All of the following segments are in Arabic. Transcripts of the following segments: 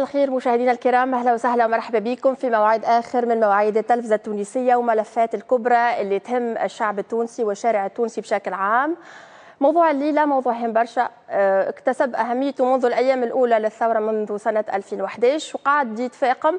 مساء الخير مشاهدينا الكرام أهلا وسهلا ومرحبا بكم في موعد آخر من مواعيد التلفزة التونسية وملفات الكبرى اللي تهم الشعب التونسي والشارع التونسي بشكل عام. موضوع الليلة موضوع هام برشا آه، اكتسب أهميته منذ الأيام الأولى للثورة منذ سنة 2011 وقاعد يتفاقم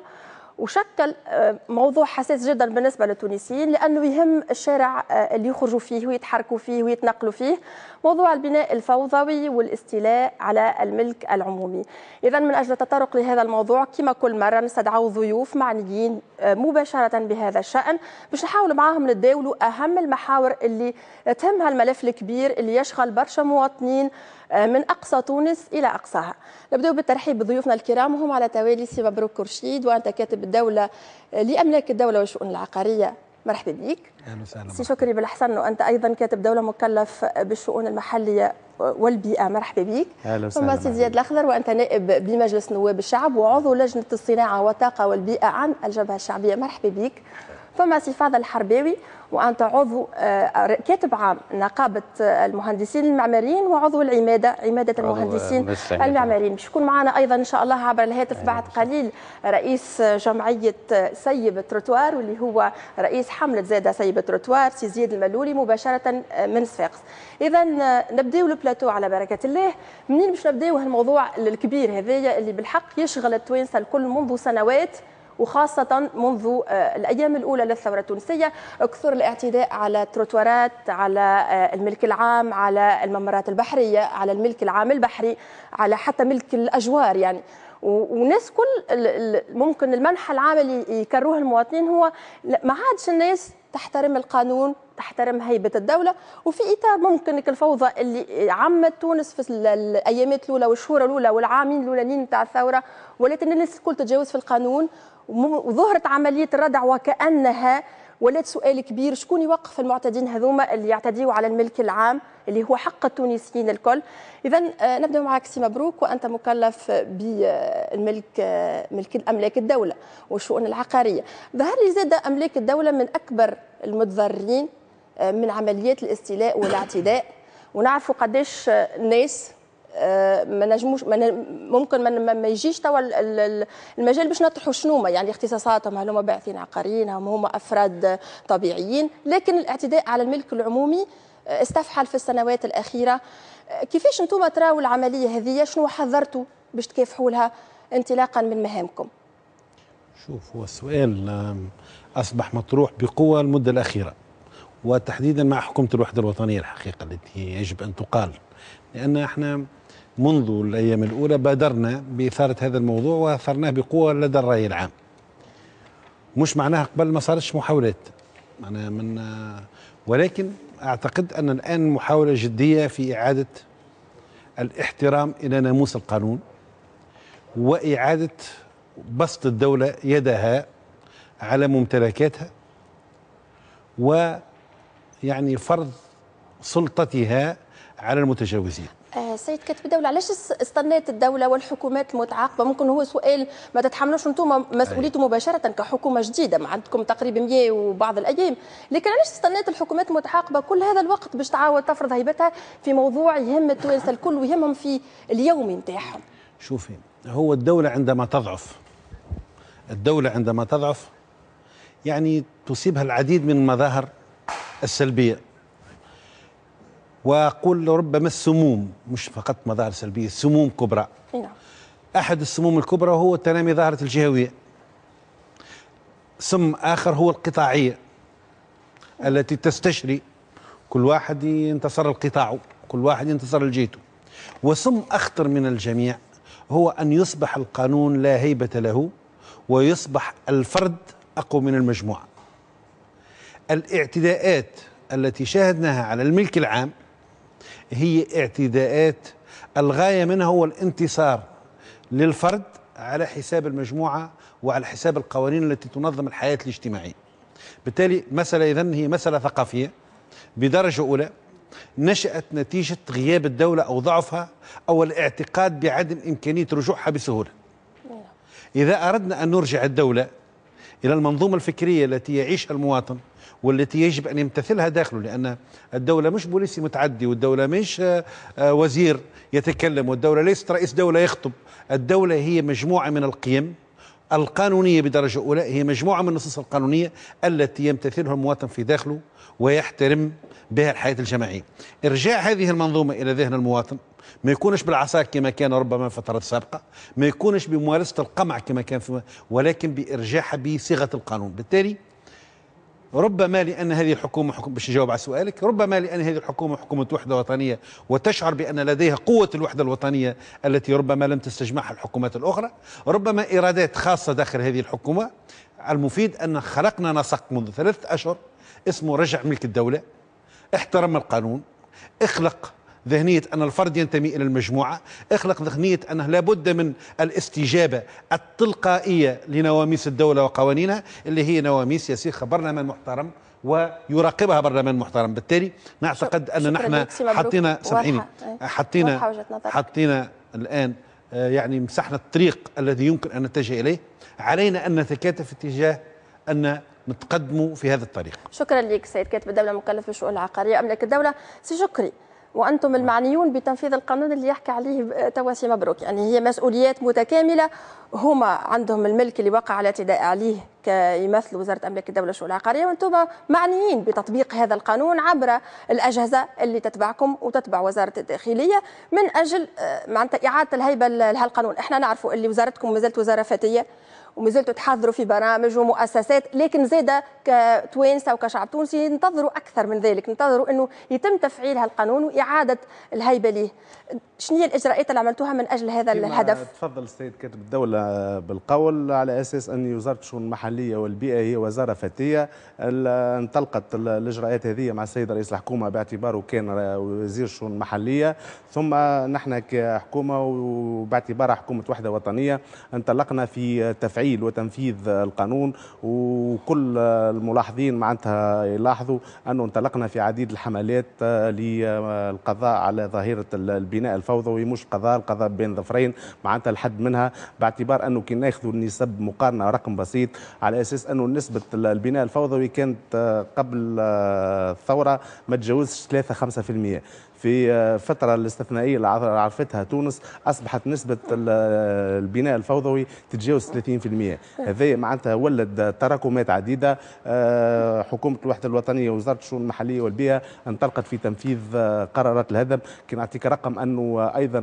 وشكل آه، موضوع حساس جدا بالنسبة للتونسيين لأنه يهم الشارع آه، اللي يخرجوا فيه ويتحركوا فيه ويتنقلوا فيه موضوع البناء الفوضوي والاستيلاء على الملك العمومي. اذا من أجل التطرق لهذا الموضوع كما كل مرة نستدعوا ضيوف معنيين مباشرة بهذا الشأن باش نحاولوا معاهم نتداولوا أهم المحاور اللي تهم هالملف الكبير اللي يشغل برشا مواطنين من أقصى تونس إلى أقصاها. نبداو بالترحيب بضيوفنا الكرام وهم على توالي سي مبروك رشيد وأنت كاتب الدولة لأملاك الدولة والشؤون العقارية. مرحبا بك. أهلا وسهلا. سي شكري بالحسن وأنت أيضا كاتب دولة مكلف بالشؤون المحلية والبيئة. مرحبا بك. أهلا وسهلا. ثم سي زياد الأخضر وأنت نائب بمجلس نواب الشعب وعضو لجنة الصناعة والطاقة والبيئة عن الجبهة الشعبية. مرحبا بك. ثم سي فاضل الحرباوي وانت عضو آه، كاتب عام نقابة المهندسين المعماريين وعضو العمادة عمادة المهندسين المعماريين. باش يكون معنا أيضا إن شاء الله عبر الهاتف بعد قليل رئيس جمعية سيب تروتوار واللي هو رئيس حملة زاده سيب تروتوار سي زياد الملولي مباشرة من صفاقس. اذا نبداو البلاتو على بركة الله. منين باش نبداو هالموضوع الكبير هذايا اللي بالحق يشغل التوانسة الكل منذ سنوات. وخاصة منذ آه، الأيام الأولى للثورة التونسية كثر الاعتداء على التروتوارات على آه، الملك العام على الممرات البحرية على الملك العام البحري على حتى ملك الأجوار يعني. وناس كل ممكن المنحى العام اللي يكروه المواطنين هو ما عادش الناس تحترم القانون تحترم هيبة الدولة وفي إطار ممكن الفوضى اللي عمت تونس في الأيامات الأولى والشهور الأولى والعامين الأولانيين تاع الثورة ولكن الناس الكل تتجاوز في القانون وظهرت عملية الردع وكأنها ولات سؤال كبير شكون يوقف المعتدين هذوما اللي يعتديوا على الملك العام اللي هو حق التونسيين الكل؟ إذا آه، نبدأ معك سي مبروك وأنت مكلف بالملك آه، ملك الاملاك الدولة والشؤون العقارية. ظهر لي زاد أملاك الدولة من أكبر المتضررين آه، من عمليات الاستيلاء والاعتداء. ونعرفوا قداش الناس ما نجموش ممكن ما, ما يجيش توا المجال باش نطرحوا شنو يعني اختصاصاتهم هل هم باعثين عقاريين هم هم أفراد طبيعيين. لكن الاعتداء على الملك العمومي آه، استفحل في السنوات الأخيرة. آه، كيفاش أنتم تراوا العملية هذه؟ شنو حذرتوا باش تكافحوا لها انطلاقا من مهامكم؟ شوف هو السؤال أصبح مطروح بقوة المدة الأخيرة وتحديدا مع حكومة الوحدة الوطنية الحقيقة التي يجب أن تقال. لأن إحنا منذ الأيام الأولى بادرنا بإثارة هذا الموضوع وأثرناه بقوة لدى الرأي العام. مش معناها قبل ما صارتش محاولات. معناها من ولكن أعتقد أن الآن محاولة جدية في إعادة الاحترام إلى ناموس القانون وإعادة بسط الدولة يدها على ممتلكاتها ويعني فرض سلطتها على المتجاوزين. سيد كاتب الدولة علاش استنات الدولة والحكومات المتعاقبة ممكن هو سؤال ما تتحملوش أنتم مسؤوليته مباشرة كحكومة جديدة ما عندكم تقريبا 100 وبعض الأيام. لكن علاش استنات الحكومات المتعاقبة كل هذا الوقت باش تعاود تفرض هيبتها في موضوع يهم التوانسة الكل ويهمهم في اليومي نتاعهم؟ شوفي هو الدولة عندما تضعف الدولة عندما تضعف يعني تصيبها العديد من المظاهر السلبية. وأقول ربما السموم مش فقط مظاهر سلبية سموم كبرى. نعم. أحد السموم الكبرى هو تنامي ظاهرة الجهوية. سم آخر هو القطاعية التي تستشري. كل واحد ينتصر القطاع كل واحد ينتصر لجيته وسم أخطر من الجميع هو أن يصبح القانون لا هيبة له ويصبح الفرد أقوى من المجموعة. الاعتداءات التي شاهدناها على الملك العام هي اعتداءات الغاية منها هو الانتصار للفرد على حساب المجموعة وعلى حساب القوانين التي تنظم الحياة الاجتماعية. بالتالي مسألة إذن هي مسألة ثقافية. بدرجة أولى نشأت نتيجة غياب الدولة أو ضعفها أو الاعتقاد بعدم إمكانية رجوعها بسهولة. إذا أردنا أن نرجع الدولة إلى المنظومة الفكرية التي يعيشها المواطن والتي يجب أن يمتثلها داخله لأن الدولة مش بوليسي متعدي والدولة مش آه، آه، وزير يتكلم والدولة ليست رئيس دولة يخطب. الدولة هي مجموعة من القيم القانونية بدرجة أولى هي مجموعة من النصوص القانونية التي يمتثلها المواطن في داخله ويحترم بها الحياة الجماعية. إرجاع هذه المنظومة إلى ذهن المواطن ما يكونش بالعصا كما كان ربما فترات سابقة ما يكونش بممارسة القمع كما كان في ولكن بإرجاعها بصيغة القانون. بالتالي ربما لأن هذه الحكومة حكومة باش نجاوب على سؤالك ربما لأن هذه الحكومة حكومة وحدة وطنية وتشعر بأن لديها قوة الوحدة الوطنية التي ربما لم تستجمعها الحكومات الأخرى. ربما إرادات خاصة داخل هذه الحكومة. المفيد أن خلقنا نسق منذ ثلاثة أشهر اسمه رجع ملك الدولة احترم القانون اخلق ذهنية أن الفرد ينتمي إلى المجموعة. اخلق ذهنية أنه لابد من الاستجابة التلقائية لنواميس الدولة وقوانينها اللي هي نواميس يسيخها برلمان محترم ويراقبها برلمان محترم. بالتالي نعتقد أن نحن حطينا سامحيني حطينا حطينا الآن آه، يعني مسحنا الطريق الذي يمكن أن نتجه إليه. علينا أن نتكاتف اتجاه أن نتقدموا في هذا الطريق. شكرا لك سيد كاتب الدولة مكلف بالشؤون العقارية أملك الدولة. سي شكري وأنتم المعنيون بتنفيذ القانون اللي يحكي عليه تواسي مبروك. يعني هي مسؤوليات متكاملة. هما عندهم الملك اللي وقع على اعتداء عليه كيمثل وزارة املاك الدولة والشؤون العقارية. وأنتم معنيين بتطبيق هذا القانون عبر الأجهزة اللي تتبعكم وتتبع وزارة الداخلية من أجل آه، معناتها إعادة الهيبة لهالقانون. إحنا نعرفوا اللي وزارتكم ما زالت وزارة فتيه وما زلتوا تحضروا في برامج ومؤسسات لكن زيدا كتوانسة وكشعب تونسي ينتظروا أكثر من ذلك ننتظروا إنه يتم تفعيل هالقانون وإعادة الهيبة ليه. شنو هي الإجراءات اللي عملتوها من أجل هذا الهدف؟ تفضل السيد كاتب الدولة بالقول على أساس أن وزارة الشؤون المحلية والبيئة هي وزارة فتيه انطلقت الإجراءات هذه مع السيد رئيس الحكومة باعتباره كان وزير الشؤون المحلية. ثم نحن كحكومة وباعتبارها حكومة وحدة وطنية انطلقنا في تفعيل وتنفيذ القانون وكل الملاحظين معناتها يلاحظوا أنه انطلقنا في عديد الحملات للقضاء على ظاهرة البناء الفوضوي مش قضاء القضاء بين ظفرين معناتها الحد منها باعتبار أنه كي ناخذوا النسب مقارنة رقم بسيط على أساس أنه نسبة البناء الفوضوي كانت قبل الثورة ما تجاوزش 3 5% في الفترة الاستثنائية اللي عرفتها تونس أصبحت نسبة البناء الفوضوي تتجاوز 30% هذا معناتها ولد تراكمات عديدة. آه، حكومة الوحدة الوطنية وزارة الشؤون المحلية والبيئة انطلقت في تنفيذ قرارات الهدم. كي نعطيك رقم أنه أيضا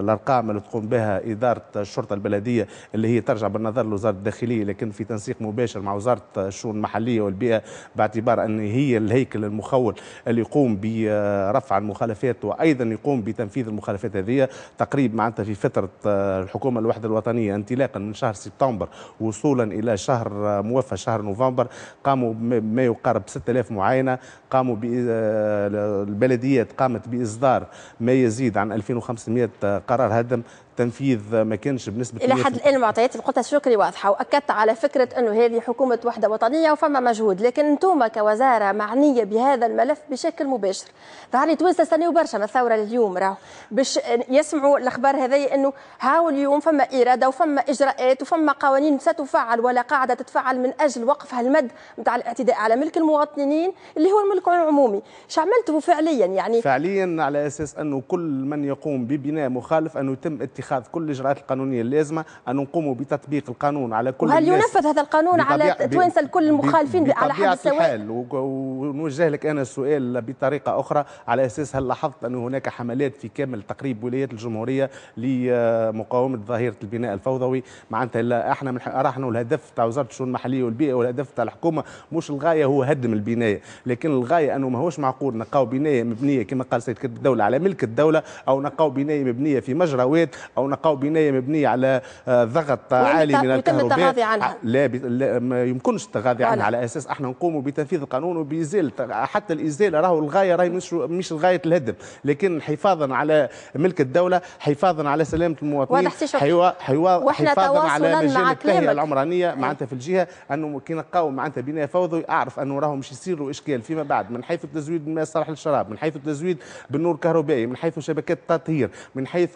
الأرقام اللي تقوم بها إدارة الشرطة البلدية اللي هي ترجع بالنظر لوزارة الداخلية لكن في تنسيق مباشر مع وزارة الشؤون المحلية والبيئة باعتبار أن هي الهيكل المخول اللي يقوم برفع المخالفات المخالفات وأيضا يقوم بتنفيذ المخالفات هذه. تقريبا معناتها في فترة آه، الحكومة الوحدة الوطنية انطلاقا من شهر سبتمبر وصولا إلى شهر آه، موفى شهر نوفمبر قاموا ما يقارب 6000 معاينة قاموا آه، البلديات قامت بإصدار ما يزيد عن 2500 قرار هدم. التنفيذ ما كانش بنسبة إلى حد الآن المعطيات اللي قلتها شكري واضحة وأكدت على فكرة أنه هذه حكومة وحدة وطنية وفما مجهود لكن أنتم كوزارة معنية بهذا الملف بشكل مباشر. ظهر توانسه استناو برشا من الثورة اليوم راهو باش يسمعوا الأخبار هذه أنه هاو اليوم فما إرادة وفما إجراءات وفما قوانين ستفعل ولا قاعدة تتفعل من أجل وقف هالمد نتاع الاعتداء على ملك المواطنين اللي هو الملك العمومي. إيش عملتوا فعليا يعني؟ فعليا على أساس أنه كل من يقوم ببناء مخالف أنه يتم اتخاذ اتخاذ كل الإجراءات القانونية اللازمة أن نقوموا بتطبيق القانون على كل وهل الناس ينفذ هذا القانون على توانسه الكل المخالفين على حد؟ الحال ونوجه لك أنا السؤال بطريقة أخرى على أساس هل لاحظت أن هناك حملات في كامل تقريب ولايات الجمهورية لمقاومة ظاهرة البناء الفوضوي معناتها إحنا من راحنا الهدف تاع وزارة الشؤون المحلية والبيئة والهدف تاع الحكومة مش الغاية هو هدم البناية لكن الغاية أنه ماهوش معقول نلقاو بناية مبنية كما قال سيد كتب الدولة على ملك الدولة أو نلقاو بناية مبنية في مجرى واد أو نلقاو بناية مبنية على آه، ضغط عالي من الكهرباء. التغاضي عنها. لا, لا ما يمكنش التغاضي عنها. على أساس أحنا نقوموا بتنفيذ القانون وبازاله حتى الازاله راهو الغاية راهي مش مش غاية الهدم لكن حفاظا على ملك الدولة حفاظا على سلامة المواطنين. حيوا حيوا حفاظا على مجال التهيئة العمرانية معناتها في الجهة أنه كي نلقاو معناتها بناء فوضوي أعرف أنه راهو مش يصير له إشكال فيما بعد. من حيث التزويد بالماء الصالح للشراب من حيث التزويد بالنور الكهربائي من حيث شبكات التطهير من حيث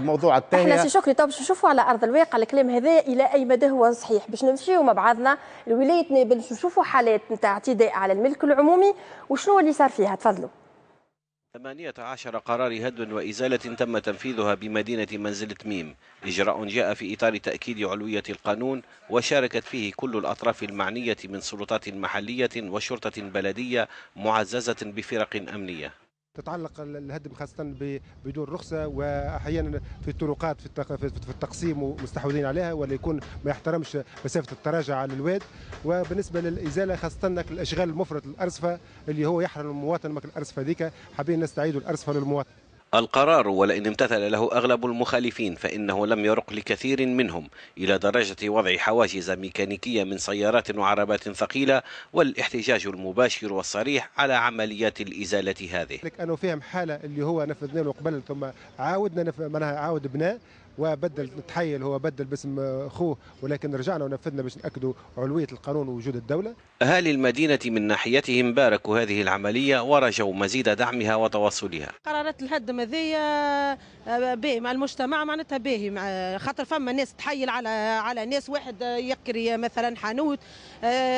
موضوع التهيئة. إحنا سي شكري. طب باش نشوفوا على أرض الواقع؟ الكلام هذا إلى أي مدى هو صحيح؟ باش نمشيو مع بعضنا. لولايه نابل نشوفوا حالات نتاع اعتداء على الملك العمومي وشنو اللي صار فيها؟ تفضلوا. 18 قرار هدم وإزالة تم تنفيذها بمدينة منزل تميم. إجراء جاء في إطار تأكيد علوية القانون وشاركت فيه كل الأطراف المعنية من سلطات محلية وشرطة بلدية معززة بفرق أمنية. تتعلق الهدم خاصة بدون رخصة وأحيانا في الطرقات في التقسيم ومستحوذين عليها ولا يكون ما يحترمش مسافة التراجع على الواد. وبالنسبة للإزالة خاصة الأشغال المفرط الأرصفة اللي هو يحرم المواطن الأرصفة ذيك حابين نستعيدوا الأرصفة للمواطن. القرار ولئن امتثل له أغلب المخالفين فإنه لم يرق لكثير منهم إلى درجة وضع حواجز ميكانيكية من سيارات وعربات ثقيلة والاحتجاج المباشر والصريح على عمليات الإزالة هذه. لك أنه فهم حالة اللي هو نفذنا له قبل ثم عاودنا عاود بناء وبدل تحيل هو بدل باسم اخوه ولكن رجعنا ونفذنا باش نأكدوا علوية القانون ووجود الدولة. اهالي المدينة من ناحيتهم باركوا هذه العملية ورجوا مزيد دعمها وتواصلها. قرارات الهدم هذه باهي مع المجتمع معناتها باهي خاطر فما ناس تحيل على على ناس واحد يكري مثلا حانوت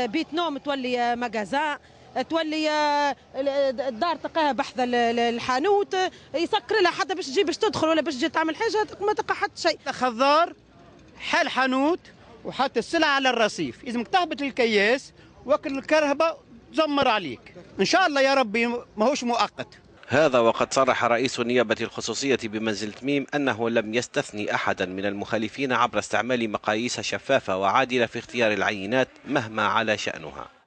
بيت نوم تولي مجازان تولي آه، الدار تلقاها بحث الحانوت. يسكر لها حتى باش تجي باش تدخل ولا باش تجي تعمل حاجة ما تلقى حتى شيء. خضار حال حانوت وحتى السلعه على الرصيف. لازمك تهبط الكياس وكل الكرهبه تزمر عليك. إن شاء الله يا ربي ماهوش مؤقت. هذا وقد صرح رئيس النيابة الخصوصية بمنزل تميم أنه لم يستثني أحدا من المخالفين عبر استعمال مقاييس شفافة وعادلة في اختيار العينات مهما على شأنها.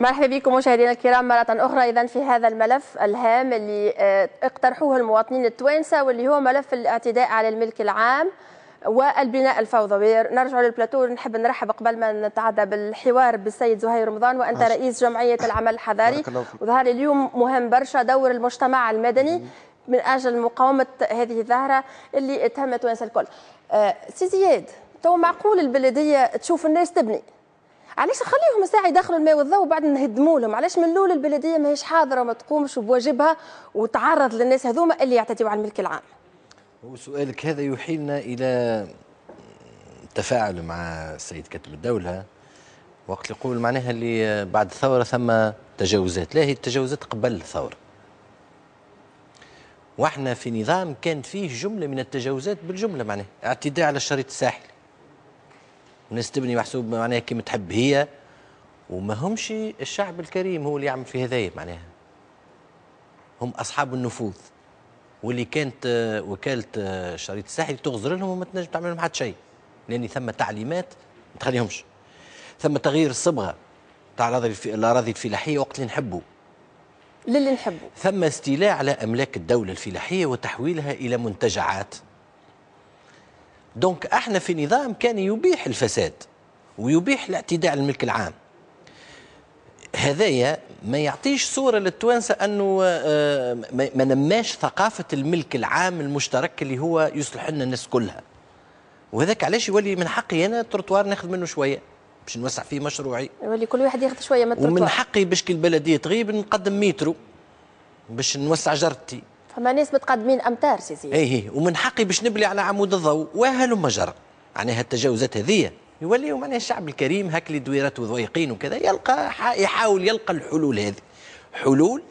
مرحبا بكم مشاهدينا الكرام مرة أخرى. إذا في هذا الملف الهام اللي آه، اقترحوه المواطنين التوانسة واللي هو ملف الاعتداء على الملك العام والبناء الفوضوي. نرجع للبلاتو نحب نرحب قبل ما نتعدى بالحوار بالسيد زهير رمضان وأنت عش. رئيس جمعية العمل الحضاري. وظهر اليوم مهم برشا دور المجتمع المدني من أجل مقاومة هذه الظاهرة اللي تهمت توانسة الكل. آه سي زياد تو معقول البلدية تشوف الناس تبني؟ علاش نخليهم ساعه يدخلوا الماء والضوء وبعد نهدموا لهم؟ علاش من الأول البلدية ماهيش حاضرة وما تقومش بواجبها وتعرض للناس هذوما اللي يعتدوا على الملك العام؟ هو سؤالك هذا يحيلنا إلى تفاعل مع السيد كاتب الدولة. وقت يقول معناها اللي بعد الثوره ثم تجاوزات. لا هي التجاوزات قبل الثورة. وإحنا في نظام كانت فيه جملة من التجاوزات بالجملة معناها. اعتداء على الشريط الساحلي. الناس تبني محسوب معناها كيما تحب هي وما همش الشعب الكريم هو اللي يعمل في هذايا معناها. هم أصحاب النفوذ. واللي كانت وكالة الشريط الساحلي تغزر لهم وما تنجم تعمل لهم حتى شيء لأن ثم تعليمات ما تخليهمش. ثم تغيير الصبغة تاع الأراضي الفلاحية وقت اللي نحبوا. للي نحبوا. ثم استيلاء على أملاك الدولة الفلاحية وتحويلها إلى منتجعات. دونك إحنا في نظام كان يبيح الفساد ويبيح الاعتداء على الملك العام. هذايا ما يعطيش صورة للتوانسة أنه آه، ما نماش ثقافة الملك العام المشترك اللي هو يصلح لنا الناس كلها. وهذاك علاش يولي من حقي أنا التروتوار ناخذ منه شوية باش نوسع فيه مشروعي. يولي كل واحد ياخذ شوية من التروتوار. ومن حقي باش كي البلدية تغيب نقدم مترو باش نوسع جرتي. فما ناس متقدمين أمتار سيسي اي اي ومن حقي باش نبلي على عمود الضوء وهلم جرى معناها التجاوزات هذه يولي معناها الشعب الكريم هاك اللي دويرات وضويقين وكذا يلقى يحاول يلقى الحلول هذه. حلول؟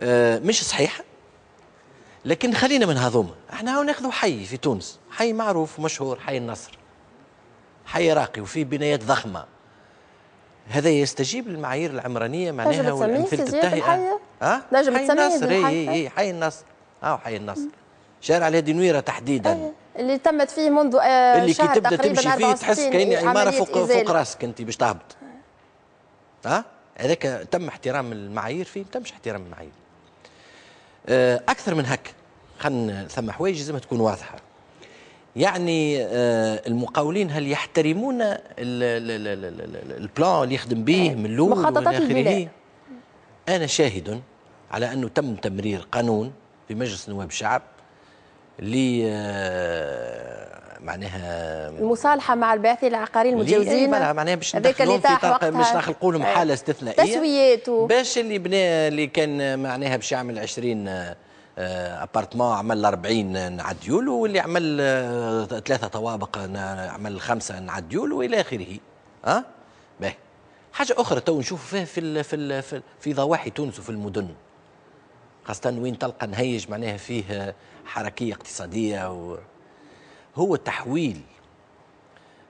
آه مش صحيحه لكن خلينا من هذوما. إحنا ناخذوا حي في تونس؟ حي معروف مشهور حي النصر. حي راقي وفيه بنايات ضخمة. هذا يستجيب للمعايير العمرانية معناها والامثله التهيئه آه نجم حي النصر اي اي إيه، حي النصر. آه حي النصر. شارع الهدي تحديدا. أيه. اللي تمت فيه منذ آه اللي كي تبدأ تمشي فيه تحس كاين عمارة فوق إزالة. فوق راسك أنت باش تهبط ها؟ هذاك تم احترام المعايير فيه تمش احترام المعايير. آه أكثر من هكا. خلينا ثم حوايج لازم تكون واضحة. يعني آه، المقاولين هل يحترمون البلان اللي يخدم به من الأول مخططات البناء أنا شاهد على أنه تم تمرير قانون في مجلس نواب الشعب ل آه، معناها المصالحة مع العقاريين المتجاوزين معناها باش ندخلهم في باش نخلقوا لهم حالة استثنائية. تسويات باش اللي بنى اللي كان معناها باش يعمل 20 آه، ابارتمون عمل 40 نعديولو واللي عمل آه، ثلاثة طوابق عمل خمسة نعديولو والى آخره. ها؟ باهي حاجة أخرى تو نشوف فيها في ال في ال في, في ضواحي تونس وفي المدن. خاصة وين تلقى نهيج معناها فيه حركية اقتصادية و هو تحويل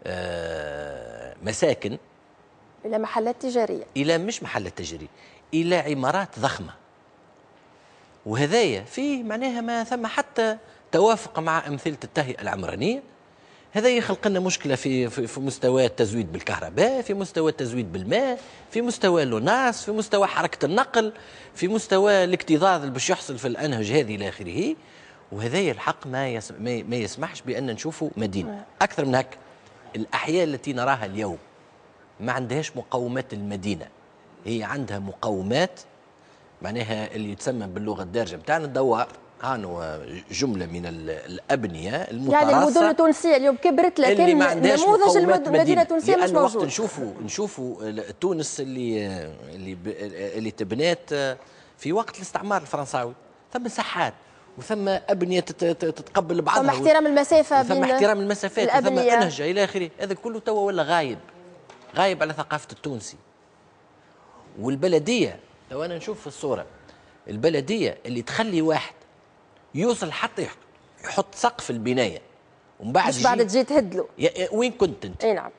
آه، مساكن إلى محلات تجارية. إلى مش محلات تجارية إلى عمارات ضخمة. وهذايا فيه معناها ما ثم حتى توافق مع أمثلة التهيئة العمرانية. هذا يخلق لنا مشكلة في في, مستوى التزويد بالكهرباء، في مستوى التزويد بالماء، في مستوى اللوناس، في مستوى حركة النقل، في مستوى الاكتظاظ اللي باش يحصل في الأنهج هذه إلى آخره، وهذا الحق ما ما يسمحش بأن نشوفوا مدينة، أكثر من هك الأحياء التي نراها اليوم ما عندهاش مقومات المدينة، هي عندها مقومات معناها اللي تسمى باللغة الدارجة نتاعنا الدوار هانو جملة من الأبنية المتراصه يعني المدن التونسية اليوم كبرت لكن نموذج المدينة التونسية مش موجود. وقت نشوفوا نشوفوا تونس اللي اللي اللي تبنات في وقت الاستعمار الفرنساوي. ثم ساحات وثم أبنية تتقبل بعضها. ثم احترام المسافة ثم احترام المسافات ثم انهجه إلى آخره. هذا كله توا ولا غايب؟ غايب على ثقافة التونسي. والبلدية لو أنا نشوف في الصورة البلدية اللي تخلي واحد يوصل حتى يحط سقف البناية ومن بعد مش بعد تجي تهدله وين كنت أنت؟ أي نعم.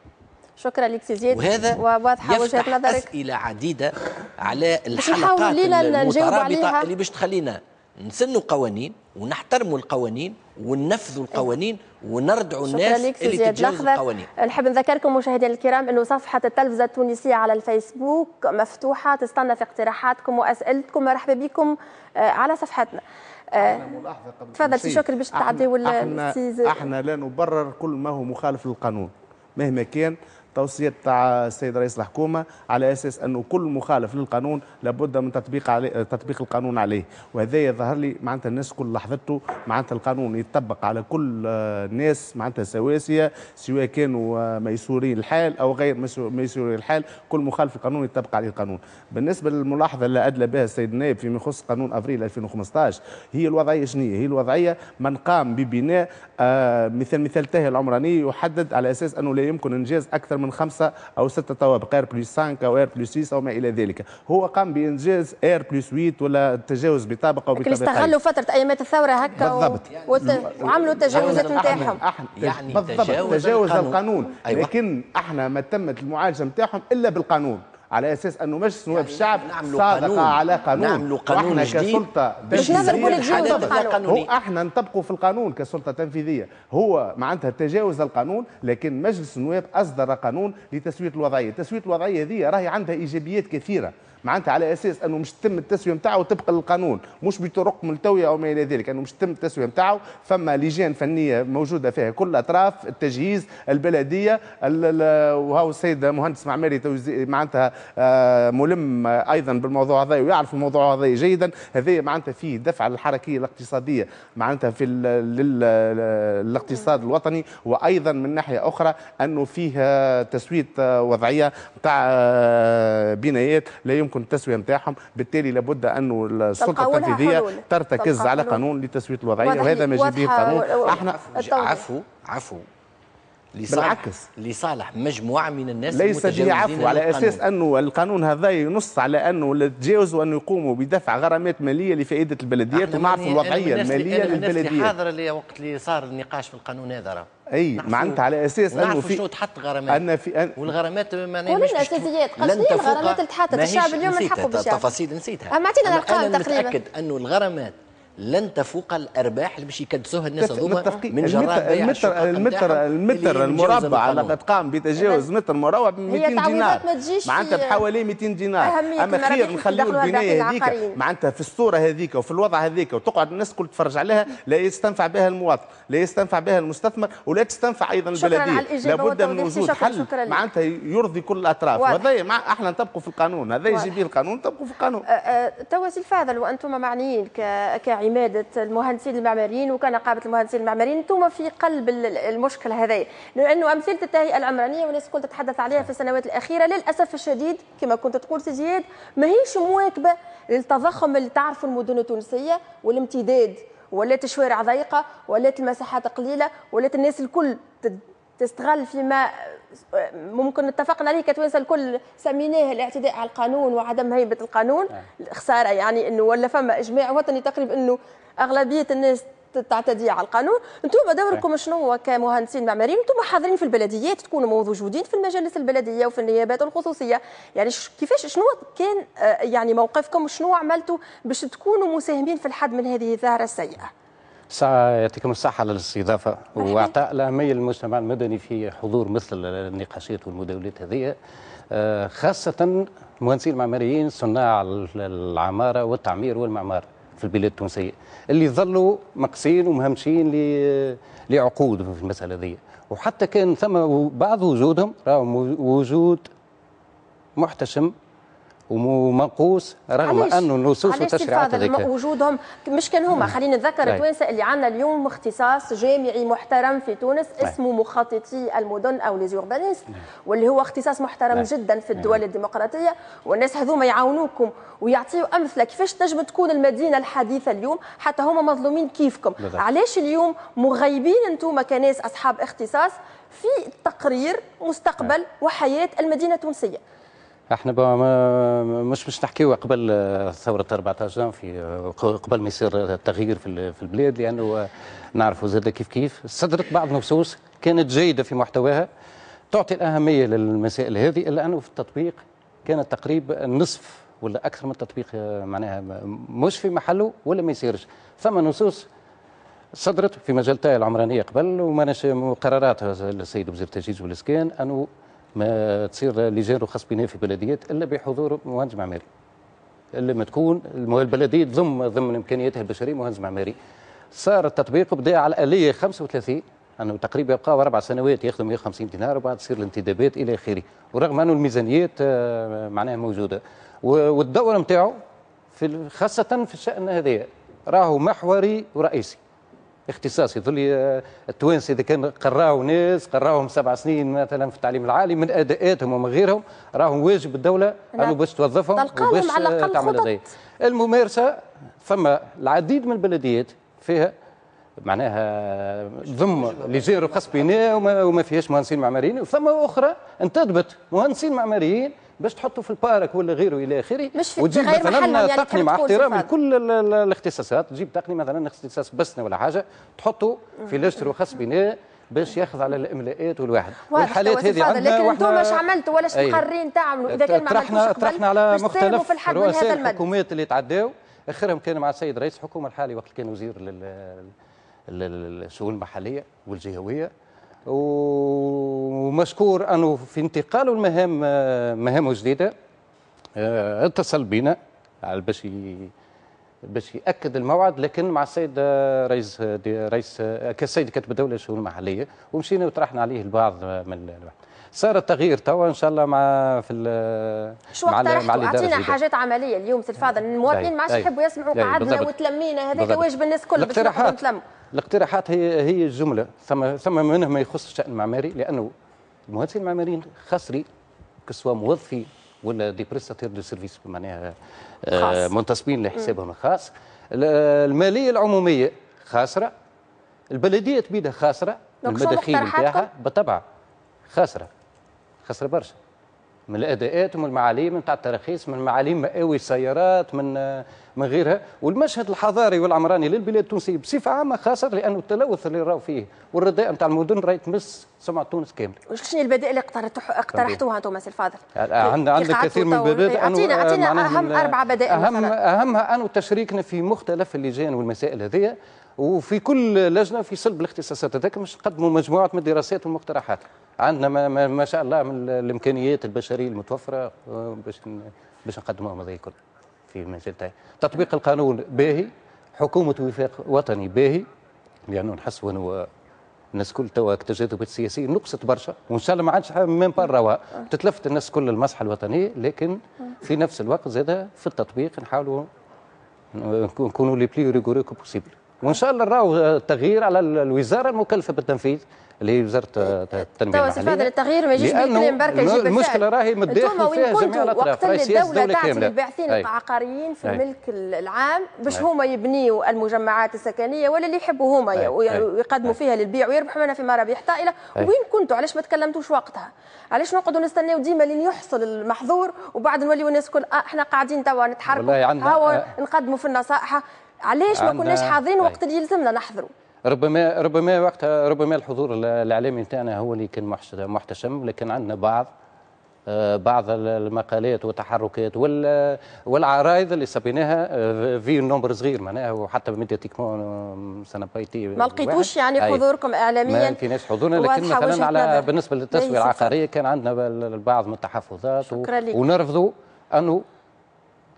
شكرا لك سي زيد وهذا وواضحة وجهة نظرك. أسئلة عديدة على الحلقات المترابطة اللي باش تخلينا نسنوا قوانين ونحترموا القوانين وننفذوا القوانين ونردعوا الناس اللي تتجاوزوا القوانين. نحب نذكركم مشاهدينا الكرام إنه صفحة التلفزة التونسية على الفيسبوك مفتوحة تستنى في اقتراحاتكم وأسئلتكم. مرحبا بكم على صفحتنا. تفضل سي شكري باش تعديوا إحنا, أحنا لا نبرر كل ما هو مخالف للقانون مهما كان. توصية تاع السيد رئيس الحكومة على أساس أنه كل مخالف للقانون لابد من تطبيق عليه تطبيق القانون عليه. وهذا يظهر لي معناتها الناس كل لحظته معناتها القانون يطبق على كل الناس معناتها سواسية سواء كانوا ميسورين الحال أو غير ميسورين الحال كل مخالف القانون يطبق عليه القانون. بالنسبة للملاحظة اللي أدلى بها السيد النائب فيما يخص قانون أفريل 2015 هي الوضعية شنو هي الوضعية من قام ببناء آه مثل مثال التهيئة العمرانية يحدد على أساس أنه لا يمكن إنجاز أكثر من خمسة أو ستة طوابق R plus 5 أو R plus 6 أو ما إلى ذلك. هو قام بإنجاز R plus 8 ولا التجاوز بطابق أو بطابقين استغلوا فترة أيامات الثورة هكا بالضبط. و... وعملوا التجاوزات نتاعهم يعني بالضبط. تجاوز, تجاوز القانون, القانون. أيوة. لكن أحنا ما تمت المعالجة نتاعهم إلا بالقانون. على أساس أنه مجلس نواب يعني الشعب صادق على قانون. نعملوا قانون وإحنا كسلطة تنفيذية. إحنا نطبقوا في القانون كسلطة تنفيذية. هو معناتها تجاوز القانون لكن مجلس النواب أصدر قانون لتسوية الوضعية، تسوية الوضعية هذه راهي عندها إيجابيات كثيرة. معناتها على أساس أنه مش تتم التسوية نتاعو طبقا للقانون مش بطرق ملتوية أو ما إلى ذلك أنه مش تتم التسوية نتاعو فما لجان فنية موجودة فيها كل الأطراف التجهيز البلدية وهو السيد مهندس معماري معناتها آه، ملم أيضا بالموضوع هذا ويعرف الموضوع هذا جيدا. هذا معناتها فيه دفع للحركيه الاقتصادية معناتها في الاقتصاد الوطني وأيضا من ناحية أخرى أنه فيه تسوية وضعية تاع آه، بنايات لا يمكن يمكن التسوية نتاعهم بالتالي لابد انه السلطة التنفيذية ترتكز على قانون لتسوية الوضعية وهذا ما يجي به القانون أحنا عفو عفو. بالعكس. لصالح مجموعة من الناس ليس به عفو. على أساس أنه القانون هذا ينص على أنه تجاوزوا ان يقوموا بدفع غرامات مالية لفائدة البلديات ونعرفوا الوضعية المالية للبلديات. اللي حاضر اللي وقت اللي صار النقاش في القانون هذا أي معناتها على أساس أنه في شنو تحط غرامات أن في أن والغرامات معناها مش أساسيات قصدي الغرامات اللي تحطت الشعب اليوم نحقوا بالشعب التفاصيل نسيتها. أعطينا الأرقام تقريبا. متأكد أنه الغرامات لن تفوق الأرباح اللي باش يكدسوها الناس هذوما من جراء المتر المتر المتر المربع لقد قام بتجاوز متر مربع ب 200 دينار. معناتها بحوالي 200 دينار. أما خير نخليو البنايه هذيك. معناتها في الصورة هذيك وفي الوضع هذيك وتقعد الناس الكل تتفرج عليها لا يستنفع بها المواطن لا يستنفع بها المستثمر ولا تستنفع أيضا البلدية. لابد من وجود حل. معناتها يرضي كل الأطراف. وهذا مع إحنا نطبقوا في القانون. هذا يجي به القانون نطبقوا في القانون. توا سي الفاضل وأنتم معنيين كعماد عمادة المهندسين المعماريين وكنقابة المهندسين المعماريين. أنتم في قلب المشكل هذا لأنه أمثلة التهيئة العمرانية والناس الكل تتحدث عليها في السنوات الأخيرة للأسف الشديد كما كنت تقول سي زياد ماهيش مواكبة للتضخم اللي تعرفه المدن التونسية والامتداد ولات الشوارع ضيقه ولات المساحات قليلة ولات الناس الكل تستغل فيما ممكن اتفقنا عليه كتوانسة الكل سميناه الاعتداء على القانون وعدم هيبة القانون. نعم. خساره يعني إنه ولا فما إجماع وطني تقريبا إنه أغلبية الناس تعتدي على القانون. أنتم دوركم شنو كمهندسين معماريين؟ أنتم حاضرين في البلديات تكونوا موجودين في المجالس البلدية وفي النيابات الخصوصية. يعني كيفاش شنو كان آه، يعني موقفكم؟ شنو عملتوا باش تكونوا مساهمين في الحد من هذه الظاهره السيئة؟ يعطيكم الصحة على الاستضافة. وإعطاء الأهمية للمجتمع المدني في حضور مثل النقاشات والمداولات هذه. آه، خاصة المهندسين المعماريين صناع العمارة والتعمير والمعمار في البلاد التونسية اللي ظلوا مقصيين ومهمشين لعقود في المسألة ذي وحتى كان ثم بعض وجودهم راهم وجود محتشم ومنقوص رغم أنه النصوص والتشريعات هذيك. وجودهم؟ مش كان هما. خلينا نذكر التوانسة اللي عندنا اليوم اختصاص جامعي محترم في تونس اسمه مخططي المدن أو les urbanistes واللي هو اختصاص محترم جدا في الدول الديمقراطية. والناس هذوما يعاونوكم ويعطيوا أمثلة كيفاش تنجم تكون المدينة الحديثة اليوم حتى هما مظلومين كيفكم. علاش اليوم مغيبين أنتم كناس أصحاب اختصاص في تقرير مستقبل وحياة المدينة التونسية؟ إحنا مش مش نحكيو قبل ثورة 14 في قبل ما يصير التغيير في في البلاد لأنه نعرفوا زاد كيف كيف. صدرت بعض النصوص كانت جيدة في محتواها تعطي الأهمية للمسائل هذه إلا أنه في التطبيق كانت تقريبا نصف ولا أكثر من التطبيق معناها مش في محله ولا ما يصيرش. ثم نصوص صدرت في مجال العمرانية قبل وما قرارات السيد وزير التجهيز والإسكان أنه ما تصير لجان رخص بناء في بلديات إلا بحضور مهندس معماري. إلا ما تكون البلدية تضم ضمن إمكانياتها البشرية مهندس معماري. صار التطبيق بدا على الآلية 35 أنه تقريبا يبقى أربع سنوات يخدم 150 دينار وبعد تصير الانتدابات إلى آخره. ورغم أنه الميزانيات آه، معناها موجودة. والدور نتاعو في خاصة في الشأن هذا راهو محوري ورئيسي. اختصاص. يظل التوانسة إذا كان قراوا ناس قراهم سبع سنين مثلا في التعليم العالي من اداءاتهم ومن غيرهم راهم واجب الدولة نعم. أنه باش توظفهم وباش تعمل هذايا. الممارسة ثم العديد من البلديات فيها معناها ضم لجان رخص بناء وما فيهاش مهندسين معماريين وثم أخرى انتدبت مهندسين معماريين باش تحطوا في البارك ولا غيره إلى آخره وتجيب مثلا يعني تقني مع احترامي لكل الاختصاصات تجيب تقني مثلا اختصاص بسنة ولا حاجة تحطه في لجنة رخص بناء باش ياخذ على الإملاءات والواحد. والحالات هذه عندنا لكن أنتم إيش عملتوا ولا مقررين تعملوا. إذا كان ما عملتوش طرحنا على مختلف رؤساء الحكومات اللي تعداو. آخرهم كان مع السيد رئيس الحكومة الحالي وقت كان وزير للشؤون المحلية والجهوية. ومشكور أنه في انتقاله المهام مهامه جديدة آه، اتصل بنا على باش باش يأكد الموعد لكن مع السيد رئيس رئيس كالسيد كاتب الدولة للشؤون المحلية ومشينا وطرحنا عليه البعض من صار التغيير توا إن شاء الله مع في شو مع مع أعطينا حاجات عملية اليوم سي الفاضل المواطنين ما عادش يحبوا يسمعوا قعدنا وتلمينا هذاك واجب الناس الكل باش نتلموا الاقتراحات هي هي الجملة. ثم ثم منها ما يخص الشان المعماري لأنه المهندسين المعماريين خسري كسوا موظفي ولا des prestataires de services معناها آه منتصبين لحسابهم الخاص المالية العمومية خاسره البلدية بيدها خاسره المداخيل نتاعها بالطبع خاسره خاسره برشا. من الأداءات ومن المعاليم نتاع التراخيص من معاليم مقاوي السيارات من من غيرها والمشهد الحضاري والعمراني للبلاد التونسية بصفة عامة خاصة لأنه التلوث اللي راهو فيه والرداء نتاع المدن راهي تمس سمعه تونس كاملة. شنو البدائل اللي اقترحتوها أنتم سي الفاضل؟ عندنا عندنا كثير من البدائل اعطينا أعطينا أهم أربع بدائل اهم مثلا. اهمها انه تشريكنا في مختلف اللجان والمسائل هذه وفي كل لجنة في صلب الاختصاصات هذاك باش نقدموا مجموعة من الدراسات والمقترحات عندنا ما, ما, ما شاء الله من الإمكانيات البشرية المتوفرة آه، باش باش نقدموهم هذا الكل في المجال تاعي. تطبيق القانون باهي حكومة وفاق وطني باهي لأنه نحس وانه الناس كل توا التجاذبات السياسية نقصت برشا وإن شاء الله ما عادش من برا تتلفت الناس كل المصلحة الوطنية لكن في نفس الوقت زاد في التطبيق نحاولوا نكونوا les plus rigoureux que possible وإن شاء الله نراو التغيير على الوزارة المكلفة بالتنفيذ اللي هي وزارة التنمية توا المحلية هذا التغيير ما يجيش بالكلام برك يجيب المشكلة راهي متداخل فيها جميع الأطراف وقت اللي الدولة تعطي للباحثين أي. العقاريين في أي. الملك العام باش. هما يبنيوا المجمعات السكنية ولا اللي يحبوا هما. ويقدموا فيها للبيع ويربحوا منها في مرابح طائله. وين كنتوا علاش ما تكلمتوش وقتها علاش نقعدوا نستناو ديما لين يحصل المحظور وبعد نوليو الناس الكل آه إحنا قاعدين توا نتحركوا هاو آه. نقدموا في النصائح علاش ما كناش حاضرين. وقت اللي يلزمنا نحضروا ربما ربما وقتها ربما الحضور الاعلامي نتاعنا هو اللي كان محتشم لكن عندنا بعض آه، بعض المقالات والتحركات وال- والعرايض اللي سبيناها آه، في nombre صغير معناها وحتى médiatiquement ça n'a pas été ما لقيتوش. يعني. حضوركم اعلاميا ما لقيناش حضورنا لكن مثلا على. بالنسبة للتسويه العقارية كان عندنا البعض من التحفظات و- شكرا لك. ونرفضوا أنه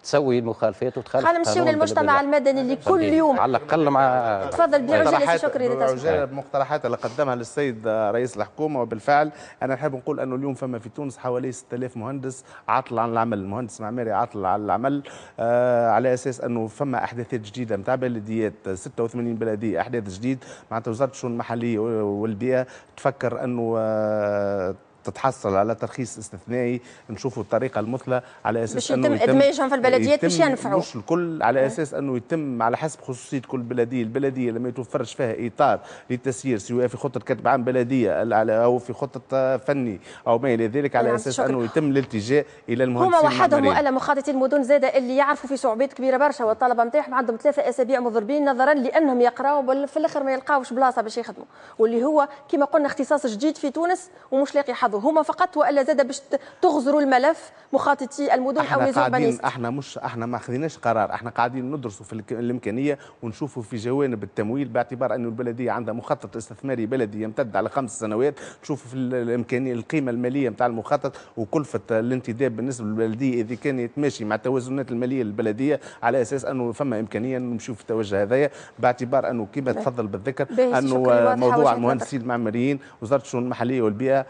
تسوي المخالفات وتخالف خلينا نمشيو للمجتمع المدني اللي كل يوم على الأقل مع تفضل بعجاله شكري. بعجالة بمقترحات اللي قدمها للسيد رئيس الحكومة وبالفعل أنا نحب نقول أنه اليوم فما في تونس حوالي 6000 مهندس عاطل عن العمل. مهندس معماري عاطل عن العمل آه على أساس أنه فما أحداثات جديدة. نتاع بلديات 86 بلدية أحداث جديد. معناتها وزارة الشؤون المحلية والبيئة تفكر أنه آه تتحصل على ترخيص استثنائي نشوفوا الطريقة المثلى على أساس باش أنه يتم إدماجهم في البلديات باش ينفعوا. مش الكل على أساس أنه يتم على حسب خصوصية كل بلدية، البلدية لما يتوفرش فيها إطار للتسيير سواء في خطة كتب عام بلدية أو في خطة فني أو ما إلى ذلك على نعم، أساس شكراً. أنه يتم الالتجاء إلى هما المهندسين وحدهم المعماريين. وألا مخططين المدن زادة اللي يعرفوا في صعوبات كبيرة برشا والطلبة نتاعهم عندهم ثلاثة أسابيع مضربين نظرا لأنهم يقرأوا في الآخر ما يلقاوش بلاصة باش يخدموا واللي هو كما قلنا اختصاص جديد في تونس ومش لاقي حظه هما فقط وإلا زاده باش تغزروا الملف مخططي المدن أو لي قاعدين إحنا مش إحنا ما خذيناش قرار. إحنا قاعدين ندرسوا في الإمكانية ونشوفوا في جوانب التمويل باعتبار انه البلدية عندها مخطط استثماري بلدي يمتد على خمس سنوات. نشوفوا في ال- الامكانيه القيمة المالية نتاع المخطط وكلفة الانتداب بالنسبة للبلدية إذا كان يتماشي مع التوازنات المالية للبلدية على أساس أنه فما إمكانية نمشيو في التوجه هذايا. باعتبار أنه كما تفضل بالذكر أنه موضوع. المهندسين المعماريين وزارة الشؤون المحلية والبيئة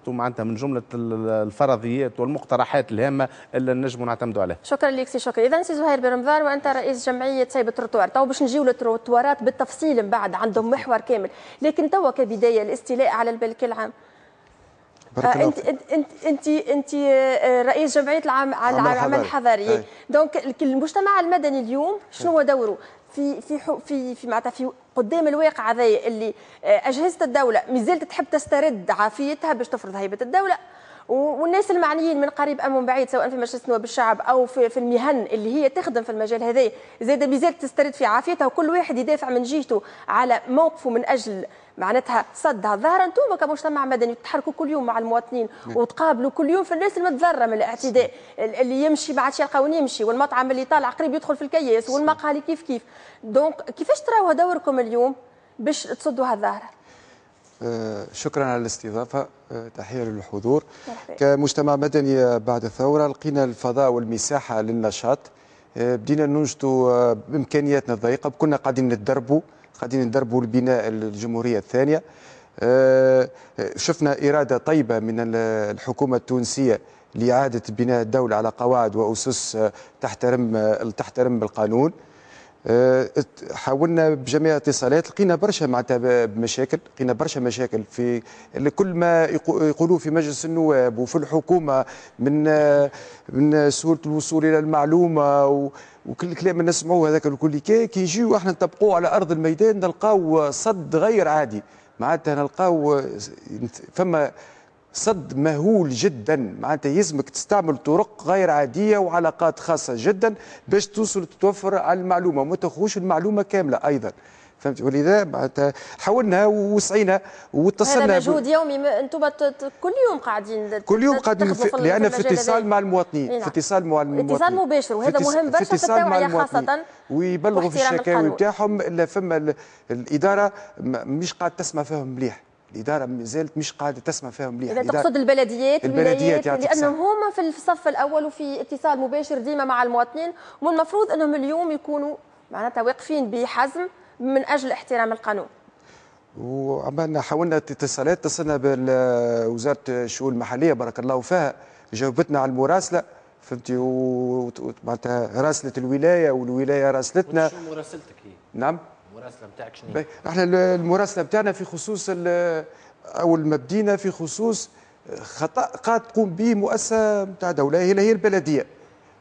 حطته معناتها من جملة ال- الفرضيات والمقترحات الهامة اللي نجموا نعتمدوا عليها. شكرا لك سي شكري. اذا سي زهير بن رمضان وأنت رئيس جمعية سيب التروتوار تو باش نجيو للتروتوارات بالتفصيل من بعد عندهم محور كامل. لكن توا كبداية الاستيلاء على الملك العام انت انت انت انت, آه، رئيس جمعية العام على عمل العمل حضري. الحضري. donc ال- المجتمع المدني اليوم شنو هو دوره؟ في في في في معناتها في قدام الواقع هذايا اللي آه، أجهزة الدولة مازالت تحب تسترد عافيتها باش تفرض هيبة الدولة. والناس المعنيين من قريب أم من بعيد سواء في مجلس نواب الشعب أو في, في المهن اللي هي تخدم في المجال هذا زاد مازالت تسترد في عافيتها وكل واحد يدافع من جهته على موقفه من أجل معناتها صد الظاهره أنتم كمجتمع مدني تتحركوا كل يوم مع المواطنين وتقابلوا كل يوم في الناس المتضرره من الاعتداء اللي يمشي ما عادش يلقى وين يمشي والمطعم اللي طالع قريب يدخل في الكياس والمقهى كيف كيف. دونك كيفاش تراوها دوركم اليوم باش تصدوا هالظاهره آه، شكرا على الاستضافة. آه، تحية للحضور. كمجتمع مدني بعد الثورة لقينا الفضاء والمساحة للنشاط. بدينا ننجدوا آه، بإمكانياتنا الضيقة. كنا قاعدين نتدربوا قاعدين نتدربوا لبناء الجمهورية الثانية. آه، شفنا إرادة طيبة من ال- الحكومة التونسية لإعادة بناء الدولة على قواعد وأسس آه، تحترم آه، تحترم القانون. آه، حاولنا بجميع الاتصالات لقينا برشا معناتها بمشاكل لقينا برشا مشاكل في كل ما يقو- يقولوه في مجلس النواب وفي الحكومة من آه، من سهولة الوصول إلى المعلومة وكل الكلام اللي نسمعوه هذاك الكل. كي يجيو إحنا نطبقوه على أرض الميدان نلقاو صد غير عادي. معناتها نلقاو فما صد مهول جدا معناتها يلزمك تستعمل طرق غير عادية وعلاقات خاصة جدا باش توصل تتوفر على المعلومة وما تاخذوش المعلومة كاملة أيضا فهمت ولذا معناتها حاولنا وسعينا هذا واتصلنا مجهود يومي م- أنتم كل يوم قاعدين كل يوم قاعدين في لأن في اتصال هذا. مع المواطنين نعم. في اتصال مع المواطنين اتصال مباشر وهذا مهم برشا في المواطنين. خاصة ويبلغوا في الشكاوي. نتاعهم إلا فما ال- الإدارة مش قاعدة تسمع فيهم مليح الإدارة ما زالت مش قاعدة تسمع فيهم مليح إذا تقصد البلديات البلديات لأنهم الصحة. هم في الصف الأول وفي اتصال مباشر ديما مع المواطنين ومن المفروض إنهم اليوم يكونوا معناتها واقفين بحزم من أجل احترام القانون. وعملنا حاولنا اتصالات اتصلنا بوزاره الشؤون المحلية بارك الله فيها جاوبتنا على المراسلة فهمتي؟ و- و- معناتها راسلت الولاية والولاية راسلتنا. شو مراسلتك هي؟ نعم؟ المراسلة نتاعك شنو؟ إحنا ال- المراسلة بتاعنا في خصوص ال- اول ما بدينا في خصوص خطأ قد تقوم به مؤسسة نتاع دولة هي هي البلدية.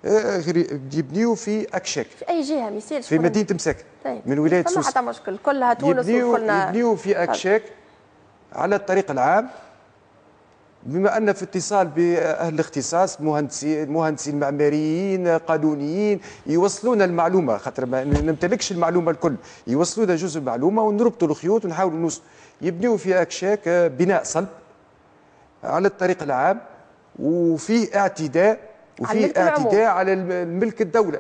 آه، يبنيو في اكشاك في أي جهة؟ ما يصيرش في مدينة مساكن طيب. من ولاية سوسه حتى مشكل كلها تونس يبنيو وكلنا يبنيو في اكشاك على الطريق العام. بما أن في اتصال بأهل الاختصاص مهندسين مهندسين معماريين قانونيين يوصلون المعلومة خاطر ما نمتلكش المعلومة الكل. يوصلونا جزء المعلومة ونربطوا الخيوط ونحاولوا نوصل. يبنيو في اكشاك آه، بناء صلب على الطريق العام وفيه اعتداء وفيه. اعتداء على الملك الدولة.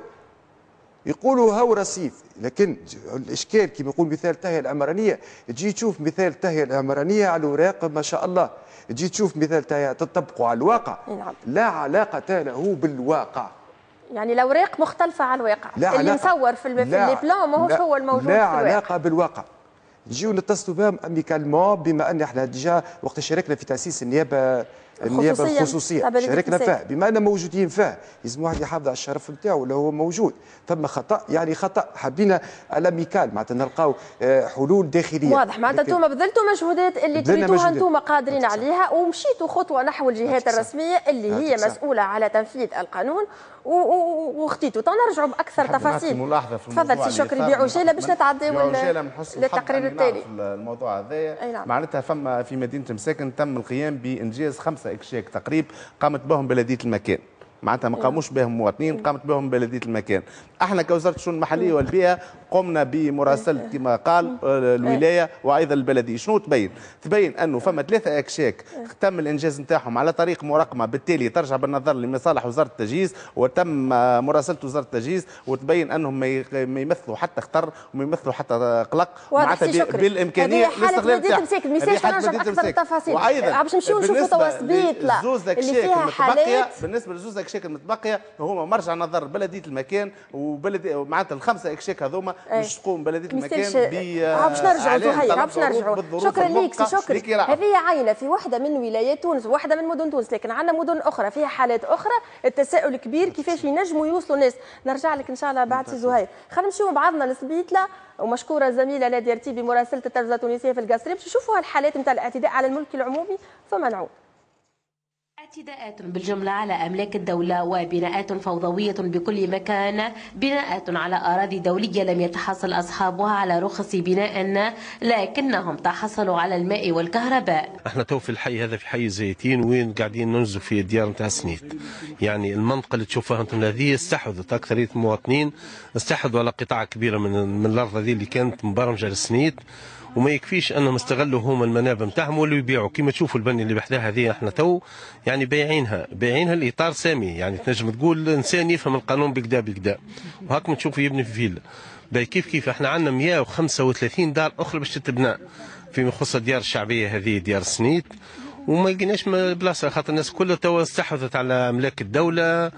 يقولوا هو رصيف. لكن الإشكال كما يقول مثال التهيئه العمرانيه تجي تشوف مثال التهيئه العمرانيه على الأوراق ما شاء الله. تجي تشوف مثال تهيئه تطبقه على الواقع نعم. لا علاقة له بالواقع يعني الاوراق مختلفة على الواقع لا اللي علاقة. مصور في, الب... في لا- لي بلان ماهوش لا- هو الموجود لا في الواقع علاقة بالواقع نجيو نتصلوا بهم amicalement بما أن إحنا déjà وقت شاركنا في تأسيس النيابة النيابة الخصوصية. شاركنا. فيها. بما أن موجودين فيها لازم واحد يحافظ على الشرف نتاعو اللي هو موجود. ثم خطأ يعني خطأ. حبينا ال amicale معناتها نلقاو آه، حلول داخلية. واضح. معناتها أنتم بذلتوا مجهودات اللي تريدوها. أنتم قادرين. عليها. ومشيتوا خطوة نحو الجهات. الرسمية اللي هي. مسؤولة على تنفيذ القانون. و- و- واختيتوا. تنرجعوا بأكثر تفاصيل. ملاحظه في الموضوع تفضل سي شكري بعجاله باش نتعداو للتقرير التالي؟ الموضوع هذايا. نعم. معناتها فما في مدينة مساكن تم القيام بإنجاز خمسة اكشاك تقريب قامت بهم بلدية المكان. معناتها ما قاموش بهم مواطنين قامت بهم بلدية المكان. إحنا كوزارة الشؤون المحلية والبيئة قمنا بمراسله كما قال آه، الولاية وأيضا البلدية. شنو تبين؟ تبين أنه فما ثلاثة أكشاك. تم الإنجاز نتاعهم على طريق مرقمه بالتالي ترجع بالنظر لمصالح وزارة التجهيز وتم آه، مراسلة وزارة التجهيز وتبين أنهم ما يمثلوا حتى خطر وما يمثلوا حتى قلق. شكري. بالإمكانية الاستغلال نتاعهم. مساكن هذه ميساج حالة تنرجع مدينة باكثر مساكن. التفاصيل وأيضا باش نمشيو نشوفوا توا اللي فيها حالات. بالنسبة للزوز اكشاك المتبقية هما مرجع نظر بلدية المكان وبلدي معناتها الخمسة اكشاك هذوما أي. باش تقوم بلدية المكان ب ها باش نرجعوا زهير طلب باش نرجعوا. شكرا ليك لكراعة. هذه عينة في واحدة من ولايات تونس واحدة من مدن تونس لكن عندنا مدن أخرى فيها حالات أخرى التساؤل كبير كيفاش ينجموا يوصلوا الناس. نرجع لك إن شاء الله بعد سي زهير. خلينا نمشيو بعضنا لسبيطلة ومشكورة الزميلة ناديه رتيبي مراسلة التلفزة التونسية في القصرين باش نشوفوا هالحالات نتاع الاعتداء على الملك العمومي ثم نعود. اعتداءات بالجملة على أملاك الدولة وبناءات فوضوية بكل مكان بناءات على أراضي دولية لم يتحصل أصحابها على رخص بناء لكنهم تحصلوا على الماء والكهرباء. إحنا تو في الحي هذا في حي الزيتين وين قاعدين ننزل في الديار نتاع سنيت يعني المنطقة اللي تشوفوها أنتم هذه استحوذت اكثريه المواطنين استحوذوا على قطاع كبيرة من من الأرض هذه اللي كانت مبرمجة للسنيت وما يكفيش أنهم استغلوا هما المنابع نتاعهم واللي يبيعوا. كما تشوفوا البني اللي بحذاها هذه إحنا تو يعني بايعينها. بايعينها الاطار سامي. يعني تنجم تقول إنسان يفهم القانون بكدا بكدا. وهاكم تشوفوا يبني في فيلا. باي كيف كيف؟ إحنا عندنا 135 دار أخرى باش تتبنى. فيما يخص الديار الشعبية هذه ديار سنيت وما لقيناش بلاصة خاطر الناس كلها توا استحوذت على املاك الدولة.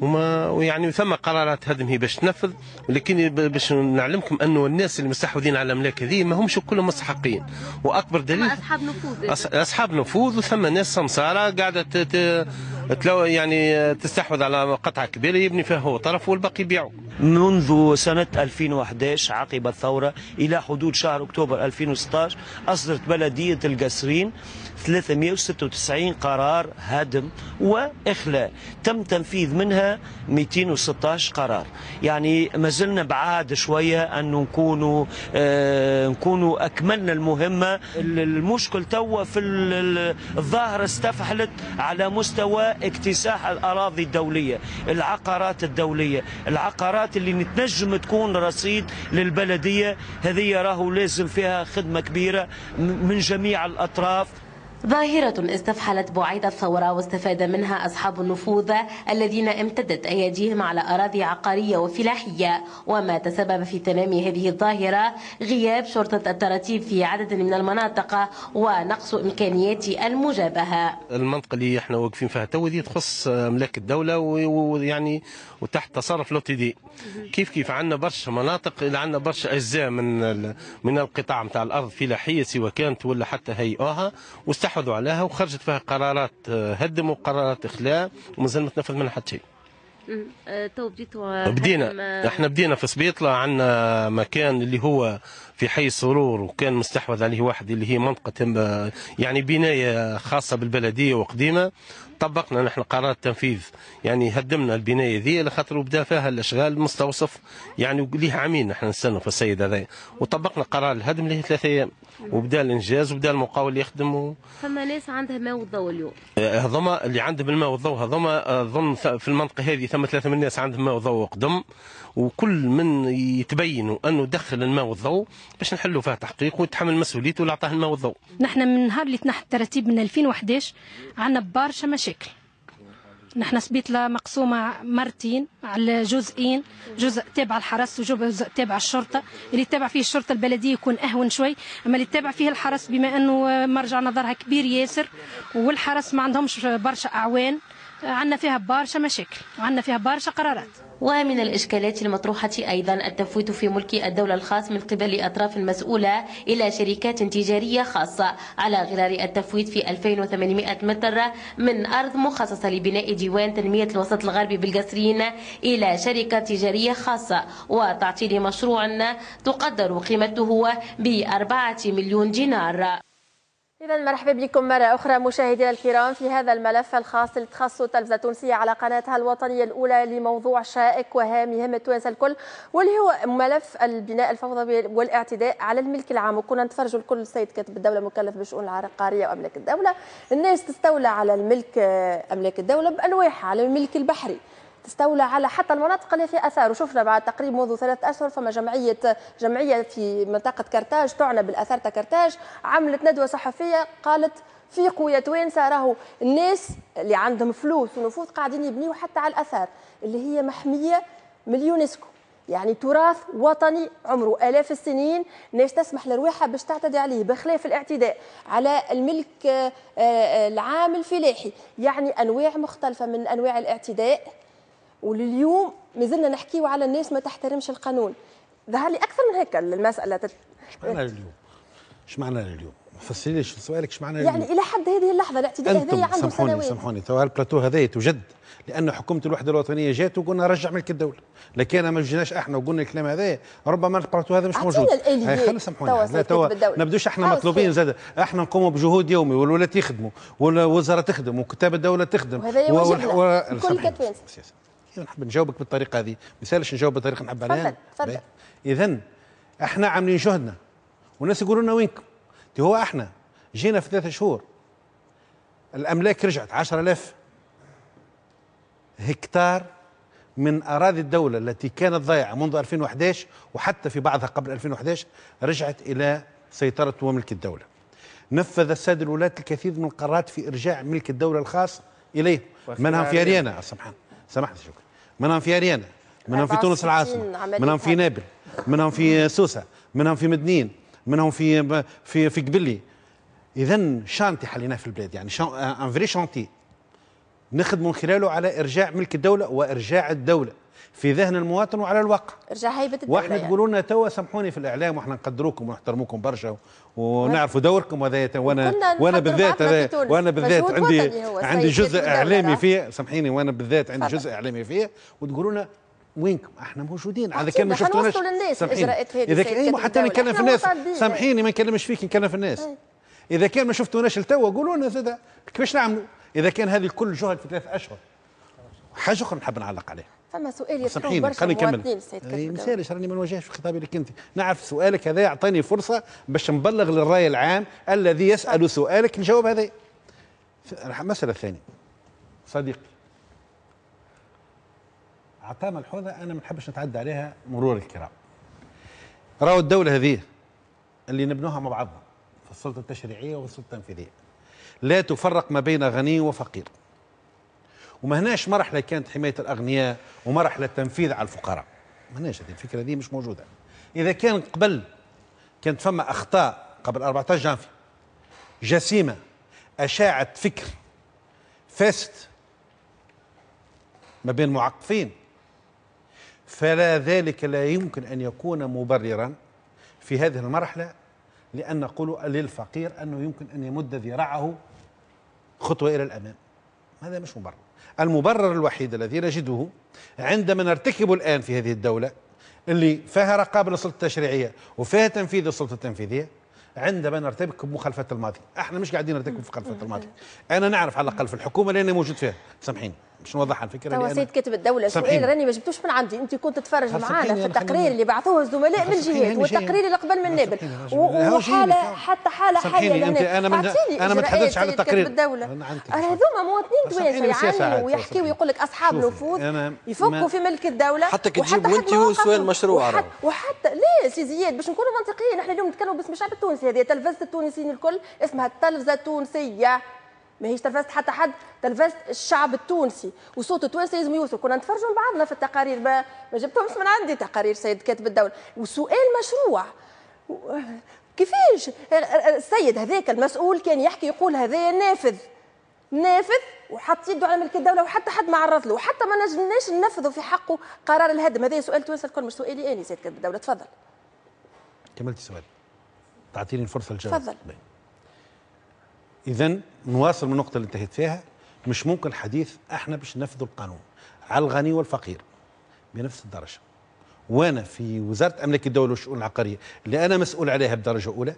وما ويعني ثم قرارات هدم هي باش تنفذ ولكن باش نعلمكم أنه الناس اللي مستحوذين على الاملاك هذه ما همش كلهم مستحقين وأكبر دليل أصحاب نفوذ. أصحاب نفوذ وثم ناس سمسارة قاعدة ت- ت- تلو يعني تستحوذ على قطعه كبيرة يبني فيها هو طرف والباقي يبيعوا. منذ سنة 2011 عقب الثورة إلى حدود شهر أكتوبر 2016 أصدرت بلدية القصرين 396 قرار هدم وإخلاء. تم تنفيذ منها 216 قرار. يعني ما زلنا بعاد شوية أن نكونوا آه نكونوا أكملنا المهمة. ال- المشكل توا في ال- ال- الظاهرة استفحلت على مستوى اكتساح الأراضي الدولية العقارات الدولية العقارات اللي نتنجم تكون رصيد للبلدية. هذه راهو لازم فيها خدمة كبيرة من جميع الأطراف. ظاهرة استفحلت بعيد الثورة واستفاد منها أصحاب النفوذ الذين امتدت أيديهم على أراضي عقارية وفلاحية. وما تسبب في تنامي هذه الظاهرة غياب شرطة التراتيب في عدد من المناطق ونقص إمكانيات المجابهة. المنطقة اللي إحنا واقفين فيها تو دي تخص املاك الدولة و- ويعني وتحت تصرف l'OTD كيف كيف عندنا برشا مناطق عندنا برشا أجزاء من من القطاع نتاع الأرض فلاحيه سواء كانت ولا حتى هيئوها واستحوذوا عليها وخرجت فيها قرارات آه، هدم وقرارات إخلاء ومازال ما تنفذ منها حتى شيء. آه، تو بديتوا بدينا. إحنا بدينا في سبيطلة عندنا مكان اللي هو في حي السرور وكان مستحوذ عليه واحد اللي هي منطقة آه، يعني بناية خاصة بالبلدية وقديمة. طبقنا نحن قرار التنفيذ. يعني هدمنا البناية ذي لخاطر وبدا فيها الأشغال المستوصف يعني ليه عامين نحن نستنوا في السيد هذا. وطبقنا قرار الهدم له ثلاثة أيام. وبدا الإنجاز وبدا المقاول يخدم و... فما ناس عندها ماء والضوء اليوم. هذوما اللي عندهم الماء والضوء هذوما اظن في المنطقة هذه ثم ثلاثة من الناس عندهم ماء وضوء وقدم. وكل من يتبينوا أنه دخل الماء والضوء باش نحلوا فيها تحقيق ويتحمل مسؤوليته اللي اعطاه الماء والضوء. نحن من نهار اللي تنحى التراتيب من 2011 عندنا برشا مشاكل. نحن سبيطلة مقسومة مرتين على جزئين جزء تابع الحرس وجزء تابع الشرطة. اللي تابع فيه الشرطة البلدية يكون أهون شوي أما اللي تابع فيه الحرس بما أنه مرجع نظرها كبير ياسر والحرس ما عندهمش برشا أعوان عندنا فيها برشا مشاكل وعندنا فيها برشا قرارات. ومن الإشكالات المطروحة أيضا التفويت في ملك الدولة الخاص من قبل الأطراف المسؤولة إلى شركات تجارية خاصة على غرار التفويت في 2800 متر من أرض مخصصة لبناء ديوان تنمية الوسط الغربي بالقصرين إلى شركة تجارية خاصة وتعطيل مشروع تقدر قيمته بأربعة مليون دينار. إذا مرحبا بكم مرة أخرى مشاهدينا الكرام في هذا الملف الخاص اللي التلفزة التونسية على قناتها الوطنية الأولى لموضوع شائك وهام يهم التوانسة الكل واللي هو ملف البناء الفوضوي والاعتداء على الملك العام. وكنا نتفرجوا الكل السيد كاتب الدولة مكلف بالشؤون العقارية وأملاك الدولة. الناس تستولى على الملك أملاك الدولة بأنواعها على الملك البحري. تستولى على حتى المناطق اللي فيها آثار. وشفنا بعد تقريبا منذ ثلاث أشهر فما جمعيه جمعية في منطقة كرتاج تعنى بالآثار كرتاج عملت ندوة صحفية قالت فيقوا يا توانسه راهو الناس اللي عندهم فلوس ونفوذ قاعدين يبنيوا حتى على الآثار اللي هي محمية من اليونسكو يعني تراث وطني عمره آلاف السنين ناس تسمح لروحها باش تعتدي عليه بخلاف الاعتداء على الملك آه، آه، العام الفلاحي. يعني أنواع مختلفة من أنواع الاعتداء. ولليوم مازلنا نحكيو على الناس ما تحترمش القانون. ظهر لي أكثر من هيك المسألة؟ تت... إيش معنى لليوم؟ إيش معنى لليوم؟ فسري لي سؤالك إيش معنى يعني إلى حد هذه اللحظة الاعتداء هذايا عنده سامحوني سنوات. سامحوني. تو البلاتو هذايا توجد لأن حكومة الوحدة الوطنية جات وقلنا رجع ملك الدولة. لكن ما جيناش إحنا وقلنا الكلام هذا ربما البلاتو هذا مش موجود. خلينا سامحوني. لا توا. نبدوش إحنا مطلوبين زاد. إحنا نقوموا بجهود يومي والولايات يخدموا والوزارة تخدم وكتاب الدولة تخدم. وهذا واجبنا كل كتوانسه نحب نجاوبك بالطريقة هذه؟ مثالش نجاوب بالطريقة نحب عليها. تفضل اذا إحنا عاملين جهدنا. والناس يقولوا لنا وينكم؟ هو إحنا. جينا في ثلاثة شهور. الأملاك رجعت 10000 هكتار من أراضي الدولة التي كانت ضائعه منذ 2011 وحتى في بعضها قبل 2011 رجعت إلى سيطرة وملك الدولة. نفذ السادة الولاة الكثير من القرارات في إرجاع ملك الدولة الخاص إليه. منها في أريانا سبحان سمحت شكرا. منهم في أريانا منهم في تونس العاصمة منهم في نابل منهم في سوسة منهم في مدنين منهم في في في قبلي. اذا شانتي حليناه في البلاد يعني ان فري شانتي نخدم من خلاله على إرجاع ملك الدولة وإرجاع الدولة. في ذهن المواطن وعلى الواقع. الدولة وإحنا يعني. تقولوا لنا توا سامحوني في الإعلام وإحنا نقدروكم ونحترموكم برشا ونعرفوا دوركم وهذا وأنا وأنا بالذات وأنا بالذات عندي عندي جزء إعلامي فيه. سامحيني وأنا بالذات عندي جزء إعلامي فيه. وتقولوا لنا وينكم؟ إحنا موجودين. هذا كان ما شفتوناش. هذه إذا كان حتى نتكلم في الناس. سامحيني ما نكلمش فيك نتكلم في الناس. إذا كان ما شفتوناش لتوا قولوا لنا زاد كيفاش نعملوا. إذا كان هذه الكل جهد في ثلاث أشهر حاجة أخرى نحب نعلق عليها. فما سؤال يطرح برشا مواطنين سيد مثالش راني ما نواجهش في خطابي لك أنت. نعرف سؤالك هذا يعطيني فرصة باش نبلغ للرأي العام الذي يسأل سؤالك نجاوب هذا. المساله الثانية صديقي عطاء ملحوظة أنا ما نحبش نتعدى عليها مرور الكرام. راهو الدولة هذه اللي نبنوها مع بعضنا في السلطة التشريعية والسلطه التنفيذية. لا تفرق ما بين غني وفقير. وما هناش مرحلة كانت حماية الأغنياء ومرحلة تنفيذ على الفقراء. ما هناش هذه الفكرة دي مش موجودة. إذا كان قبل كانت فما أخطاء قبل 14 جانفي. جسيمة أشاعت فكر فاسد ما بين معقفين فلا ذلك لا يمكن أن يكون مبررا في هذه المرحلة لأن نقول للفقير أنه يمكن أن يمد ذراعه خطوة إلى الأمام. هذا مش مبرر. المبرر الوحيد الذي نجده عندما نرتكب الآن في هذه الدولة اللي فيها رقابه للسلطه التشريعيه وفيها تنفيذ للسلطه التنفيذية عندما نرتكب مخالفة الماضي. إحنا مش قاعدين نرتكب مخالفة الماضي. أنا نعرف على الأقل في الحكومة اللي أنا موجود فيها. سامحيني. باش نوضح الفكرة توا سيد كاتب سامحيني. سؤال راني ما جبتوش من عندي أنت كنت تتفرج معانا في التقرير اللي بعثوه الزملاء من الجهات. والتقرير اللي قبل من النابل سامحيني، و- هاو جايلك، وحالة هاو. حتى حية سامحيني، أنت- لهنا أنا ما- تحدثش على التقرير. هذوما مواطنين سعاد، يعانوا ويحكيوا سامحيني. ويقول لك شوفي، نفوذ يفكوا في ملك الدولة حتى كي هو مواقفهم. سؤال مشروع وحتى, ليه سي زياد باش نكونوا منطقيين إحنا اليوم نتكلموا باسم الشعب التونسي هذه تلفزة التونسيين الكل اسمها التلفزة التونسية ماهيش تلفزة حتى حد تلفزة الشعب التونسي. وصوت التونسي لازم يوصل. كنا نتفرجوا بعضنا في التقارير ما, ما جبتهمش من عندي تقارير سيد كاتب الدولة. وسؤال مشروع. كيفاش؟ السيد هذاك المسؤول كان يحكي يقول هذا نافذ. نافذ وحط يده على ملك الدولة وحتى حد ما عرض له. وحتى ما نجمناش ننفذوا في حقه قرار الهدم. هذا سؤال توانسه الكل مش سؤالي اني سيد كاتب الدولة. تفضل. كملت سؤالي تعطيني الفرصة الجواب تفضل. اذا نواصل من النقطة اللي انتهيت فيها. مش ممكن حديث إحنا باش ننفذوا القانون. على الغني والفقير. بنفس الدرجة. وأنا في وزارة املاك الدولة والشؤون العقارية اللي أنا مسؤول عليها بدرجة أولى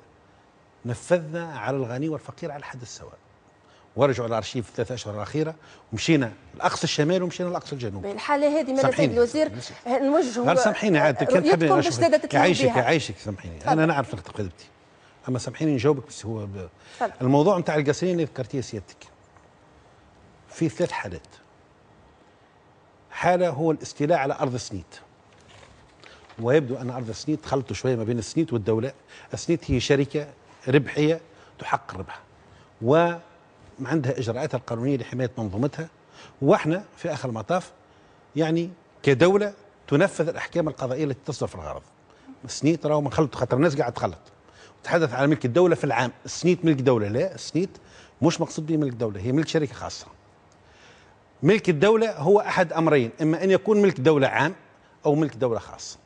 نفذنا على الغني والفقير على حد السواء. ورجعوا الارشيف في الثلاث أشهر الأخيرة. ومشينا الاقصى الشمال ومشينا الاقصى الجنوب. بالحالة هذه ماذا سيد. الوزير نوجهوا سامحيني عاد زادة تتلو يعيشك يعيشك سامحيني. أنا نعرف نقطه قدمتي أما سامحيني نجاوبك بس هو ب... الموضوع نتاع القصرين اللي ذكرتيه سيادتك. في ثلاث حالات. حالة هو الاستيلاء على أرض سنيت. ويبدو أن أرض سنيت خلطوا شوية ما بين السنيت والدولة. السنيت هي شركة ربحية تحقق ربح وعندها إجراءاتها القانونية لحماية منظومتها. وإحنا في آخر المطاف يعني كدولة تنفذ الأحكام القضائية التي تصدر في الغرض. سنيت راهو من خلط خاطر الناس قاعد تخلط. تحدث على ملك الدولة في العام. السنيت ملك دولة. لا السنيت مش مقصود به ملك دولة. هي ملك شركة خاصة. ملك الدولة هو أحد أمرين. إما أن يكون ملك دولة عام أو ملك دولة خاص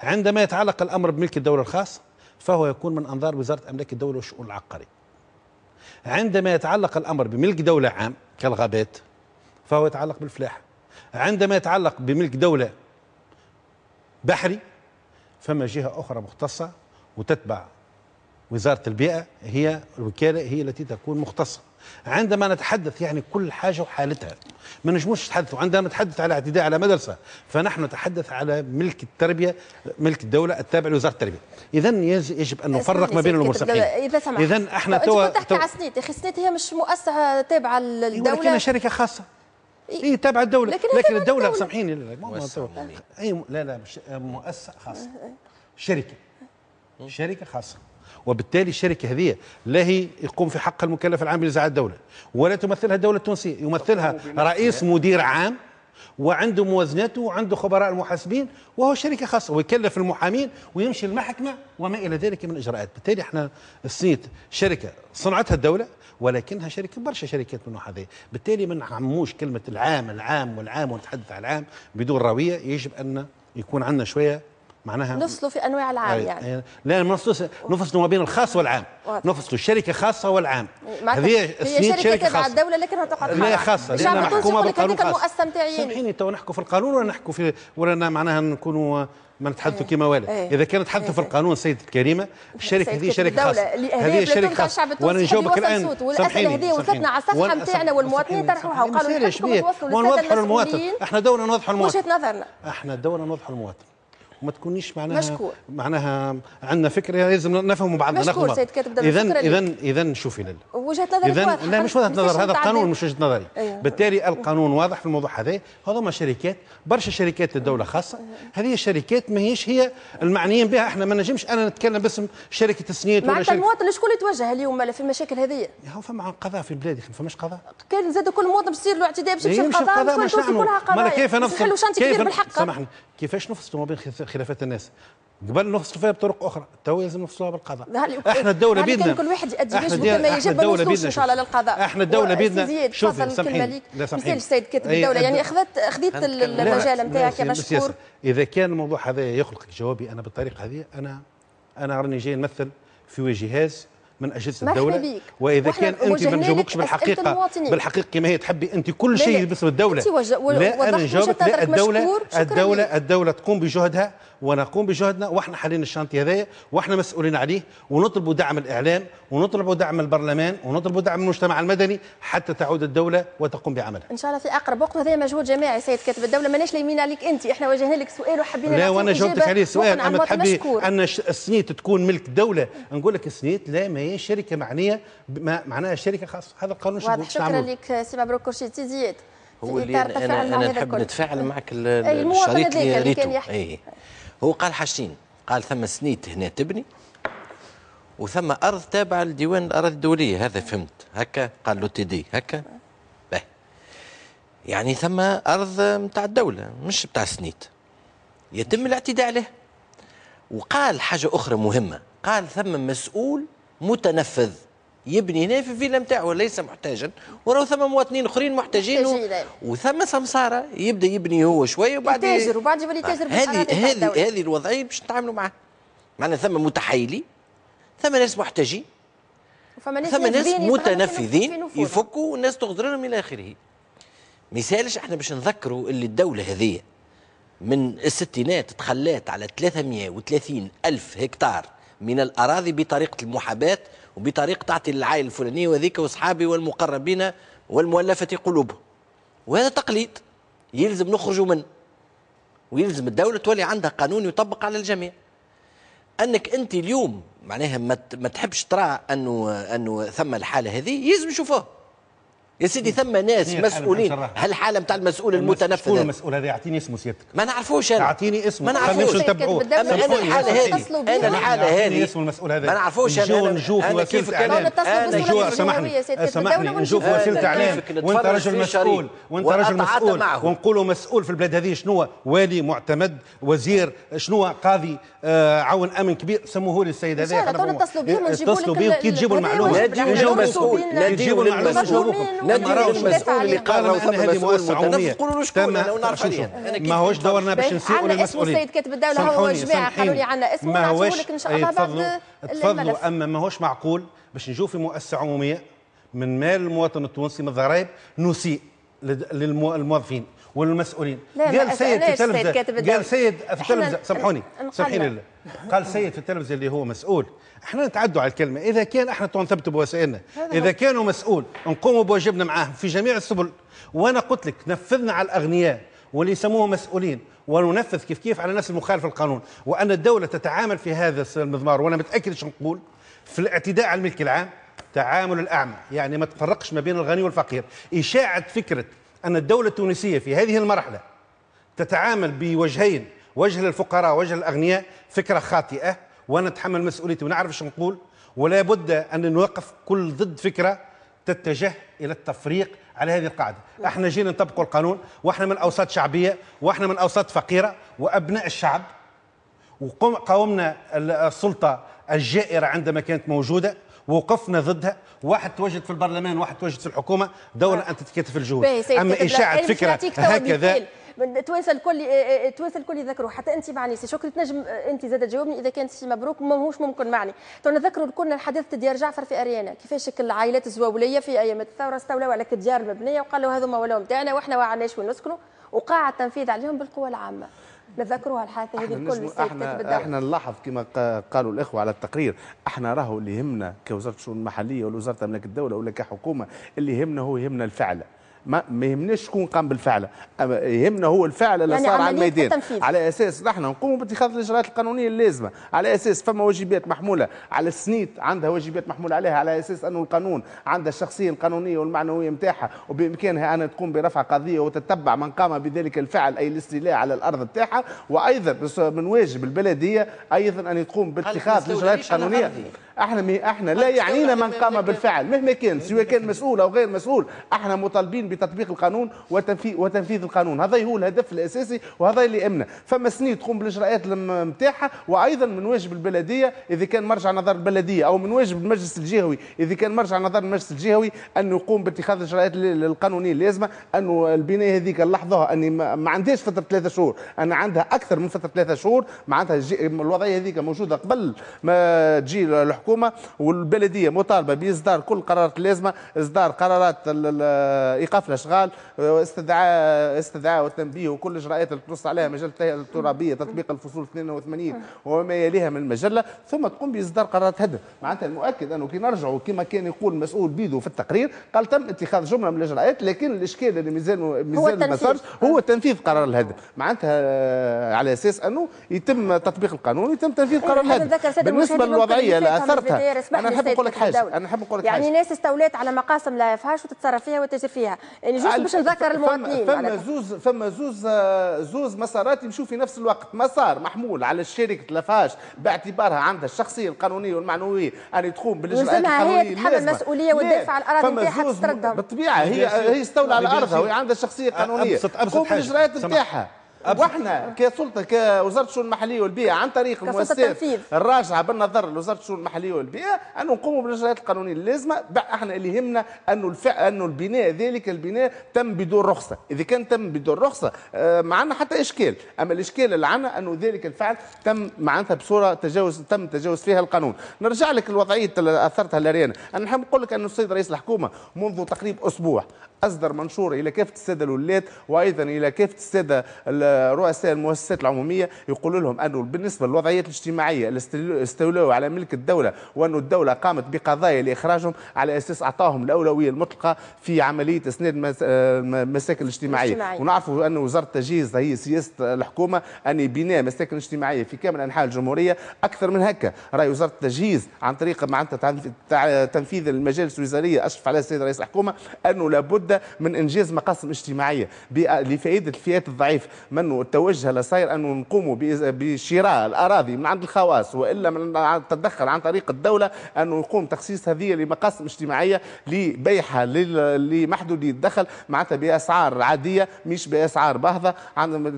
عندما يتعلق الأمر بملك الدولة الخاص فهو يكون من أنظار وزارة املاك الدولة والشؤون العقارية. عندما يتعلق الأمر بملك دولة عام كالغابات فهو يتعلق بالفلاحة. عندما يتعلق بملك دولة بحري فما جهة أخرى مختصة وتتبع وزارة البيئة هي الوكالة هي التي تكون مختصة. عندما نتحدث يعني كل حاجة وحالتها ما نجموش نتحدث عندما نتحدث على اعتداء على مدرسة فنحن نتحدث على ملك التربية ملك الدولة التابع لوزارة التربية. اذا يجب أن نفرق ما بين الأمور. إذا سمحت. اذا إحنا توا كنت تحكي على سنيت يا أخي سنيت هي مش مؤسسة تابعة للدولة. ولكنها شركة خاصة. إي تابعة الدولة. لكن لكن, الدولة الدولة. سامحيني تو- لا لا مش مؤسسة خاصة. شركة. شركة خاصة. وبالتالي الشركة هذه لا هي يقوم في حق المكلف العام بنزاعات الدولة ولا تمثلها الدولة التونسية يمثلها رئيس مدير عام وعنده موازناته وعنده خبراء المحاسبين وهو شركة خاصة ويكلف المحامين ويمشي المحكمة وما إلى ذلك من اجراءات بالتالي إحنا السنيت شركة صنعتها الدولة ولكنها شركة برشا شركات من هذا. بالتالي ما نعموش كلمة العام العام والعام ونتحدث على العام بدون روية يجب أن يكون عندنا شوية معناها نفصلوا في أنواع العام أي- يعني. أي- لا نفصل نفصل ما بين الخاص والعام. واضح. نفصل الشركة خاصة والعام. هذه هي شركة تابعه خاصة. الدولة لكنها تقعد لا محكومة يقول لك بالقانون خاص. سامحيني تو نحكوا في القانون ولا نحكوا في ولا معناها نكونوا ما نتحدثوا كما والي إيه. إذا كان نتحدثوا في القانون سيدتي الكريمة الشركة هذه شركة خاصة. هذه شركة خاصة. وأنا نجاوبك الآن. والأسئلة هذه وصلتنا على الصفحة نتاعنا والمواطنين طرحوها وقالوا ونوضحوا للساده للمواطن إحنا دولة نوضحوا للمواطن وجهة نظرنا. إحنا دولة نوضحوا للمواطن وما تكونيش معناها مشكور. معناها عندنا فكره لازم نفهموا بعضنا مشكور سيد كاتب اذا اذا. اذا شوفي لله وجهة نظرك اذا لا مش وجهة نظر هذا نتعدى. قانون مش وجهة نظري. أيوه. بالتالي القانون واضح في الموضوع هذا. هذوما شركات برشا شركات الدولة خاصة. هذه الشركات ما هيش هي المعنيين بها. إحنا ما نجمش أنا نتكلم باسم شركة السنيت ولا شركه المواطن شكون يتوجه اليوم في المشاكل هذه؟ هو فما قضاء في البلاد ما فماش قضاء. كان زاد كل مواطن باش يصير له اعتداء باش يمشي مش مش كل كلها ما قضايا. كيف نفصل؟ كيف كبير ن- بالحق. سامحني. كيفاش نفصلوا ما بين خلافات الناس. قبل نفصلوا فيها بطرق أخرى. تو لازم نفصلوها بالقضاء. إحنا الدولة كان بيدنا كل واحد يأدي كما إحنا يجب ما نوصلوش أن شاء الله. للقضاء إحنا الدولة بيدنا شوفي سامحيني ليك لا ما سامحيني يسالش سيد كاتب الدولة. يعني اخذت خذيت المجال نتاعك يا مشكور. إذا كان الموضوع هذا يخلق جوابي أنا بالطريقة هذه أنا أنا راني جاي نمثل في جهاز من أجهزة الدولة بيك. وإذا كان انت ما نجاوبكش بالحقيقة. بالحقيقة كما هي تحبي انت كل شيء. باسم الدولة لا أنا نجاوبك لا الدولة الدولة. الدولة تقوم بجهدها ونقوم بجهدنا وإحنا حالين الشانتي هذايا وإحنا مسؤولين عليه ونطلبوا دعم الإعلام ونطلبوا دعم البرلمان ونطلبوا دعم المجتمع المدني حتى تعود الدولة وتقوم بعملها إن شاء الله في أقرب وقت هذا مجهود جماعي سيد كاتب الدولة ماناش لايمين عليك انت إحنا وجهنا لك سؤال وحبينا لا وأنا جاوبتك عليه سؤال مقنعة أما تحبي. أن السنيت تكون ملك الدولة نقول لك السنيت لا ما هي شركة معنية بما معناها شركة خاصة. هذا القانون شو واضح. شكرا لك سي مبروك كرشيد سي زياد هو في اللي إطار أنا أنا نحب. نتفاعل معك الشريط اللي اللي كان ريته يحكي. أي. هو قال حاجتين قال ثم سنيت هنا تبني وثم أرض تابعة لديوان الأراضي الدولية. هذا فهمت. هكا؟ قال l'OTD. هكا؟ باهي يعني ثم أرض نتاع الدولة مش بتاع سنيت. يتم الاعتداء عليه وقال حاجة أخرى مهمة. قال ثم مسؤول متنفذ. يبني هنا في الفيلا نتاعو وليس محتاجا. وراه ثم مواطنين أخرين محتاجين و... وثم سمسارة. يبدأ يبني هو شوية وبعد يتاجر وبعد يولي يتاجر هذه هذه. هذه الوضعية باش نتعاملوا معها معنا ثم متحايلين ثم ناس محتاجين. ناس ثم ناس في متنفذين. يفكوا والناس تغدر لهم إلى آخره. ما يسالش إحنا باش نذكروا اللي الدولة هذه من الستينات تخلات على 330 ألف هكتار من الأراضي بطريقة المحاباة وبطريقة تعطي للعائلة الفلانية وذيك وأصحابي والمقربين والمؤلفة قلوبهم. وهذا تقليد يلزم نخرجوا منه ويلزم الدولة تولي عندها قانون يطبق على الجميع. أنك أنت اليوم معناها ما تحبش ترى أنه أنه ثم الحالة هذه يلزم نشوفوها يا سيدي ثم ناس مسؤولين. هالحاله نتاع المسؤول شكون المتنفذ المسؤول؟ هذا يعطيني اسمه سيادتك. ما نعرفوش أنا. اعطيني اسمه. ما نعرفوش. نتبعوه. اما أنا الحالة هذه. أنا الحالة هذه. اسم المسؤول هذا. ما نعرفوش أنا. نشوف وسيلة اعلام أنا نجو سامحني. سامحني. نشوف وسيلة. اعلام وانت رجل مسؤول. وانت رجل مسؤول. ونقولوا مسؤول في البلاد هذه شنو؟ والي معتمد وزير شنو؟ قاضي آه عون أمن كبير. سموه لي السيد هذا شاء الله تو نتصلوا بهم ونجيبوا اتصلوا بيه وكي تجيبوا المعلومة. لا. تجيبوا بين لا تجيبوا المسؤول راهوش المسؤول اللي قال راهو ان ثم هذه مسؤول عموميه قولوا له شكون أنا ونعرف ما هوش. دورنا باش نسيئوا اسم للمسؤولين. السيد كاتب الدولة هو جماعة قالوا. لي عندنا اسمه ما ونعطيه هوش لك إن شاء الله بعد تفضلوا أما ما هوش معقول باش نجوا في مؤسسة عمومية من مال المواطن التونسي من الضرائب نسيء للموظفين والمسؤولين. قال سيد في أسألناش سيد كاتب التلفزه. قال سيد في التلفزه سامحوني. سامحيني. لله قال سيد في التلفزه اللي هو مسؤول. إحنا نتعدوا على الكلمة. إذا كان إحنا تو نثبتوا بوسائلنا. إذا كانوا مسؤول نقوموا بواجبنا معاهم في جميع السبل. وأنا قلت لك نفذنا على الأغنياء واللي يسموهم مسؤولين. وننفذ كيف كيف على الناس المخالفه للقانون وأن الدولة تتعامل في هذا المضمار. وأنا متأكد إيش نقول؟ في الاعتداء على الملك العام تعامل الأعمى. يعني ما تفرقش ما بين الغني والفقير. إشاعة فكرة أن الدولة التونسية في هذه المرحلة تتعامل بوجهين. وجه للفقراء وجه للأغنياء فكرة خاطئة وأنا اتحمل مسؤوليتي ونعرف إيش نقول ولا بد أن نوقف كل ضد فكرة تتجه إلى التفريق على هذه القاعدة. إحنا جينا نطبقوا القانون وإحنا من أوساط شعبية وإحنا من أوساط فقيرة وأبناء الشعب وقاومنا السلطة الجائرة عندما كانت موجودة ووقفنا ضدها. واحد تواجد في البرلمان واحد تواجد في الحكومة دورنا ان تتكاتف الجهود. أما إشاعة فكرة هكذا التوانسه الكل آه، آه، التوانسه الكل يذكروا. حتى أنت معني سي شكري تنجم آه، أنت زاد تجاوبني. إذا كانت سي مبروك ماهوش ممكن معني. تو نذكروا كنا حديثة ديار جعفر في أريانا. كيفاش العائلات الزواوليه في أيام الثورة استولوا على كديار مبنية وقالوا هذوما ولاو نتاعنا وإحنا ما عندناش وين نسكنوا وقاع التنفيذ عليهم بالقوة العامة. نذكروها الحادثه هذه الكل إحنا. إحنا نلاحظ كما قا- قالوا الإخوة على التقرير إحنا راهو اللي يهمنا كوزارة الشؤون المحلية ولا وزاره املاك الدولة ولا كحكومة اللي يهمنا هو يهمنا الفعل. ما ما يهمناش شكون قام بالفعل. يهمنا هو الفعل اللي يعني صار على الميدان. على أساس نحن نقوم باتخاذ الإجراءات القانونية اللازمة. على أساس فما واجبات محمولة. على السنيت عندها واجبات محمولة عليها. على أساس أنه القانون عندها الشخصية القانونية والمعنوية نتاعها وبإمكانها أن تقوم برفع قضية وتتبع من قام بذلك الفعل أي الاستيلاء على الأرض نتاعها وأيضا بس- من واجب البلدية أيضا أن تقوم باتخاذ الإجراءات القانونية؟ إحنا إحنا لا يعنينا من قام؟ بالفعل. مهما كان سواء كان مسؤول أو غير مسؤول إحنا مطالبين بتطبيق القانون وتنفيذ القانون. هذا هو الهدف الأساسي وهذا اللي امنا فما سنين تقوم بالإجراءات نتاعها وأيضا من واجب البلدية إذا كان مرجع نظر البلديه أو من واجب المجلس الجهوي إذا كان مرجع نظر المجلس الجهوي انه يقوم باتخاذ الاجراءات القانونيه اللازمة انه البناية هذيك نلاحظوها أني ما عندهاش فترة ثلاثة شهور. أنا عندها أكثر من فترة ثلاثة شهور معناتها الوضعية هذيك موجودة قبل ما تجي الحكومة والبلدية مطالبة بإصدار كل القرارات اللازمه إصدار قرارات إيقاف الأشغال استدعاء استدعاء والتنبيه وكل الاجراءات اللي تنص عليها مجلة الترابية تطبيق الفصول 82 وما يليها من المجلة ثم تقوم بإصدار قرارات هدف. معناتها المؤكد أنه كي نرجعوا كما كان يقول مسؤول بيدو في التقرير قال تم اتخاذ جملة من الإجراءات لكن الإشكال اللي مازال مازال ما هو تنفيذ قرار الهدف. معناتها على أساس أنه يتم تطبيق القانون ويتم تنفيذ قرار الهدف. بالنسبة للوضعية اللي أثرتها أنا نحب نقول لك حاجة. أنا نحب نقول لك يعني ناس استولات على مقاسم لا يفهاش وتتصرف فيها وتجري فيها. يعني جوست باش نذكر المواطنين فما زوز فما زوز زوز مسارات يمشوا في نفس الوقت. مسار محمول على الشركة لافاش باعتبارها عندها الشخصية القانونية والمعنوية أن تقوم بالاجراءات القانونية. هي تتحمل المسؤولية وتدافع على الأراضي نتاعها بالطبيعه هي هي استولى على ارضها وهي عندها شخصية قانونية. تقوم بالإجراءات نتاعها. وإحنا كسلطة كوزارة الشؤون المحلية والبيئة عن طريق المؤسسات الراجعة بالنظر لوزارة الشؤون المحلية والبيئة أن نقوموا بالاجراءات القانونية اللازمة إحنا اللي يهمنا انه الفع انه البناء ذلك البناء تم بدون رخصة. إذا كان تم بدون رخصة آه، ما عندنا حتى إشكال. أما الإشكال اللي عندنا أنه ذلك الفعل تم معناتها بصورة تجاوز تم تجاوز فيها القانون. نرجع لك الوضعية اللي أثرتها لاريانا أنا نحب نقول لك انه السيد رئيس الحكومة منذ تقريبا أسبوع أصدر منشور إلى كافة السادة الولاد وأيضا إلى كافة السادة رؤساء المؤسسات العمومية يقول لهم أنه بالنسبة للوضعيات الاجتماعية اللي استولوا على ملك الدولة وانه الدولة قامت بقضايا لإخراجهم على أساس أعطاهم الأولوية المطلقة في عملية إسناد المساكن الاجتماعيه ونعرفوا أن وزارة التجهيز هي سياسة الحكومة أن بناء مساكن اجتماعية في كامل أنحاء الجمهورية أكثر من هكا. رأي وزارة التجهيز عن طريق معناتها تنفيذ المجالس الوزارية أشرف على السيد رئيس الحكومة أنه لابد من إنجاز مقاصد اجتماعية لفائدة الفئات الضعيفه منه التوجه لصاير انه نقوموا بشراء الأراضي من عند الخواص وإلا من التدخل عن طريق الدولة انه يقوم تخصيص هذه لمقاصد اجتماعية لبيعها لمحدودي الدخل معناتها بأسعار عادية مش بأسعار باهظة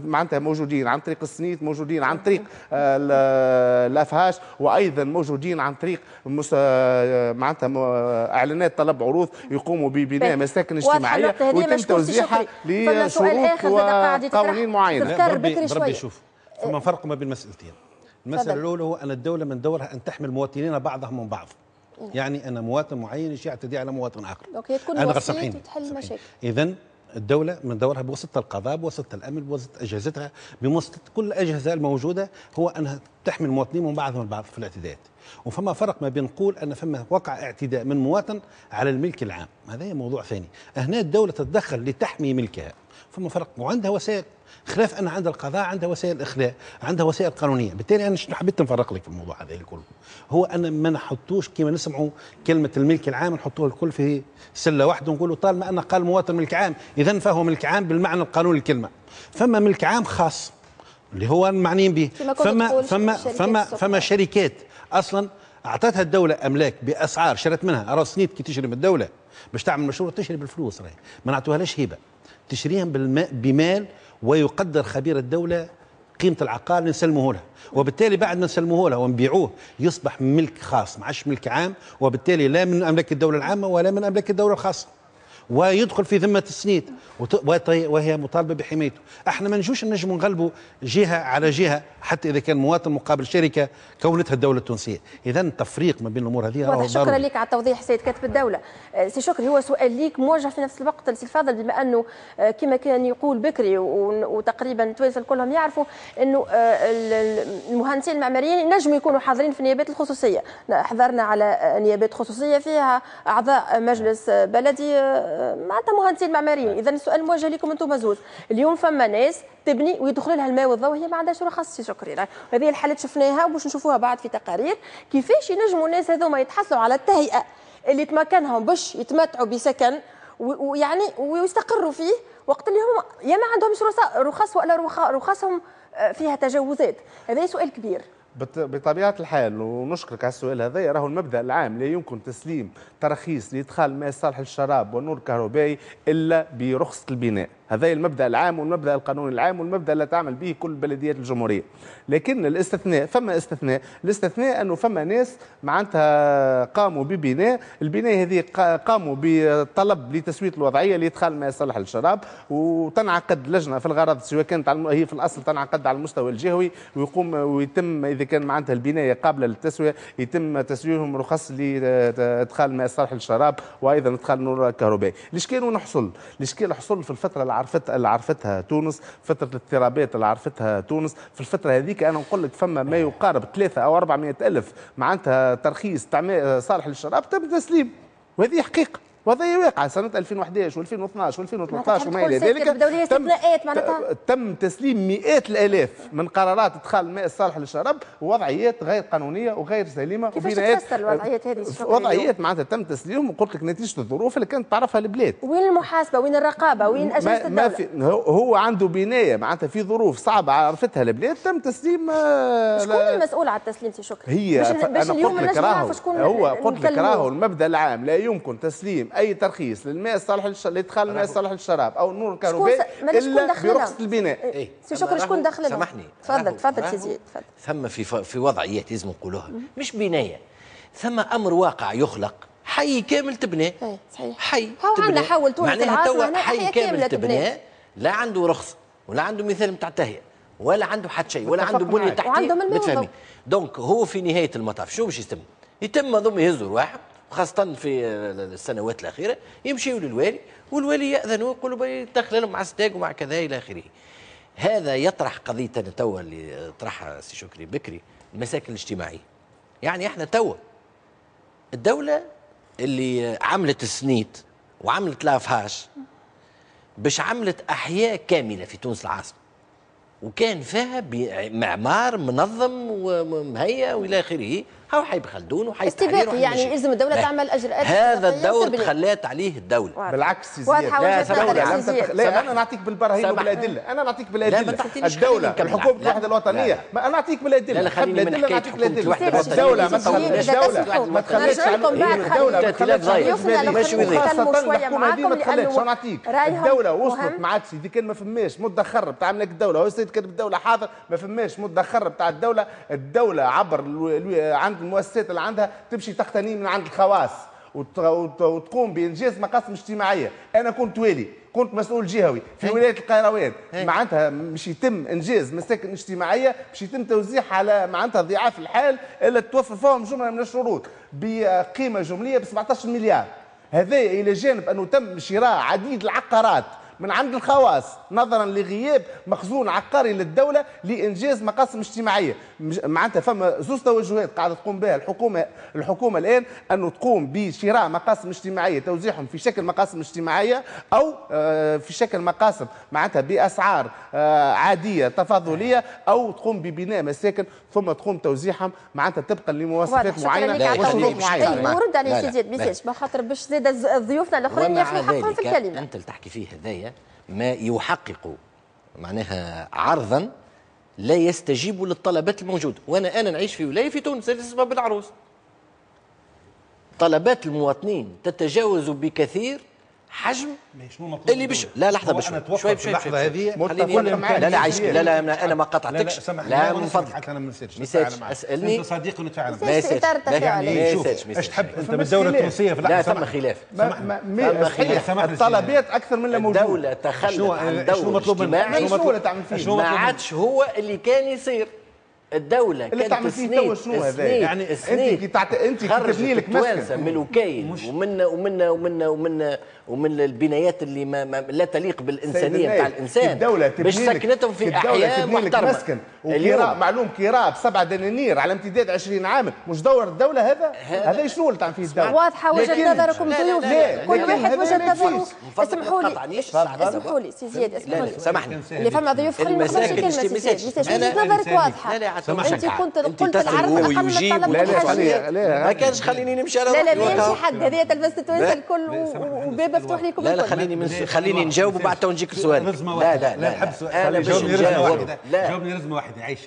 معناتها موجودين عن طريق السنيت موجودين عن طريق الأفهاش وأيضا موجودين عن طريق معناتها إعلانات طلب عروض يقوموا ببناء مساكن اجتماعية ويتم توزيعها لشروط وقوانين بكري شوي. بربي شوف ثم فرق ما بين مسألتين. المسألة الأولى هو أن الدولة من دورها أن تحمي المواطنين بعضهم من بعض. يعني أنا مواطن معين يجي يعتدي على مواطن آخر. أوكي تكون أنا وسيط وتحل المشاكل إذا الدولة من دورها بواسطة القضاء بواسطة الأمن بواسطة أجهزتها بواسطة كل الأجهزة الموجودة هو أنها تحمي المواطنين من بعضهم البعض في الاعتداءات. وفما فرق ما بين نقول أن فما وقع اعتداء من مواطن على الملك العام. هذا موضوع ثاني. هنا الدولة تتدخل لتحمي ملكها. فما فرق. وعندها وسائل خلاف أن عند القضاء عندها وسائل إخلاء عندها وسائل قانونية. بالتالي أنا حبيت نفرق لك في الموضوع هذا الكل؟ هو أن ما نحطوش كما نسمعوا كلمة الملك العام نحطوها الكل في سلة واحدة ونقولوا طالما أن قال مواطن ملك عام اذا فهو ملك عام بالمعنى القانوني الكلمة. فما ملك عام خاص اللي هو المعنيين به. فما فما فما فما شركات أصلا أعطتها الدولة أملاك بأسعار شرت منها. أراضي سنيت كي تشري من الدولة باش تعمل مشروع تشري بالفلوس راهي. ما نعطوهاش هبه تشريهم بمال ويقدر خبير الدولة قيمة العقار نسلمه لها وبالتالي بعد ما نسلمه لها ونبيعوه يصبح ملك خاص ما عادش ملك عام. وبالتالي لا من أملاك الدولة العامة ولا من أملاك الدولة الخاصة. ويدخل في ذمة السنيد. وهي مطالبة بحمايته. إحنا ما نجوش نجم نغلبوا جهة على جهة حتى إذا كان مواطن مقابل شركة كونتها الدولة التونسية. اذا التفريق ما بين الأمور هذه واضح. شكرا لك على التوضيح سيد كاتب الدولة. آه، سي شكري هو سؤال ليك موجه في نفس الوقت. لسي الفاضل بما أنه آه، كما كان يقول بكري وتقريبا التوانسه كلهم يعرفوا أنه آه، المهندسين المعماريين ينجموا يكونوا حاضرين في النيابات الخصوصية. حضرنا على نيابات خصوصية فيها أعضاء مجلس بلدي معناتها مهندسين معماريين. اذا السؤال موجه لكم أنتم زوز اليوم فما ناس تبني ويدخل لها الماء والضوء وهي ما عندهاش رخص شكري هذه الحالات شفناها وباش نشوفوها بعد في تقارير. كيفاش ينجموا الناس هذوما يتحصلوا على التهيئة اللي تمكنهم باش يتمتعوا بسكن ويعني ويستقروا فيه وقت اللي هم يا ما عندهمش رخص ولا رخصهم آه، فيها تجاوزات. هذا سؤال كبير. بطبيعة الحال ونشكرك على السؤال هذا راهو المبدأ العام لا يمكن تسليم تراخيص لإدخال الماء الصالح للشراب والنور الكهربائي إلا برخصة البناء. هذا المبدأ العام والمبدأ القانوني العام والمبدأ اللي تعمل به كل بلديات الجمهورية. لكن الاستثناء فما استثناء؟ الاستثناء أنه فما ناس معناتها قاموا ببناء البناء هذه قا- قاموا بطلب لتسوية الوضعية لإدخال الماء الصالح للشراب وتنعقد لجنة في الغرض سواء كانت هي في الأصل تنعقد على المستوى الجهوي ويقوم ويتم إذا كان معناتها البنايه قابلة للتسوية يتم تسويهم رخص لإدخال الماء الصالح للشراب وأيضا إدخال النور الكهربائي الاشكال وين حصل الاشكال حصل في الفترة اللي عرفتها اللي عرفتها تونس فترة الاضطرابات اللي عرفتها تونس. في الفترة هذيك أنا نقول لك فما ما يقارب ثلاثة أو 400 ألف معناتها ترخيص صالح للشراب تم تسليم. وهذه حقيقة. وهذه واقعة سنة 2011 و2012 و2013 وما إلى ذلك معناتها. تم تسليم مئات الآلاف من قرارات إدخال الماء الصالح للشراب ووضعيات غير قانونية وغير سليمة كيفاش تفسر الوضعيات هذه وضعيات معناتها تم تسليمهم وقلت لك نتيجة الظروف اللي كانت تعرفها البلاد. وين المحاسبة؟ وين الرقابة؟ وين أجهزة ما, ما الدولة؟ في هو- عنده بناية معناتها في ظروف صعبة عرفتها البلاد تم تسليم آه، شكون المسؤول على التسليم سي شكري هي باش, اليوم نعرف شكون هو قلت لك. راهو المبدأ العام لا يمكن تسليم أي ترخيص للماء الصالح للش- لإدخال الماء الصالح للشراب أو النور الكهربائي إلا؟ برخصه البناء إيه. سي شكري شكون دخل؟ سامحني تفضل تفضل سي زياد تفضل ثم في ف- في وضعيات لازم نقولوها مش بناية ثم أمر واقع يخلق حي كامل تبنى إيه صحيح حي هو تبنى. عندنا حول تونس معناها توا حي كامل تبنى. لا عنده رخصه ولا عنده مثال نتاع تهيئة ولا عنده حتى شيء ولا عنده بنية. تحتية وعندهم الماء متفاهمين. donc هو في نهاية المطاف شو باش يتم؟ يتم ضم يهزوا الواحد خاصة في السنوات الأخيرة يمشيوا للوالي والوالي يأذنوا يقولوا بي دخل لهم مع STEG ومع كذا إلى آخره. هذا يطرح قضية توا اللي طرحها سي شكري بكري المساكن الاجتماعية. يعني إحنا توا الدولة اللي عملت السنيت وعملت لافهاش باش عملت أحياء كاملة في تونس العاصمة وكان فيها معمار منظم ومهيأ وإلى آخره. هاو حي بخلدون وحي استباقي التحرير وحي يعني ماشي. يلزم الدولة لا. تعمل أجراءات هذا الدور. تخلات عليه الدولة بالعكس زياد وجهة لا،. يا لم تتخ... لا. أنا نعطيك بالبراهين. وبالأدلة أنا نعطيك لا، بالأدلة الدولة. الحكومة. الوحده الوطنية. ما أنا نعطيك بالأدلة لا، خليني من بالأدلة الوحدة الدولة ما الوطنية. تخليش الدولة. ما تخليش الدولة ما. تخليش الحكومة دي ما تخليش نعطيك الدولة وصلت. ما عادش إذا كان ما فماش مدخر بتاع ملك الدولة هو السيد كان الدولة حاضر ما فماش مدخر بتاع الدولة الدولة عبر الو- عند المؤسسات اللي عندها تمشي تقتني من عند الخواص وت- وت- وتقوم بإنجاز مقاصد اجتماعية أنا كنت والي كنت مسؤول جهوي في ولاية القيروان. معناتها مش يتم إنجاز مساكن اجتماعية مش يتم توزيعها على معناتها ضعاف الحال إلا توفر فيهم جملة من الشروط بقيمة جملية ب 17 مليار. هذا إلى جانب أنه تم شراء عديد العقارات من عند الخواص نظرا لغياب مخزون عقاري للدولة لإنجاز مقاصد اجتماعية. معناتها فما زوز توجهات قاعدة تقوم بها الحكومة الحكومة الآن أنه تقوم بشراء مقاصد اجتماعية توزيعهم في شكل مقاصد اجتماعية أو آه، في شكل مقاصد معناتها بأسعار آه، عادية تفاضليه أو تقوم ببناء مساكن ثم تقوم توزيعهم معناتها طبقا لمواصفات معينة على اي معك. ورد عليه لا، سي لا، زياد لا. بيساج بخاطر باش زاد ضيوفنا الأخرين ياخذوا حقهم في الكلمة. أنت اللي تحكي فيه هذايا. ما يحقق معناها عرضا لا يستجيب للطلبات الموجوده وأنا أنا نعيش في ولاية في تونس اللي اسمها بالعروس طلبات المواطنين تتجاوز بكثير حجم مطلوب اللي بش لا لحظة هو بشوي أنا أتوقف شوي في شوي اللحظة شوي هذه. خليني لا لا عايش. لا لا أنا أنا ما قطعتكش لا من فضلك حتى أنا ما نسيتش. ما. أسألني. أنت صديق ونتفاعل ما معك ما يسالش. يعني شوف إيش تحب أنت بالدولة. التونسية؟ في لا ثم. خلاف. ما ما فما ما خلاف. الطلبات أكثر من اللي موجود الدولة تخلت عن دور مطلوب شنو فيه؟ شنو ما مطلوب؟ عادش هو اللي كان يصير. الدولة اللي كانت تعمل فيه سنين- توا شنو هذا؟ سنين- يعني سنين كي تعت- خرجت تبني لك مسكن. من الوكاين ومن ومن ومن ومن ومن البنايات اللي ما, ما لا تليق بتاع النايب، الإنسان. الدولة تبني باش سكنتهم في الدولة أحياء تبني لك محترمة. مسكن. وكراء معلوم كراء بسبعة دنانير على امتداد 20 عام. مش دور الدولة هذا؟ هذا شنو اللي تعمل فيه الدولة؟ واضحة وجهة لكن- نظركم ضيوف. كل واحد ما نظره اسمحوا لي. اسمحوا لي. سي زياد اسمحوا لي. سامحني. اللي فما ضيوف ما المساكن كلمة سي زياد. وجهة نظرك لا عاد أنت. كنت قلت العرض أقل الطلب لا لا لا لا ما كانش خليني نمشي على لا لا روحي ما وهكا. يمشي حد. هذه التوانسة لا. الكل وباب مفتوح لكم لا لا. خليني من خليني نجاوب وبعد تو نجيك السؤال لا لا لا نحب لا. سؤال أنا باش جاوبني رزمه نجاوب جاوبني رزمه واحدة. عيش.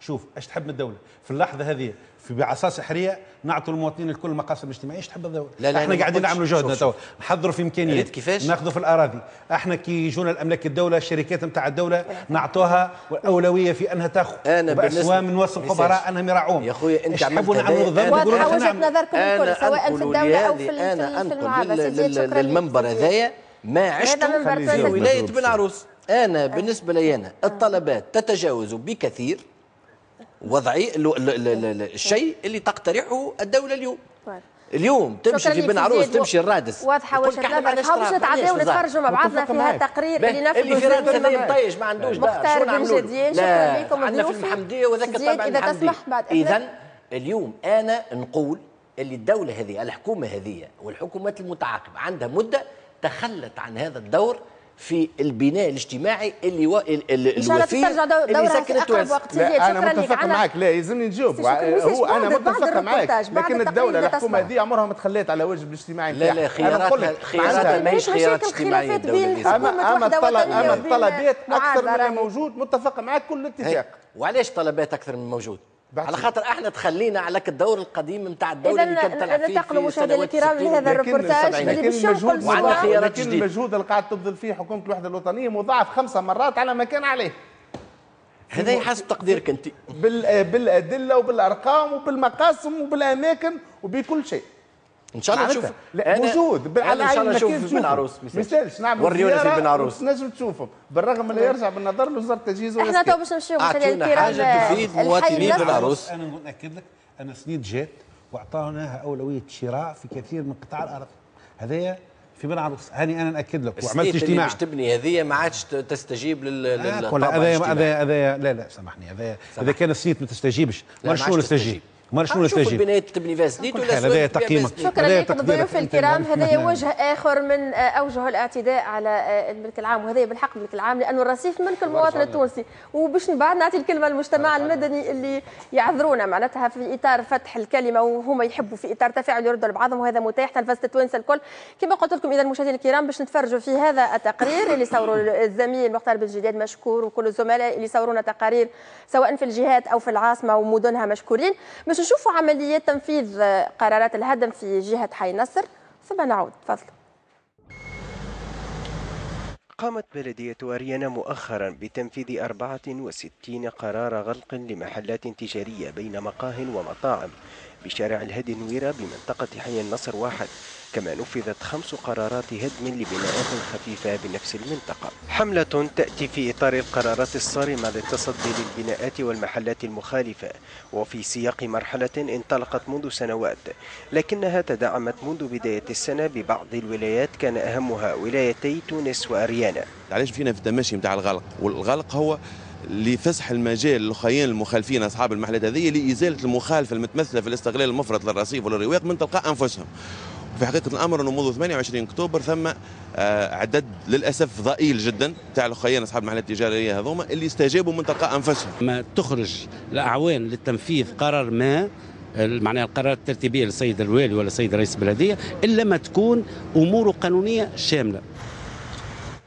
شوف إيش تحب من الدولة في اللحظة هذه في بعصا سحريه نعطوا المواطنين الكل المقاصد الاجتماعية إيش تحب الدولة لا لا إحنا قاعدين. نعملوا جهدنا توا شوف. نحضروا في امكانيات كيفاش؟ ناخذوا في الأراضي إحنا كي يجونا الاملاك الدولة الشركات نتاع الدولة نعطوها اولويه في أنها تاخذ أنا باسوام بالنسبة- نوصل ميساج. خبراء أنهم يراعوهم يا اخويا أنت عملت تحبوا نعملوا يقولوا واضحه وجهه. نظركم الكل سواء في الدولة أو في أنا انقل للمنبر. هذايا ما عشت في. ولايه بن عروس أنا بالنسبة لي أنا الطلبات تتجاوز بكثير وضعي ال- ال- ال- ال- الشيء اللي تقترحه الدولة اليوم اليوم تمشي في بن عروس. تمشي الرادس واضحة ما نظرك باش نتعداو معليش هزار. نتفرجوا مع بعضنا متفق فيها معاك. تقرير باهي، اللي نفذه اللي في رادس هذا مطيش ما عندوش مختار بن؟ جديان شكرا لكم عندنا في. المحمديه وذاك طبعا إذا. تسمح بعد. اذا اليوم أنا نقول اللي الدولة هذه الحكومة هذه والحكومات المتعاقبة عندها مدة تخلت عن هذا الدور في البناء الاجتماعي اللي و... ال- ال- إن شاء الله تسترجع دو- اللي دورها سكن في أقرب التوانسه وقت زياد لا أنا شكرا لك متفق معك لا يلزمني نجاوب. هو أنا متفق معك لكن الدولة الحكومة. هذه عمرها ما تخليت على واجب الاجتماعي لا، لا، خياراتها- معناتها- ماهيش خيارات اجتماعية اما أما أما الطلبات أكثر من اللي. موجود متفق معك كل هي. اتفاق وعلاش طلبات أكثر من موجود؟ على؟ خاطر إحنا تخلينا على الدور القديم نتاع الدولة اللي كانت إذا تلعب فيه ننتقلوا في مشاهدينا الكرام. لهذا لكن- الروبورتاج لكن اللي باش المجهود ينقل وعندنا خيارات لكن جديدة. المجهود اللي قاعد تبذل فيه حكومة الوحده الوطنية مضاعف خمسه مرات على ما كان عليه هذا حسب تقديرك أنت بال بالأدلة وبالأرقام وبالمقاسم وبالأماكن وبكل شيء إن شاء الله نشوف. لا موجود. أنا إن شاء الله نشوف في بن عروس. ما يسالش نعمل وريونا في بن عروس. وتنجم تشوفهم. بالرغم اللي يرجع بالنظر لوزارة التجهيز إحنا. تو باش نمشيو الكرام حاجة تفيد الحي مواطني النصر. بن عروس. أنا ناكد لك ان سنيد جات واعطوناها أولوية شراء في كثير من قطاع الأرض. هذايا في بن عروس. هاني أنا ناكد لك. وعملت اجتماع. باش تبني هذه ما عادش ت- تستجيب لل آه، للطابع ولا هذا الاجتماعي. هذا هذا لا لا سامحني. هذا سامح. اذا كان السنيت ما تستجيبش شنو تستجيب. ما شنو نشوف نستجيب. البنايات تبني فاسليت كل ولا هذا تقييمك. فيها شكرا لكم ضيوف الكرام هذا. وجه آخر من آه، أوجه الاعتداء على آه، الملك العام وهذا بالحق الملك العام لأنه الرصيف ملك المواطن التونسي. وباش بعد نعطي الكلمة للمجتمع المدني اللي يعذرونا. معناتها في إطار فتح الكلمة وهما يحبوا في إطار تفاعل يردوا لبعضهم وهذا متاح تلفزه التوانسه الكل. كما قلت لكم إذا المشاهدين الكرام باش نتفرجوا في هذا التقرير اللي صوروا الزميل مختار بن جديد مشكور وكل الزملاء اللي صورونا تقارير سواء في الجهات أو في العاصمة ومدنها مشكورين. باش نشوفوا عمليات تنفيذ قرارات الهدم في جهة حي نصر. ثم نعود تفضلوا قامت بلدية أريانا مؤخرا بتنفيذ 64 قرار غلق لمحلات تجارية بين مقاه ومطاعم بشارع الهادي نويرة بمنطقة حي النصر واحد. كما نفذت خمس قرارات هدم لبناءات خفيفة بنفس المنطقة. حملة تأتي في إطار القرارات الصارمة للتصدي للبناءات والمحلات المخالفة وفي سياق مرحلة انطلقت منذ سنوات لكنها تدعمت منذ بداية السنة ببعض الولايات كان أهمها ولايتي تونس وأريانا. علاش فينا في التمشي نتاع الغلق؟ والغلق هو لفسح المجال للخيان المخالفين أصحاب المحلات هذه لإزالة المخالفة المتمثلة في الاستغلال المفرط للرصيف وللرواق من تلقاء أنفسهم. في حقيقة الأمر أنه منذ 28 أكتوبر ثم آه، عدد للأسف ضئيل جدا. تاع الخيان أصحاب المحلات التجارية هذوما اللي استجابوا من تلقاء أنفسهم. ما تخرج الأعوان للتنفيذ قرار ما معناها القرارات الترتيبيه للسيد الوالي ولا السيد رئيس البلدية إلا ما تكون اموره قانونية شاملة.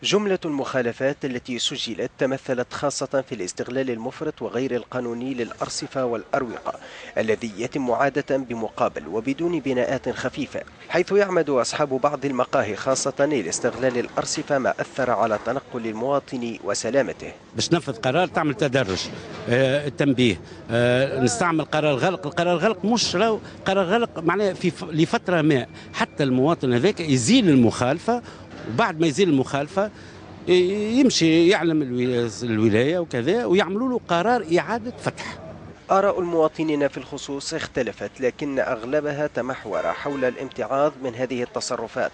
جملة المخالفات التي سجلت تمثلت خاصة في الاستغلال المفرط وغير القانوني للأرصفة والأروقة الذي يتم عادة بمقابل وبدون بناءات خفيفة حيث يعمد أصحاب بعض المقاهي خاصة لاستغلال الأرصفة ما أثر على تنقل المواطن وسلامته. باش تنفذ قرار تعمل تدرج آه التنبيه آه نستعمل قرار غلق القرار غلق مش قرار غلق معناها في ف... لفترة ما حتى المواطن هذاك يزيل المخالفة وبعد ما يزيل المخالفة يمشي يعلم الولاية وكذا ويعملوا له قرار إعادة فتح. آراء المواطنين في الخصوص اختلفت لكن أغلبها تمحور حول الامتعاض من هذه التصرفات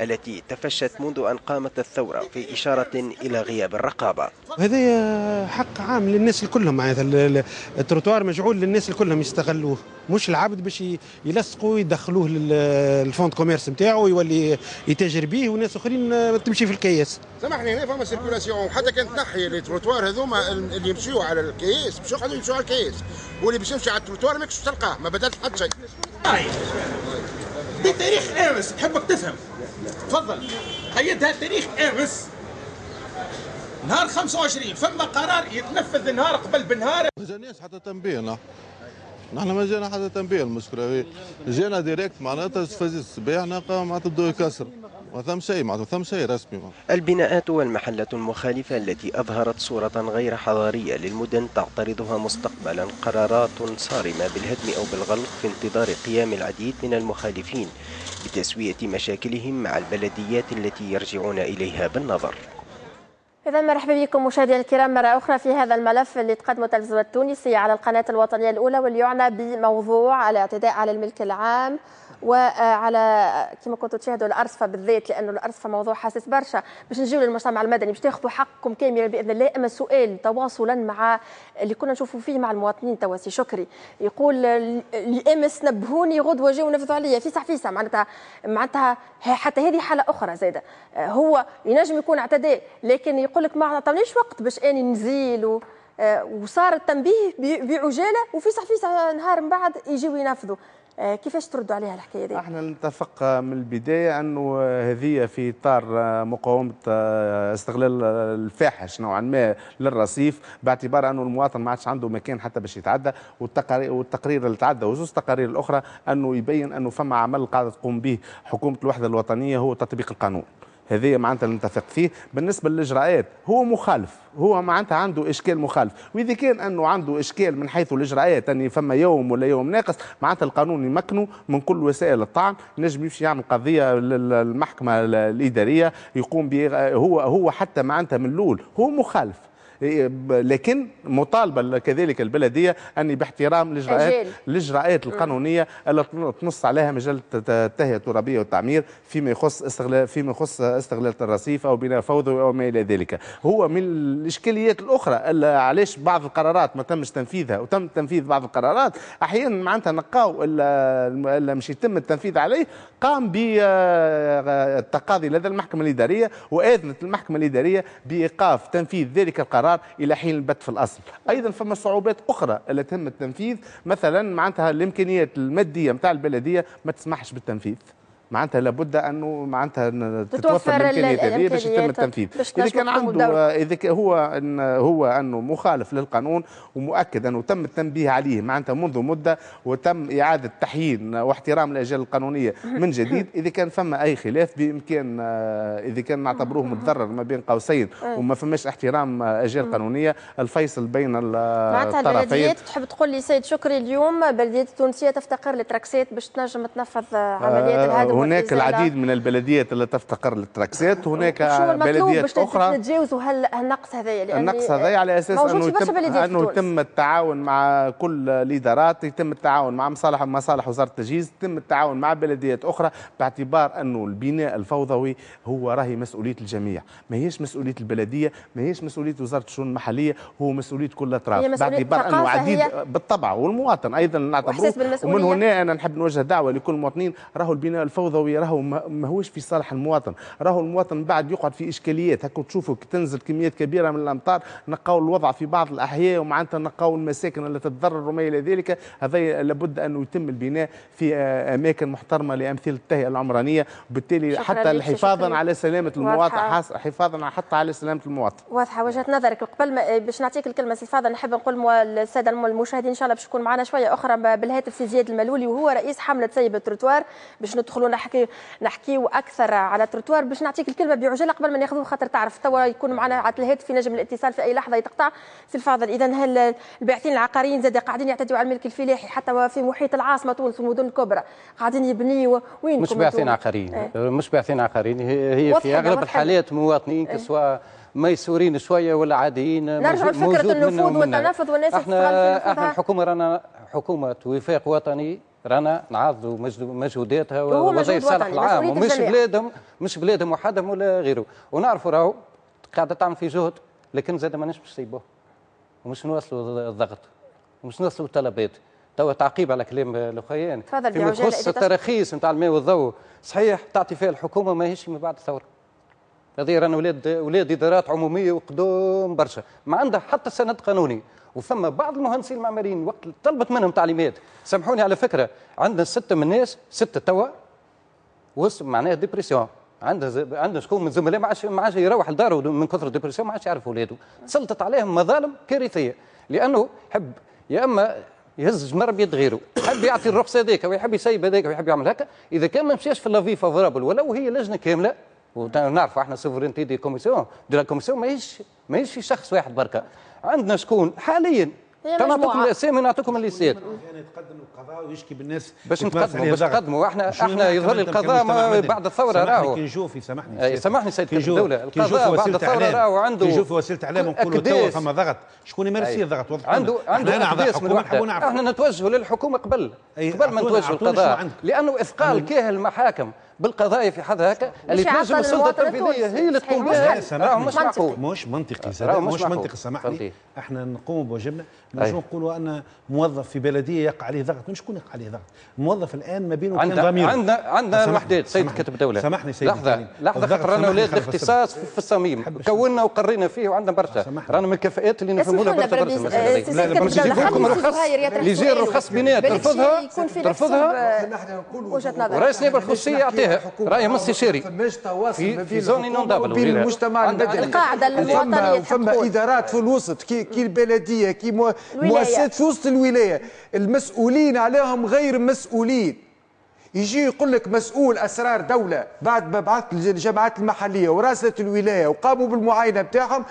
التي تفشت منذ أن قامت الثورة في إشارة إلى غياب الرقابة. هذا حق عام للناس الكلهم معناتها التروتوار مجعول للناس الكلهم يستغلوه. مش العبد باش يلصقوا يدخلوه لل fonds commerce نتاعو يولي يتاجر به وناس أخرين تمشي في الكياس. سامحني هنا فما circulation حتى كانت تنحي التروتوار هذوما اللي يمشيوا على الكياس باش يقعدوا يمشيوا على الكياس. واللي باش يمشي على التروتوار ماكش تلقاه ما بدلت حتى شيء. بتاريخ آمس نحبك تفهم. تفضل. قيدها تاريخ آمس. نهار 25 فما قرار يتنفذ نهار قبل بنهار. ما جانيش حتى تنبيه نحن. نحن ما جانا حتى تنبيه المشكلة هي. جانا ديريكت معناتها فازيز الصباح معناتها بدو يكسر ما ثم شيء ما ثم شيء رسمي ما. البناءات والمحلات المخالفة التي أظهرت صورة غير حضارية للمدن تعترضها مستقبلا قرارات صارمة بالهدم أو بالغلق في انتظار قيام العديد من المخالفين بتسوية مشاكلهم مع البلديات التي يرجعون إليها بالنظر إذا مرحبا بكم مشاهدينا الكرام مرة أخرى في هذا الملف اللي تقدمه التلفزيون التونسي على القناة الوطنية الأولى واللي يعنى بموضوع الاعتداء على الملك العام وعلى كما كنتوا تشاهدوا الأرصفة بالذات لأنه الأرصفة موضوع حساس برشا. باش نجيو للمجتمع المدني باش تاخذوا حقكم كاملا بإذن الله. أما السؤال تواصلا مع اللي كنا نشوفوا فيه مع المواطنين توا سي شكري. يقول اللي امس نبهوني غدوة جاوا نفذوا عليا. فيسع فيسع معناتها معناتها حتى هذه حالة أخرى زاده هو ينجم يكون اعتداء لكن يقول لك ما عطانيش وقت باش أني نزيل و وصار التنبيه بعجاله وفيسع فيسع نهار من بعد يجيو ينفذوا. آه، كيفاش تردوا عليها الحكاية دي؟ إحنا نتفق من البداية انه هذه في اطار مقاومة آه، استغلال الفاحش نوعا ما للرصيف باعتبار انه المواطن ما عادش عنده مكان حتى باش يتعدى والتقارير والتقرير اللي تعدى وزوز التقارير الأخرى انه يبين انه فما عمل قاعدة تقوم به حكومة الوحدة الوطنية هو تطبيق القانون هذه معناتها نتفق فيه. بالنسبة للإجراءات هو مخالف. هو معناتها عنده إشكال مخالف. وإذا كان أنه عنده إشكال من حيث الإجراءات اني فما يوم ولا يوم ناقص معناتها القانون يمكنه من كل وسائل الطعن. نجم يمشي يعمل قضية للمحكمة الإدارية يقوم هو هو حتى معناتها من الأول هو مخالف. لكن مطالبة كذلك البلدية ان باحترام الاجراءات الاجراءات القانونية التي تنص عليها مجلة التهيئة الترابية والتعمير فيما يخص استغلال فيما يخص استغلال الرصيف أو بناء فوضوي أو ما إلى ذلك. هو من الإشكاليات الأخرى علاش بعض القرارات ما تمش تنفيذها وتم تنفيذ بعض القرارات. أحيانا معناتها نلقاو الا مش يتم التنفيذ عليه قام بالتقاضي لدى المحكمة الإدارية وأذنت المحكمة الإدارية بإيقاف تنفيذ ذلك القرار. القرار إلى حين البت في الأصل. أيضا فما صعوبات أخرى اللي تم التنفيذ مثلا معناتها الإمكانيات المادية نتاع البلدية ما تسمحش بالتنفيذ. معناتها لابد أنه معناتها تتوفر الإمكانيات هذه باش يتم التنفيذ. إذا كان عنده إذا هو إن هو أنه مخالف للقانون ومؤكد أنه تم التنبيه عليه معناتها منذ مدة وتم إعادة تحيين واحترام الاجال القانونية من جديد إذا كان فما أي خلاف بإمكان إذا كان نعتبروه متضرر ما بين قوسين وما فماش احترام اجال قانونية الفيصل بين الطرفين معناتها البلديات تحب تقول لي سيد شكري اليوم البلديات التونسيه تفتقر لتراكسات باش تنجم تنفذ عمليات الهدم هناك العديد من البلديات التي تفتقر للتراكسات. هناك بلديات أخرى. باش تتجاوزوا النقص هذايا النقص هذايا على أساس أنه يتم أنه يتم التعاون مع كل الإدارات يتم التعاون مع مصالح مصالح وزارة التجهيز يتم التعاون مع بلديات أخرى باعتبار أنه البناء الفوضوي هو راهي مسؤولية الجميع. ما هيش مسؤولية البلدية ما هيش مسؤولية وزارة الشؤون المحلية هو مسؤولية كل الأطراف. باعتبار أنه عديد بالطبع والمواطن أيضا نعتبروه. ومن هنا أنا نحب نوجه دعوة لكل المواطنين راهو البناء الفوضوي الفوضوي راهو ماهوش في صالح المواطن. راهو المواطن بعد يقعد في إشكاليات. هكا تشوفوا تنزل كميات كبيرة من الأمطار نقاو الوضع في بعض الأحياء ومعناتها نقاو المساكن التي تتضرر وما إلى ذلك. هذا لابد انه يتم البناء في أماكن محترمة لأمثلة التهيئة العمرانية. وبالتالي حتى حفاظا على سلامة المواطن حفاظا حتى على سلامة المواطن. واضحة. وجهة نظرك قبل ما باش نعطيك الكلمة سي فاضل نحب نقول للسادة المشاهدين إن شاء الله باش يكون معنا شوية أخرى بالهاتف سي زياد الملولي وهو رئيس حملة سيب التروتوار باش ندخلوا نحكي نحكيو أكثر على التروتوار باش نعطيك الكلمة بعجالة قبل ما ناخذوه خاطر تعرف توا يكون معنا على الهاتف في نجم الاتصال في أي لحظة يتقطع سي الفاضل اذا هل الباحثين العقاريين زاد قاعدين يعتدوا على الملك الفلاحي حتى في محيط العاصمة تونس والمدن الكبرى قاعدين يبنيوا وين مش باحثين عقاريين إيه؟ مش باحثين عقاريين هي في أغلب الحالات مواطنين إيه؟ كسوا ميسورين شوية ولا عاديين نرجع لفكرة النفوذ والتنفذ والناس إحنا إحنا الحكومة رانا حكومة وفاق وطني رانا نعرضوا مجهوداتها ووظائف الصالح العام ومش بلادهم مش بلادهم وحدهم ولا غيره ونعرفوا راهو قاعدة تعمل في جهد لكن زاد ماناش باش نسيبوه ومش نوصلوا الضغط. ومش نوصلوا الطلبات. توا تعقيب على كلام الأخوان. فيما يخص التراخيص نتاع الماء والضوء صحيح تعطي فيها الحكومة ماهيش من بعد الثورة. هذه رانا ولاد ولاد إدارات عمومية وقدوم برشا. ما عندها حتى سند قانوني. وثم بعض المهندسين المعماريين وقت طلبت منهم تعليمات. سامحوني على فكرة عندنا ستة من الناس ستة توا وصل معناها dépression عندها ز... عندها شكون من زملاء ما عادش ما عادش يروح لداره من كثر ال dépression ما عادش يعرف اولاده تسلطت عليهم مظالم كارثية. لأنه حب يا أما يهز جمر بيد غيره. حب يعطي الرخصه هذيك ويحب يسيب هذاك ويحب يعمل هكا. إذا كان ما مشاش في l'avis favorable ولو هي لجنة كاملة ونعرفوا إحنا souveraineté des commissions de la commission ماهيش ماهيش في شخص واحد بركة. عندنا شكون حاليا تو نعطيكم مجموعة. الاسامي نعطيكم الليستات كان يتقدم القضاء ويشكي بالناس باش نتقدموا باش. نتقدموا إحنا إحنا يظهر القضاء؟ بعد الثورة سامحني راهو كي نشوف يسامحني أي سامحني سيد كي كاتب نشوف- الدولة كي نشوف القضاء بعد الثورة. راهو عنده كي نشوف وسيلة إعلام ونقولوا توا أكداس. فما ضغط شكون يمارس. فيه الضغط عنده. عنده إحنا أعضاء من حكومة نحبوا نعرفوا إحنا نتوجهوا للحكومة قبل قبل ما نتوجهوا للقضاء. لأنه إثقال كاهل المحاكم بالقضايا في حد هكا اللي تنجم السلطة التنفيذية. هي اللي تقوم مش بها. حل. راهو مش منطقي. معقول مش منطقي مش مش. منطقي سامحني. إحنا نقوم بواجبنا. مش نقولوا أن موظف في بلدية يقع عليه ضغط. من شكون يقع عليه ضغط؟ الموظف الآن ما بينه وبين ضميره. عندنا عندنا الوحدات سيد كاتب الدولة. سامحني سيدي لحظة. لحظة خاطر رانا خلف الاختصاص في الصميم؟ كونا وقرينا فيه وعندنا برشا. رانا من الكفاءات اللي نفهمونا اسمحوا لنا برشا برشا المسألة آه،. سيد رخص. اللي يجي سؤاله. رخص بناء بالك ترفضها ترفضها وجهة نظر. ورئيس نائب الخصوصيه يعطيها راهي مستشاري فماش تواصل ما في بين في زون انوندابل وبين. المجتمع المدني القاعدة الوطنية فما. إدارات في الوسط كي, كي البلدية كي. مؤسسات في وسط الولاية المسؤولين عليهم غير مسؤولين يجي يقول لك مسؤول أسرار دولة بعد ما بعث الجماعات المحلية وراسله الولاية وقاموا بالمعاينة بتاعهم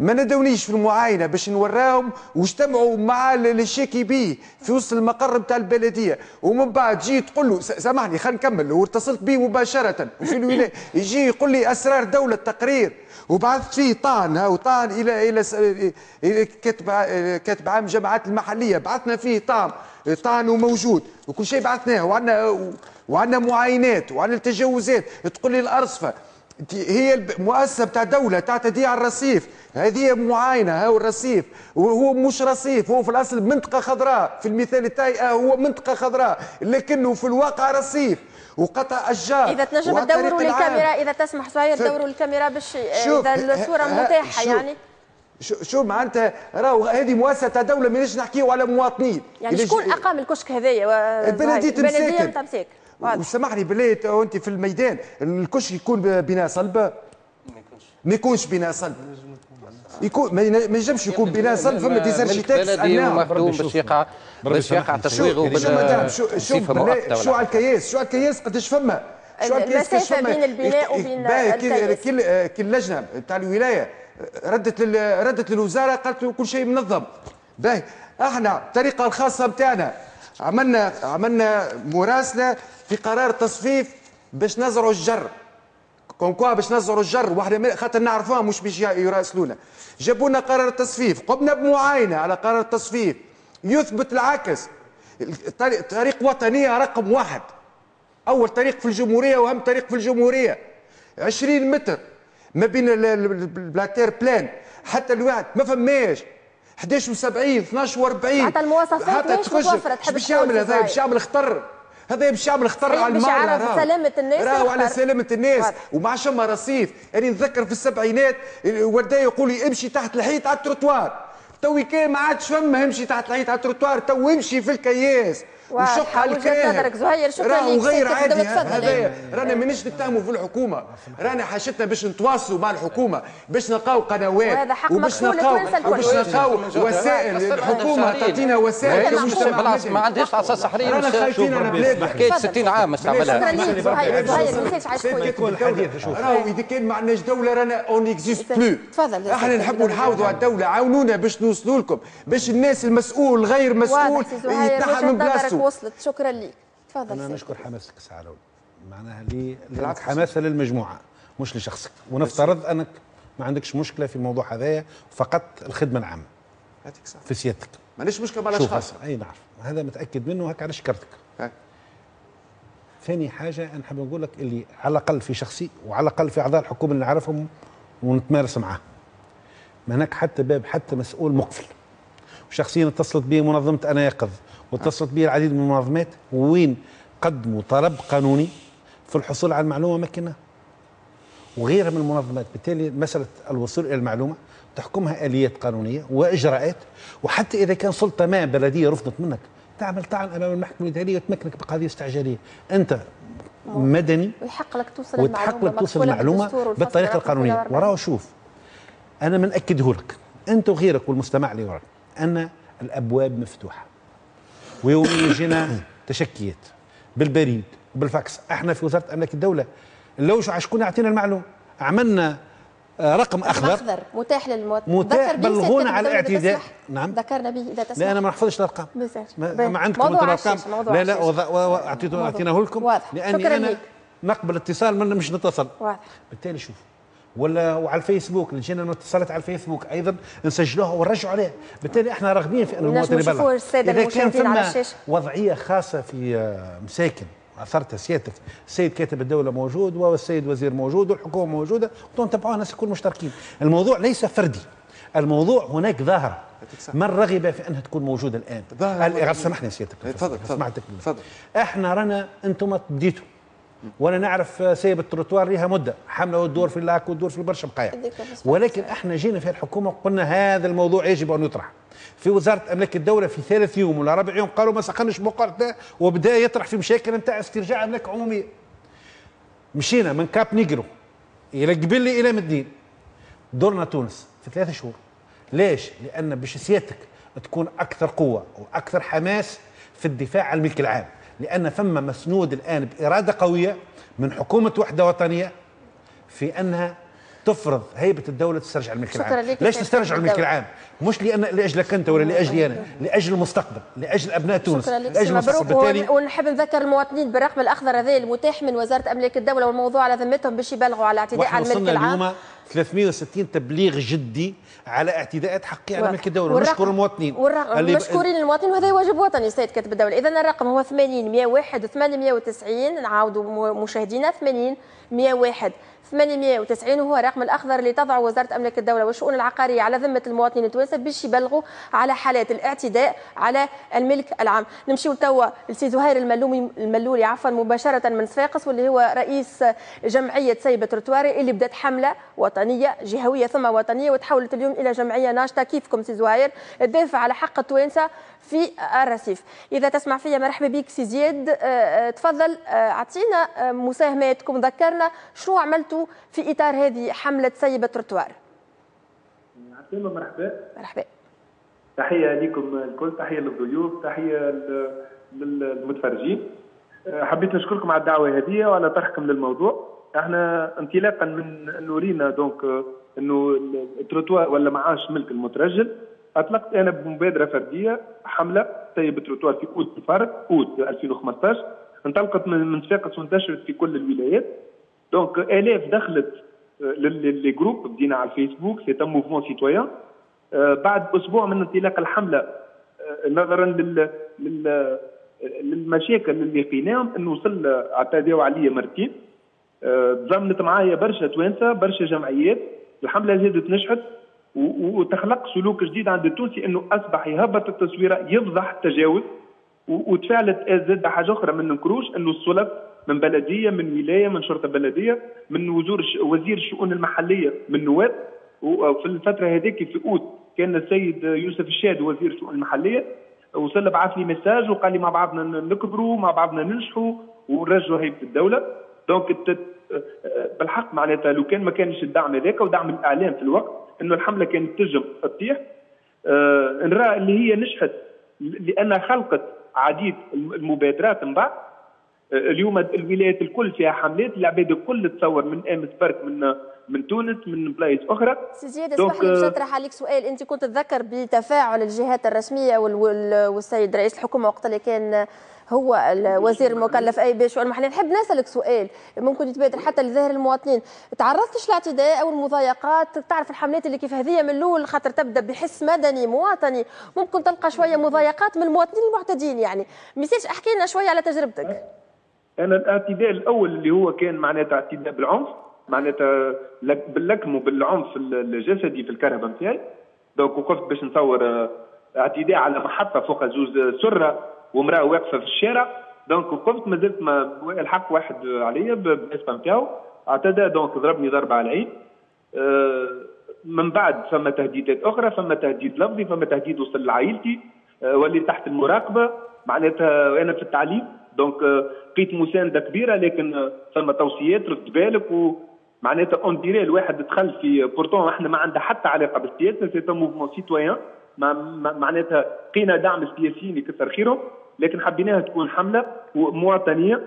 ما ندونيش في المعاينة باش نوراهم واجتمعوا مع ال- الشاكي بيه في وسط المقر بتاع البلدية. ومن بعد جي تقول له سامحني خلينا نكمل. واتصلت به مباشرة. وفي الولاية يجي يقول لي أسرار دولة التقرير وبعثت فيه طعن وطعن إلى إلى كاتب كاتب عام الجماعات المحلية. بعثنا فيه طعن طعن وموجود. وكل شيء بعثناه. وعندنا وعندنا معاينات وعندنا تجاوزات. تقول لي الأرصفة. هي المؤسسه بتاع دولة تعتدي على الرصيف هذه معاينة هاو الرصيف وهو مش رصيف هو في الأصل منطقة خضراء في المثال التاي آه هو منطقة خضراء لكنه في الواقع رصيف وقطع أشجار إذا تنجم تدوروا. للكاميرا إذا تسمح زهير ف- دوروا الكاميرا باش شوف، اذا الصورة ه- ه- متاحه. يعني شو شو معناتها راهو هذه مؤسسة تاع دولة ماناش نحكيو على مواطنين يعني شكون أقام الكشك هذايا؟ البلدية مساكن. وسامحني بالله تو انت في الميدان الكشك يكون بناء صلبه ما يكونش بناء صلب يكون ما ين- ما ينجمش يكون بناء صلب فما des architectes بلدي ومخدوم باش يقع باش يقع تسويغه شو مدام شو شو بصفه بالله مؤقته شو ولا على الكياس شو على الكياس قداش فما شو على الكياس فما؟ بين البناء إيه- وبين باهي كل. كل كل لجنه تاع الولايه ردت لل ردت للوزاره قالت له كل شيء منظم باهي إحنا الطريقة الخاصه بتاعنا عملنا عملنا مراسله في قرار تصفيف باش نزرعوا الجر. كون كوا باش نزرعوا الجر واحدة من- خاطر نعرفوها مش باش يراسلونا. جابوا لنا قرار التصفيف قمنا بمعاينة على قرار التصفيف يثبت العكس. الطريق- طريق وطنية رقم واحد. أول طريق في الجمهورية وأهم طريق في الجمهورية. 20 متر ما بين ال- ال- البلاتير بلان. حتى الواحد ما فماش. 11 و70 12 و40 حتى المواصفات ماهيش متوفرة، تحب باش يعمل هذا. باش يعمل خطر. هذا باش يعمل خطر على باش يعرف راهو. سلامة الناس راهو على. سلامة الناس. وما ثما رصيف يعني نتذكر في السبعينات ولدي يقول لي امشي تحت الحيط على التروتوار توي كان ما عادش فما امشي تحت الحيط على التروتوار تو امشي في الكياس. وشق على راهو ليك. غير عادي. هذايا رانا مانيش نتهموا في الحكومة. رانا حاجتنا باش نتواصلوا مع الحكومة باش نلقاو قنوات وهذا حق وباش نلقاو. وباش نلقاو وسائل. الحكومة تعطينا وسائل ما عندهاش عصا سحريه رانا خايفين على بلادنا حكايه 60 عام استعملها راهو إذا كان ما عندناش دولة رانا on existe plus تفضل إحنا نحبوا نحافظوا على الدولة عاونونا باش نوصلوا لكم باش الناس المسؤول غير مسؤول يتنحى من بلاصته وصلت. شكرا ليك. تفضل أنا. نشكر حماسك الاولى معناها لي حماسة للمجموعة مش لشخصك. ونفترض أنك ما عندكش مشكلة في الموضوع هذايا فقط الخدمة العامة. هاتيك صح في سيادتك. مانيش مشكلة مع الاشخاص أي نعرف. هذا متأكد منه هكا على شكرتك. ثاني حاجة أنا حاب نقول لك اللي على الأقل في شخصي وعلى الأقل في أعضاء الحكومة اللي نعرفهم ونتمارس معاهم. ما هناك حتى باب حتى مسؤول مقفل. وشخصيا اتصلت بي منظمة أنا يقظ واتصلت بي العديد من المنظمات وين قدموا طلب قانوني في الحصول على المعلومة مكنه وغيرها من المنظمات بالتالي مسألة الوصول إلى المعلومة تحكمها آليات قانونية وإجراءات. وحتى إذا كان سلطة ما بلدية رفضت منك تعمل طعن أمام المحكمة الإدارية وتمكنك بقضية استعجالية. أنت مدني ويحق لك توصل وتحق لك توصل المعلومة بالطريقة القانونية. وراه شوف أنا من أكده لك أنت وغيرك والمستمع اللي وراك أن الأبواب مفتوحة. ويوميا يجينا تشكيات بالبريد وبالفاكس. إحنا في وزارة املاك الدولة. لو شو شكون يعطينا المعلومه عملنا آه، رقم أخضر. اخضر متاح للمواطن متاح بلغونا على الاعتداء نعم. ذكرنا به إذا تسمح. لا أنا ما نحفظش الأرقام. ما, ما عندكم موضوع الأرقام؟ لا لا اعطيته أعطيناه لكم. واضح. لاني شكرا أنا لك. نقبل اتصال من مش نتصل. واضح. بالتالي شوف ولا وعلى الفيسبوك جينا اتصالات على الفيسبوك أيضا نسجلوها ونرجعوا عليها بالتالي إحنا راغبين في ان المواطن يبلغ. إذا كان ثم الشاشة. وضعية خاصة في آه، مساكن اثرتها سيادتك السيد كاتب الدولة موجود والسيد وزير موجود والحكومة موجودة نتبعوها الناس الكل مشتركين. الموضوع ليس فردي. الموضوع هناك ظاهرة. من رغب في أنها تكون موجودة الآن؟ ظاهرة. سامحني سيادتك تفضل سمعتك. تفضل. إحنا رانا أنتم بديتوا وأنا نعرف سيب التروتوار ليها مدة. حملة وتدور في اللاك وتدور في البرشا بقايا. ولكن إحنا جينا في الحكومة وقلنا هذا الموضوع يجب أن يطرح. في وزارة أملاك الدولة في ثالث يوم ولا رابع يوم قالوا ما سخنش مقارنه وبدأ يطرح في مشاكل نتاع استرجاع أملاك عمومية. مشينا من كاب نيجرو إلى قبلي إلى مدنين دورنا تونس في ثلاثة شهور. ليش؟ لأن باش سيادتك تكون أكثر قوة وأكثر حماس في الدفاع عن الملك العام. لأن ثم مسنود الآن بإرادة قوية من حكومة وحدة وطنية في أنها تفرض هيبة الدولة تسترجع الملك العام. ليش تسترجع الملك. العام؟ مش لأن لأجلك أنت ولا لأجلي أنا لأجل المستقبل لأجل أبناء تونس سي المستقبل بالتالي ونحب نذكر المواطنين بالرقم الاخضر هذا المتاح من وزارة املاك الدولة والموضوع على ذمتهم باش يبلغوا على اعتداء على الملك العام. اليوم 360 تبليغ جدي على اعتداءات حقيقيه على. ملك الدولة. والرقم- ونشكر المواطنين. مشكورين المواطنين وهذا واجب وطني سيد كاتب الدولة. اذا الرقم هو 80 101 890 نعاودوا مشاهدينا 80 101 890 وهو الرقم الأخضر اللي تضع وزارة املاك الدولة والشؤون العقارية على ذمة المواطنين التوانسه باش يبلغوا على حالات الاعتداء على الملك العام. نمشيو توا لسي زهير الملومي الملولي عفوا مباشرة من صفاقس واللي هو رئيس جمعية سيبه تروتواري اللي بدات حملة وطنية جهوية ثم وطنية وتحولت اليوم إلى جمعية ناشطة. كيفكم سي زهير؟ تدافع على حق التوانسة في الرصيف. إذا تسمع فيا مرحبا بك سي زياد. آه، آه، تفضل. آه، أعطينا مساهماتكم. ذكرنا شنو عملتوا في إطار هذه حملة سيبة تروتوار عسلامة مرحبا. مرحبا. تحية لكم الكل تحية للضيوف تحية لل- للمتفرجين. أه، حبيت نشكركم على الدعوة هذه وعلى طرحكم للموضوع. إحنا انطلاقا من انه رينا donc أنه التروتوار ولا معاش ملك المترجل. أطلقت أنا بمبادرة فردية حملة طيب التروتوار في أوت الفرد أوت 2015 انطلقت من من صفاقس وانتشرت في كل الولايات. donc الاف دخلت les groupes بدينا على الفيسبوك c'est un mouvement citoyen آه، بعد أسبوع من انطلاق الحملة آه، نظرا لل, لل للمشاكل اللي لقيناهم إنه وصل اعتداوا عليا مرتين. آه، تزامنت معايا برشا توانسة برشا جمعيات. الحملة زادت نجحت وتخلق سلوك جديد عند التونسي إنه أصبح يهبط التصويره يفضح التجاوز وتفعلت زاد حاجة أخرى ما ننكروش إنه السلط من بلدية من ولاية من شرطة بلدية من وزير وزير الشؤون المحلية من نواب وفي الفترة هذيك في أوت كان السيد يوسف الشاهد وزير الشؤون المحلية. وصل بعث لي message وقال لي مع بعضنا نكبروا مع بعضنا ننجحوا ونرجعوا هيبه الدولة. donc بالحق معناتها لو كان ما كانش الدعم هذاك ودعم الإعلام في الوقت إنه الحملة كانت تنجم تطيح. نرى اللي هي نجحت لأنها خلقت عديد المبادرات من بعد. اليوم الولايات الكل فيها حملات العباد الكل تصور من آمس برك من من تونس من بلايص أخرى. سي زياد اسمح لي باش نطرح عليك سؤال. أنت كنت تذكر بتفاعل الجهات الرسمية وال- وال- والسيد رئيس الحكومة وقت اللي كان هو الوزير المكلف أي بشؤون المحليه نحب نسألك سؤال. ممكن يتبادل حتى لظاهر المواطنين. تعرضتش لاعتداء أو المضايقات تعرف الحملات اللي كيف هذه من الأول خاطر تبدأ بحس مدني مواطني. ممكن تلقى شوية مضايقات من المواطنين المعتدين يعني. ميساج احكي لنا شوية على تجربتك. أنا الاعتداء الأول اللي هو كان معناتها اعتداء بالعنف معناتها لك- باللكم وبالعنف الجسدي في الكرهبه نتاعي. donc وقفت باش نصور آه، اعتداء على محطة فوق زوز سرة وامراه واقفة في الشارع. donc وقفت ما زلت ما الحق واحد عليا بالنسبة نتاعو. اعتدى donc ضربني ضربة على العين. آه، من بعد فما تهديدات أخرى فما تهديد لفظي فما تهديد وصل لعائلتي. آه، ولي تحت المراقبة. معناتها أنا في التعليم. donc لقيت مسانده كبيره لكن ثم توصيات رد بالك و معناتها on dirait الواحد دخل في pourtant إحنا ما عندها حتى علاقة بالسياسة c'est mouvement citoyen معناتها لقينا دعم السياسيين يكثر خيرهم لكن حبيناها تكون حملة مواطنيه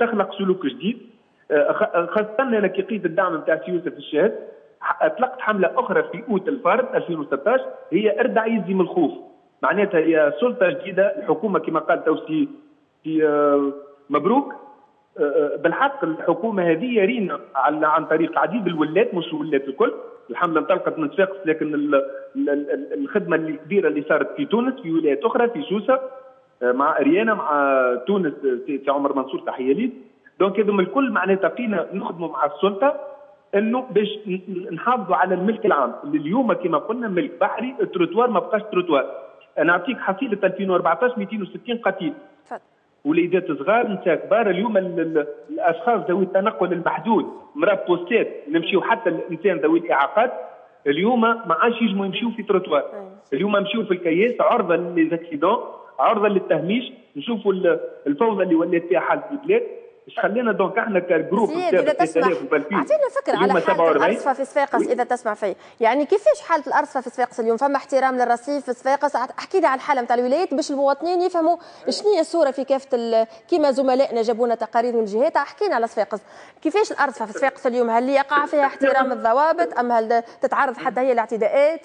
تخلق سلوك جديد. خاصة أنا كي لقيت الدعم نتاع سيوسف الشاهد أطلقت حملة أخرى في أوت الفارد 2016 هي ارجع يزي من الخوف. معناتها هي سلطة جديدة الحكومة كما قال توسي مبروك. بالحق الحكومة هذه يرينا عن طريق عديد الولات مش الولات الكل. الحملة انطلقت من صفاقس لكن الخدمة الكبيرة اللي صارت في تونس في ولايات أخرى في سوسة مع أريانا مع تونس في عمر منصور تحية لي. donc هذم الكل معناتها فينا نخدموا مع السلطة إنه باش نحافظوا على الملك العام اللي اليوم كما قلنا ملك بحري التروتوار ما بقاش تروتوار. أنا أعطيك حصيلة 2014 260 قتيل. وليدات صغار نساء كبار اليوم الأشخاص ذوي التنقل المحدود مرا بوستات نمشيو حتى الإنسان ذوي الإعاقات اليوم ما عادش يجموا يمشيو في تروتوار. اليوم مشيو في الكياس عرضة لل accidents عرضة للتهميش نشوفوا الفوضى اللي ولات فيها حال في البلاد. إيش خلينا donc إحنا ك groupe إذا تسمح اعطينا فكرة على حالة الأرصفة في صفاقس إذا تسمع في يعني كيفاش حالة الأرصفة في صفاقس اليوم؟ فما احترام للرصيف في صفاقس أحكي لي على الحاله نتاع الولايات باش المواطنين يفهموا شنو هي الصورة في كافة كيما زملائنا جابوا لنا تقارير من جهات احكينا على صفاقس كيفاش الأرصفة في صفاقس اليوم؟ هل يقع فيها احترام الضوابط أم هل تتعرض حتى هي لاعتداءات؟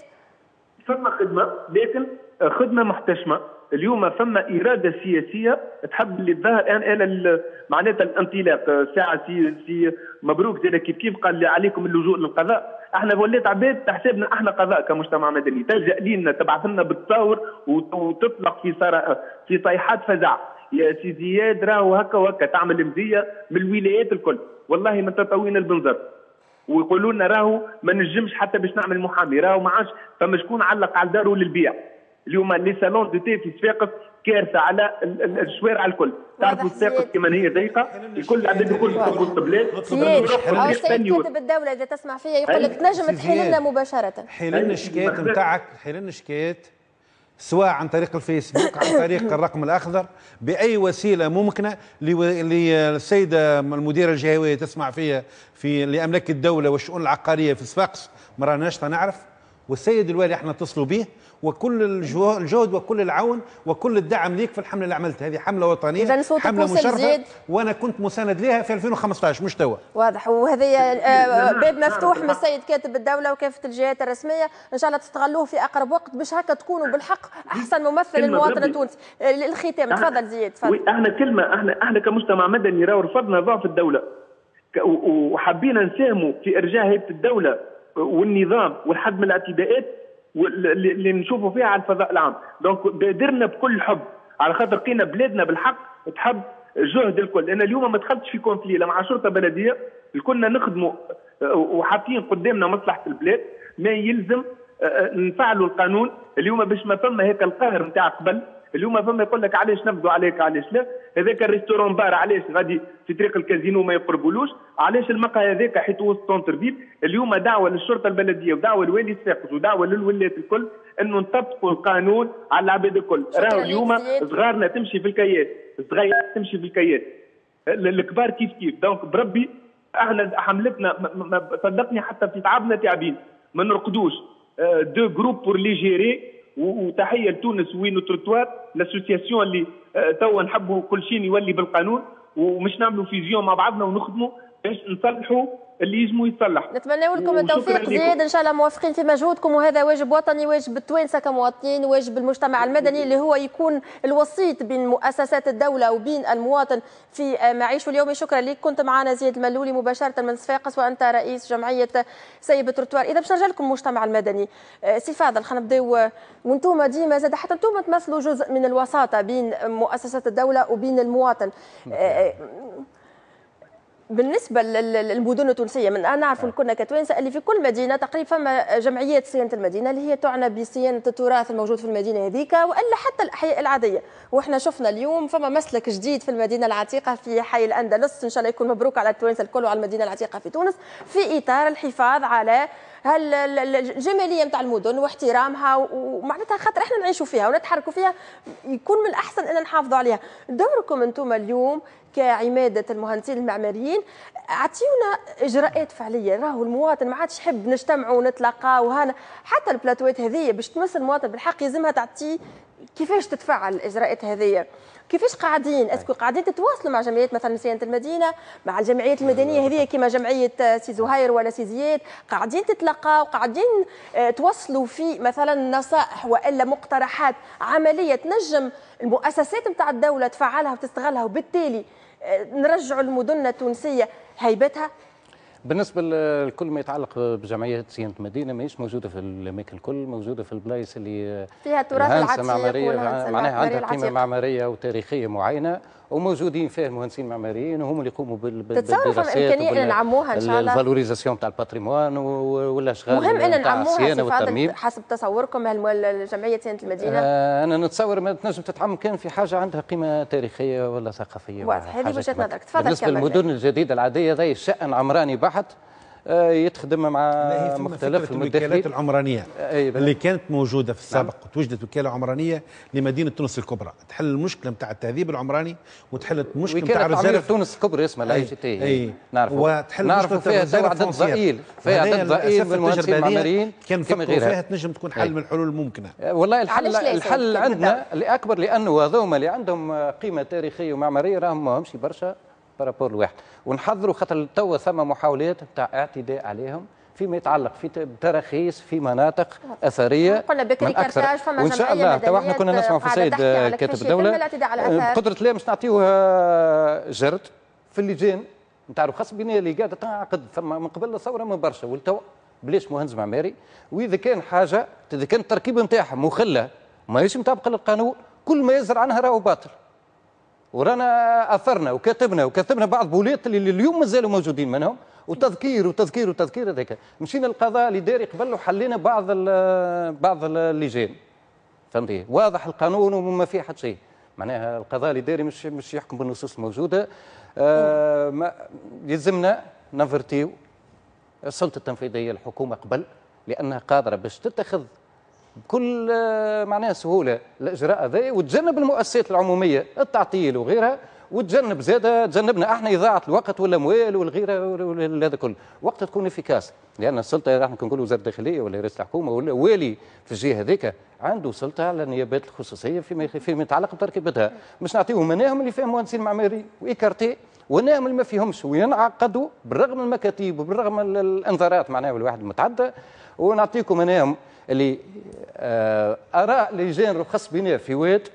فما خدمة لكن خدمة محتشمة. اليوم فما إرادة سياسية تحب اللي الظاهر الان معناتها الانطلاق ساعة سي سي مبروك زاد كيف كيف قال لي عليكم اللجوء للقضاء؟ إحنا وليت عباد تحسبنا إحنا قضاء كمجتمع مدني. تلجأ لينا تبعث لنا بالتصاور وتطلق في في صيحات فزع. يا سي زياد راهو هكا وهكا تعمل مزية من الولايات الكل. والله من تطاوين البنزر ويقولوا لنا راهو ما نجمش حتى باش نعمل محامي راهو ما عادش فما شكون علق على داره للبيع. اليوم les salons de thé في صفاقس كارثة على الشوارع الكل. تعرفوا صفاقس كما هي ضيقة؟ الكل عباد الكل في وسط البلاد أو سيد كاتب الدولة إذا تسمع فيا يقول لك تنجم تحيل لنا مباشرة. حيل لنا الشكايات نتاعك حيل لنا الشكايات سواء عن طريق الفيسبوك عن طريق الرقم الأخضر بأي وسيلة ممكنة للسيده المديرة الجهوية تسمع فيها في لأملاك الدولة والشؤون العقارية في صفاقس ما راناش نعرف. والسيد الوالي إحنا اتصلوا به. وكل الجهد وكل العون وكل الدعم ليك في الحملة اللي عملتها. هذه حملة وطنية إذا صوتك حملة مشرفة زيد. وأنا كنت مساند لها في 2015 مش توا. واضح. وهذه آه، باب مفتوح من السيد كاتب الدولة وكافة الجهات الرسمية. إن شاء الله تستغلوه في أقرب وقت باش هكا تكونوا بالحق أحسن ممثل للمواطن التونسي. الختام تفضل زياد تفضل. أحنا كلمه إحنا أحنا كمجتمع مدني راهو رفضنا ضعف الدولة. وحبينا نساهموا في إرجاع هيئة الدولة والنظام والحد من الاعتداءات اللي نشوفوا فيها على الفضاء العام. donc درنا بكل حب على خاطر لقينا بلادنا بالحق تحب جهد الكل. لأن اليوم ما دخلتش في conflit لا مع شرطة بلدية كنا نخدموا وحاطين قدامنا مصلحة البلاد ما يلزم نفعلوا القانون. اليوم باش ما فما هيك القهر نتاع قبل اليوم فما يقول لك علاش نفذوا عليك علاش لا؟ هذاك ال restaurant bar علاش غادي في طريق الكازينو ما يقربولوش؟ علاش المقهى هذاك حيت وسط centre ville اليوم دعوة للشرطة البلدية ودعوة لوالي صفاقس ودعوة للولايات الكل أنه نطبقوا القانون على العباد الكل. راهو اليوم صغارنا تمشي في الكياس صغير تمشي في الكياس الكبار كيف كيف. donc بربي إحنا حملتنا صدقني حتى في تعبنا تعبين. ما نرقدوش. دو جروب بور لي جيري وتحية لتونس وين تروتوار لاسوسياسيون اللي آه، توا نحبوا كل شيء يولي بالقانون ومش نعملوا فيزيون مع بعضنا ونخدموا باش نصلحوا اللي يجموا يتصلح. نتمنى لكم التوفيق زياد. إن شاء الله موافقين في مجهودكم وهذا واجب وطني واجب التوانسة كمواطنين واجب المجتمع المدني اللي هو يكون الوسيط بين مؤسسات الدولة وبين المواطن في معيشه اليومي شكرا لك. كنت معنا زياد الملولي مباشرة من صفاقس وأنت رئيس جمعية سيب تروتوار إذا باش نرجع لكم المجتمع المدني آه، سي فاضل خلينا نبداو وأنتم ديما زاد حتى أنتم تمثلوا جزء من الوساطة بين مؤسسات الدولة وبين المواطن. آه، بالنسبة للمدن التونسية من أنا نعرف كنا كتوانسة اللي في كل مدينة تقريبا فما جمعيات صيانة المدينة اللي هي تعنى بصيانة التراث الموجود في المدينة هذيك وإلا حتى الأحياء العادية. وإحنا شفنا اليوم فما مسلك جديد في المدينة العتيقة في حي الأندلس. إن شاء الله يكون مبروك على التوانسة الكل وعلى المدينة العتيقة في تونس. في إطار الحفاظ على هل ال- ال- الجمالية نتاع المدن واحترامها ومعناتها خاطر إحنا نعيشوا فيها ونتحركوا فيها يكون من الأحسن ان نحافظوا عليها. دوركم أنتم اليوم كعمادة المهندسين المعماريين أعطيونا إجراءات فعلية. راهو المواطن ما عادش يحب نجتمعوا ونتلاقاو وهنا حتى البلاتوات هذه باش تمس المواطن بالحق يلزمها تعطيه كيفاش تتفعل الإجراءات هذه كيفاش قاعدين؟ est-ce que قاعدين تتواصلوا مع جمعيات مثلا صيانه المدينة مع الجمعيات المدنية هذه كما جمعية آه، سي زهير ولا سي زياد. قاعدين تتلاقاو قاعدين آه، توصلوا في مثلا نصائح وإلا مقترحات عملية تنجم المؤسسات نتاع الدولة تفعلها وتستغلها وبالتالي آه، نرجعوا المدن التونسية هيبتها. بالنسبة لكل ما يتعلق بجمعيات صيانه المدينة ماهيش موجودة في الأماكن الكل موجودة في البلايص اللي فيها التراث الهندسة العتيق معمارية معناها عندها قيمة. معمارية وتاريخية معينة وموجودين فيها مهندسين معماريين وهم اللي يقوموا بال تتصور وبال- إن نعموها إن شاء الله؟ ال valorisation تاع ال patrimoine والاشغال مهم إن نعموها حسب تصوركم هل جمعيه صيانه المدينة آه أنا نتصور ما تنجم تتعمم كان في حاجة عندها قيمة تاريخية ولا ثقافية واضح، هذه كما نظرك. تفضل بالنسبة. للمدن الجديدة العادية ذي شأن عمراني بحت يتخدم مع مختلف الوكالات العمرانية أي اللي كانت موجودة في السابق. وتوجدت وكالة عمرانية لمدينة تونس الكبرى. تحل المشكلة نتاع التهذيب العمراني وتحل المشكلة نتاع وكالة ال réserve تونس الكبرى اسمها ال AUGT. نعرفوا وتحل مشكلة فيها عدد. ضئيل فيها عدد ضئيل من المهندسين المعماريين. كان فكروا فيها تنجم تكون حل. من الحلول الممكنة. والله الحل الحل عندنا اللي اكبر لأنه هذوما اللي عندهم قيمة تاريخية ومعمارية راهم ماهمش برشا. par rapport الواحد. ونحضروا خاطر توا ثم محاولات نتاع اعتداء عليهم فيما يتعلق في تراخيص في مناطق أثرية. قلنا بكري فما وإن شاء الله. تو إحنا كنا نسمعوا في قاعدة سيد تحكي على كاتب الدولة. بقدرة الله باش نعطيوها جرد في اللجان. نتاع الخاص بنا اللي قاعدة تنعقد ثم من قبل الثورة من برشا. والتو بلاش مهندس معماري. وإذا كان حاجة إذا كان التركيبه نتاعها مخلة ماهيش مطابقة للقانون كل ما يزرع عنها راهو باطل. ورانا أثرنا وكتبنا وكتبنا بعض بوليات اللي اليوم مازالوا موجودين منهم. وتذكير وتذكير وتذكير هذاك. مشينا للقضاء الاداري قبل وحلينا بعض ال- بعض اللجان فهمتي؟ واضح القانون وما فيه حد شيء. معناها القضاء الاداري مش مش يحكم بالنصوص الموجودة. آه ما يلزمنا نفرتيو السلطة التنفيذية الحكومة قبل لأنها قادرة باش تتخذ بكل آه، معناها سهولة الإجراء هذا وتجنب المؤسسات العمومية التعطيل وغيرها وتجنب زاده تجنبنا إحنا اضاعه الوقت والاموال والغيرة وال- هذا كله وقت تكون efficace لأن السلطة إحنا كنقولوا وزارة الداخلية ولا رئيس الحكومة ولا والي في الجهة هذيك عنده سلطة على النيابات الخصوصية فيما فيما يتعلق بتركيبتها. مش نعطيهم مناهم اللي فيهم مهندسين معماري و écarté وناهم اللي ما فيهمش وينعقدوا بالرغم المكاتيب وبالرغم الإنذارات معناها والواحد متعدى. ونعطيكم مناهم اللي آه، آراء لجان رخص بناء في واد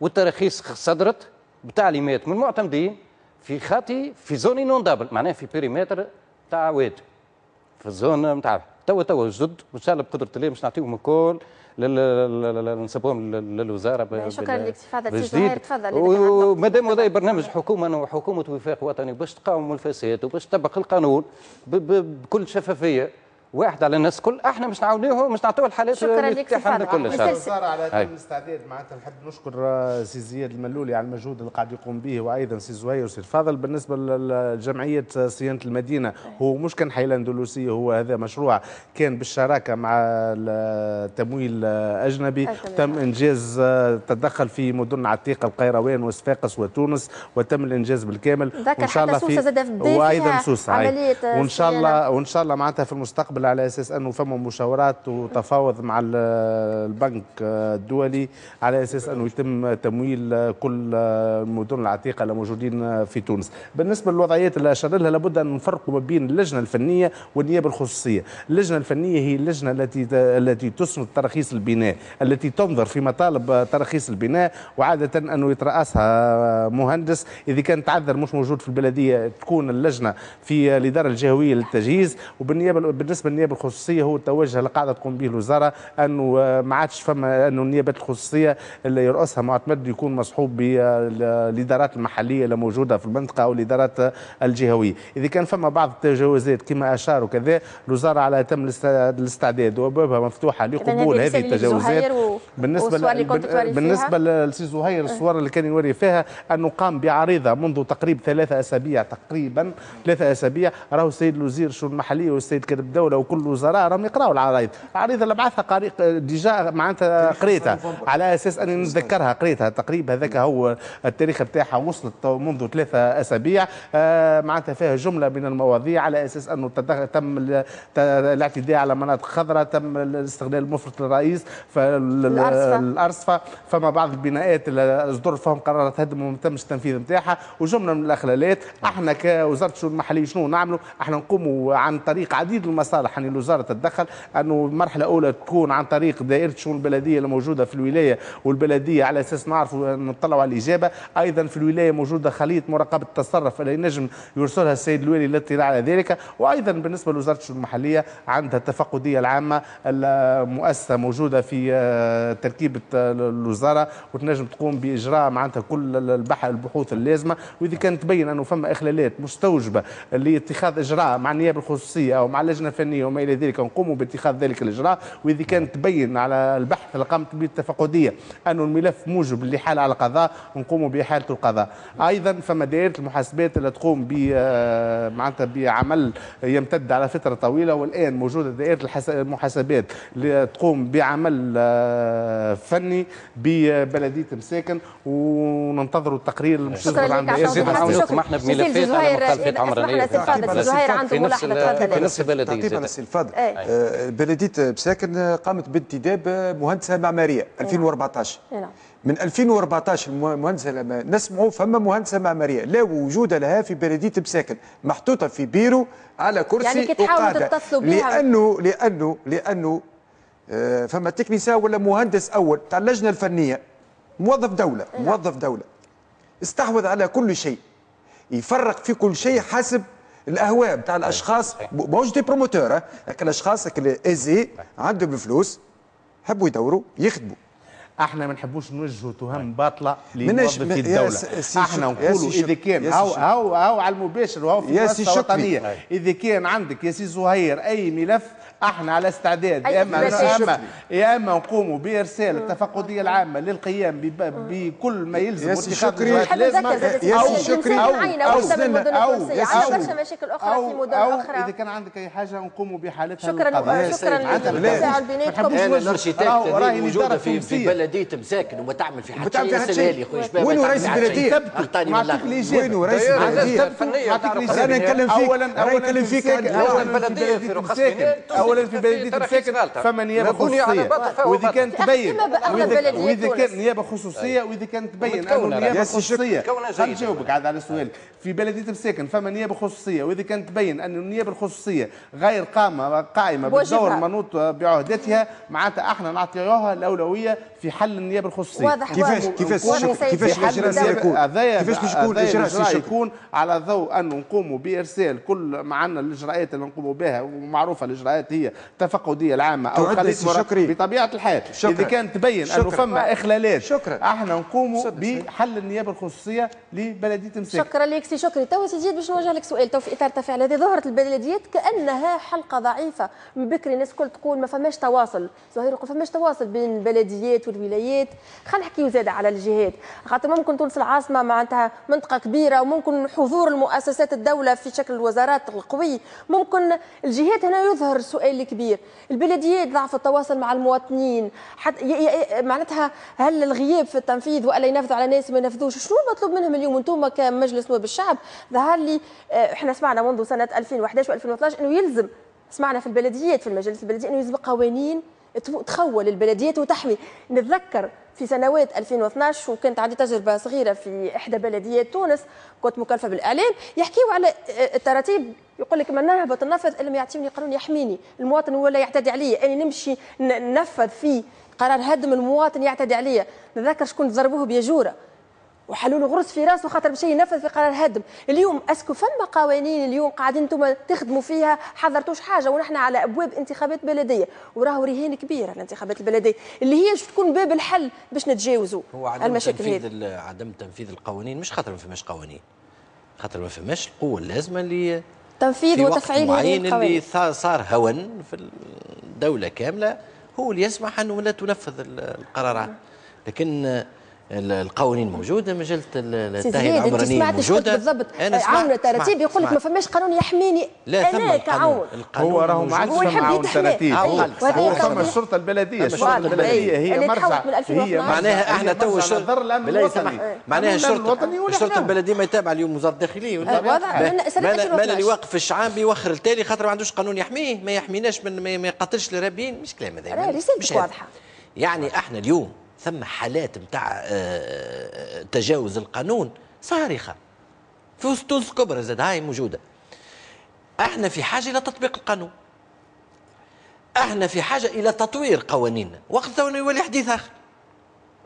والتراخيص صدرت بتعليمات من المعتمدين في خاطي في zone inondable معناها في périmètre تاع واد في ال zone نتاع توا توا جدد وان شاء الله بقدرة الله باش نعطيهم الكل لل- للوزارة شكراً لك سي. زهير، تفضل. وما دام هذا برنامج حكومة وحكومة وفاق وطني باش تقاوم الفساد وباش تطبق القانون بكل شفافية واحد على الناس الكل إحنا مش نعاونوه مش نعطوه الحالات شكراً لك فهد. كل شاء الله الوزاره على. تم الاستعداد معناتها نحب نشكر آه، سي زياد الملولي على المجهود اللي قاعد يقوم به وأيضا سي زهير وسي الفاضل بالنسبة لجمعية صيانة المدينة هو مش كان حيله اندلسيه هو هذا مشروع كان بالشراكة مع التمويل أجنبي أجنبي. تم إنجاز آه، تدخل في مدن عتيقة القيروان وصفاقس وتونس وتم الإنجاز بالكامل ذكر حتى سوسة زاد في وأيضا سوسة وإن شاء. الله وإن شاء الله معناتها في المستقبل على أساس أنه فما مشاورات وتفاوض مع ال- البنك الدولي على أساس أنه يتم تمويل كل المدن العتيقة اللي موجودين في تونس. بالنسبة للوضعيات اللي اشار لها لابد أن نفرقوا ما بين اللجنة الفنية والنيابة الخصوصية. اللجنة الفنية هي اللجنة التي التي تسند تراخيص البناء، التي تنظر في مطالب تراخيص البناء وعادة أنه يترأسها مهندس إذا كان تعذر مش موجود في البلدية تكون اللجنة في الإدارة الجهوية للتجهيز وبالنيابة بالنسبة للنيابة الخصوصية هو التوجه اللي قاعدة تقوم به الوزارة أنه آه، ما عادش فما أنه النيابات الخصوصية اللي يرأسها معتمد يكون مصحوب بالادارات المحلية اللي موجودة في المنطقة أو الادارات الجهوية، إذا كان فما بعض التجاوزات كما أشار وكذا الوزارة على تم الاست- الاستعداد وأبوابها مفتوحة لقبول هذه التجاوزات و- بالنسبة ل- بالنسبة فيها. لسي زهير الصور اللي كان يوري فيها أنه قام بعريضة منذ تقريبا ثلاثة أسابيع تقريبا ثلاثة أسابيع راهو السيد الوزير الشؤون المحلية والسيد كاتب الدولة الدولة وكل الوزراء راهم يقراوا العرايض العريضه اللي بعثها قريق ديجا معناتها قريتها على أساس أني نتذكرها قريتها تقريبا هذاك هو التاريخ بتاعها وصلت منذ ثلاثة أسابيع آه، معناتها فيها جملة من المواضيع على أساس أنه تم الاعتداء على مناطق خضراء تم الاستغلال المفرط للرئيس. فالارصفه فما بعض البناءات اللي اصدر فيهم قرارات هدم وما تمش التنفيذ نتاعها وجملة من الأخلالات إحنا كوزارة الشؤون المحلية شنو نعملوا؟ إحنا نقوموا عن طريق عديد المصالح ان الوزاره تتدخل أنه المرحلة الأولى تكون عن طريق دائرة الشؤون البلدية الموجودة في الولاية والبلدية على أساس نعرفوا نطلعوا على الإجابة. أيضا في الولاية موجودة خليه مراقبة التصرف اللي ينجم يرسلها السيد الوالي للاطلاع على ذلك. وأيضا بالنسبة لوزارة الشؤون المحلية عندها التفقدية العامة المؤسسة موجودة في آه، تركيبة آه، الوزارة وتنجم تقوم بإجراء معناتها كل البحوث اللازمة. وإذا كانت تبين أنه فما إخلالات مستوجبة لاتخاذ إجراء مع النيابة الخصوصية أو مع اللجنة الفنية وما إلى ذلك نقوموا باتخاذ ذلك الإجراء. وإذا كانت تبين على البحث اللي قامت به التفقديه انه الملف موجب لحال على القضاء نقوموا بإحالة القضاء. أيضا فما دائرة المحاسبات اللي تقوم ب آه، معناتها بعمل يمتد على فترة طويلة والآن موجودة دائرة المحاسبات اللي تقوم بعمل آه، فني ببلدية مساكن. وننتظروا التقرير المشرف عن توضيحات المحاسبات. سيدي بملفات على إذا عمرانية. تفضل. نفس البلدية. الفاضل إيه. آه، بلديه بساكن قامت بانتداب مهندسة معمارية 2014 إيه نعم. من 2014 المه- مهندسة لما نسمعوا فما مهندسة معمارية لا وجود لها في بلديه بساكن محطوطة في بيرو على كرسي يعني كي تحاولوا. تتصلوا بها- لأنه لأنه لأنه آه، فما technicien ولا مهندس أول تاع اللجنة الفنية موظف دولة موظف دولة استحوذ على كل شيء يفرق في كل شيء حسب الأهواء بتاع الأشخاص ماهوش des promoteurs. لكن الأشخاص اللي ايزي عندهم الفلوس يحبوا يدوروا يخدموا إحنا ما نحبوش نوجهوا تهم باطلة لموظفي يا الدولة س- سي إحنا نقولوا إذا كان هاو. هاو هاو على المباشر وهو في يا سي مؤسسه شكري. وطنيه أي. إذا كان عندك يا سي زهير أي ملف إحنا على استعداد يا إما. يا إما يا إما نقوموا بإرسال التفقدية العامة للقيام بكل ما يلزم يا سي واتخاذ شكري. يا شكري. برشا مشاكل أخرى في أو- مدن أو أخرى إذا كان عندك أي حاجة نقوموا بحالتها شكراً-. شكراً للتفاعل ما بيناتكم. أنا. الارشيتكت موجودة في في. بلديه مساكن وما تعمل في حتى شيء شيء. لي خويا ما رئيس الإجابة. وينو رئيس البلدية؟ معطيك أنا. نكلم فيك اولا اولا نكلم في فيك اولا عن- في بلديه مساكن اولا في بلديه مساكن فما نيابة خصوصية وإذا. كانت تبين وإذا. كان نيابة خصوصية وإذا كانت تبين أنه نيابة. خصوصية. نجاوبك عاد على السؤال في بلديه مساكن فما نيابة خصوصية وإذا كانت تبين أن النيابة الخصوصية غير قامة قائمة. بالدور المنوط بعهدتها معناتها أحنا نعطيوها الأولوية في حل النيابة الخصوصية كيفاش-. كيفاش- كيفاش سيد الإجراء الدولة. يكون؟ هذايا كيفاش باش يكون هذايا الإجراء سي الإجراء شكري؟ يكون على ضوء أن نقوموا بإرسال كل معنا الإجراءات اللي نقوموا بها ومعروفة الإجراءات هي التفقدية العامة أو تعد خلية سي مرا- شكري. بطبيعة الحال. شكرا. إذا كان تبين أنه شكرا. فما إخلالات شكرا. أحنا نقوموا بحل النيابة الخصوصية لبلدية مساكن شكرا لك سي شكري. تو سي زيد باش نوجه لك سؤال. تو في إطار التفاعل هذه ظهرت البلديات كأنها حلقة ضعيفة. من بكري الناس الكل تقول ما فماش تواصل. زهير يقول فماش تواصل بين البلديات والولايات. خلينا نحكيو زاد على الجهات. خاطر ممكن تونس العاصمة معناتها منطقة كبيرة وممكن حضور المؤسسات الدولة في شكل الوزارات القوي ممكن الجهات هنا يظهر السؤال الكبير. البلديات ضعف التواصل مع المواطنين. حتى معناتها هل الغياب في التنفيذ وألا ينفذوا على ناس ما ينفذوش؟ شنو المطلوب منهم اليوم؟ أنتم كمجلس نواب الشعب ظهر لي آه، إحنا سمعنا منذ سنة 2011 و2012 إنه يلزم سمعنا في البلديات في المجالس البلدية إنه يلزم قوانين تخول البلديات وتحمي. نتذكر في سنوات 2012 وكانت عندي تجربة صغيرة في إحدى بلديات تونس كنت مكلفة بالإعلام يحكيوا على آه، التراتيب يقول لك من نهبط النفذ الا ما يعطيني قانون يحميني. المواطن ولا يعتدي علي. اني نمشي ن- ننفذ فيه قرار هدم المواطن يعتدي عليا نتذكر شكون ضربوه بيجورة. وحلوا له غرز في راسه خاطر باش ينفذ في قرار هدم. اليوم أسكو فما قوانين اليوم قاعدين أنتم تخدموا فيها حضرتوش حاجة. ونحن على أبواب انتخابات بلدية. وراهو رهان كبيره الانتخابات البلدية. اللي هي تكون باب الحل باش نتجاوزوا المشاكل هذه. عدم تنفيذ القوانين مش خاطر ما فماش قوانين. خاطر ما فماش القوة اللازمة اللي تنفيذ وتفعيل هذه معين اللي صار هون في الدولة كاملة هو اللي يسمح أنه لا تنفذ ال- القرارات. لكن القوانين موجودة مجله التهيئه العمرانيه موجودة بالضبط تراتيب سمعت- يقول لك ما. فماش قانون يحميني لا ثم أنا. كعون هو راهو ما عادش فما عون. تراتيب أقل. هو توضيح. الشرطه البلدية الشرطه الشرطة البلديه البلدية. هي مرجع تحولت من 2012. هي معناها إحنا تو معناها الشرطه الشرطه؟ البلدية ما يتابع اليوم وزارة الداخلية سنة ما 2012. اللي يوقف الشعب بيوخر التالي خاطر ما عندوش قانون يحميه ما يحميناش من ما يقتلش الارهابيين مش كلام هذا راه مش. واضحة يعني إحنا اليوم ثم حالات نتاع تجاوز القانون صارخة. في وسط تونس الكبرى زاد هاي موجودة. إحنا في حاجة إلى تطبيق القانون. إحنا في حاجة إلى تطوير قوانيننا وقت تو يولي حديث آخر.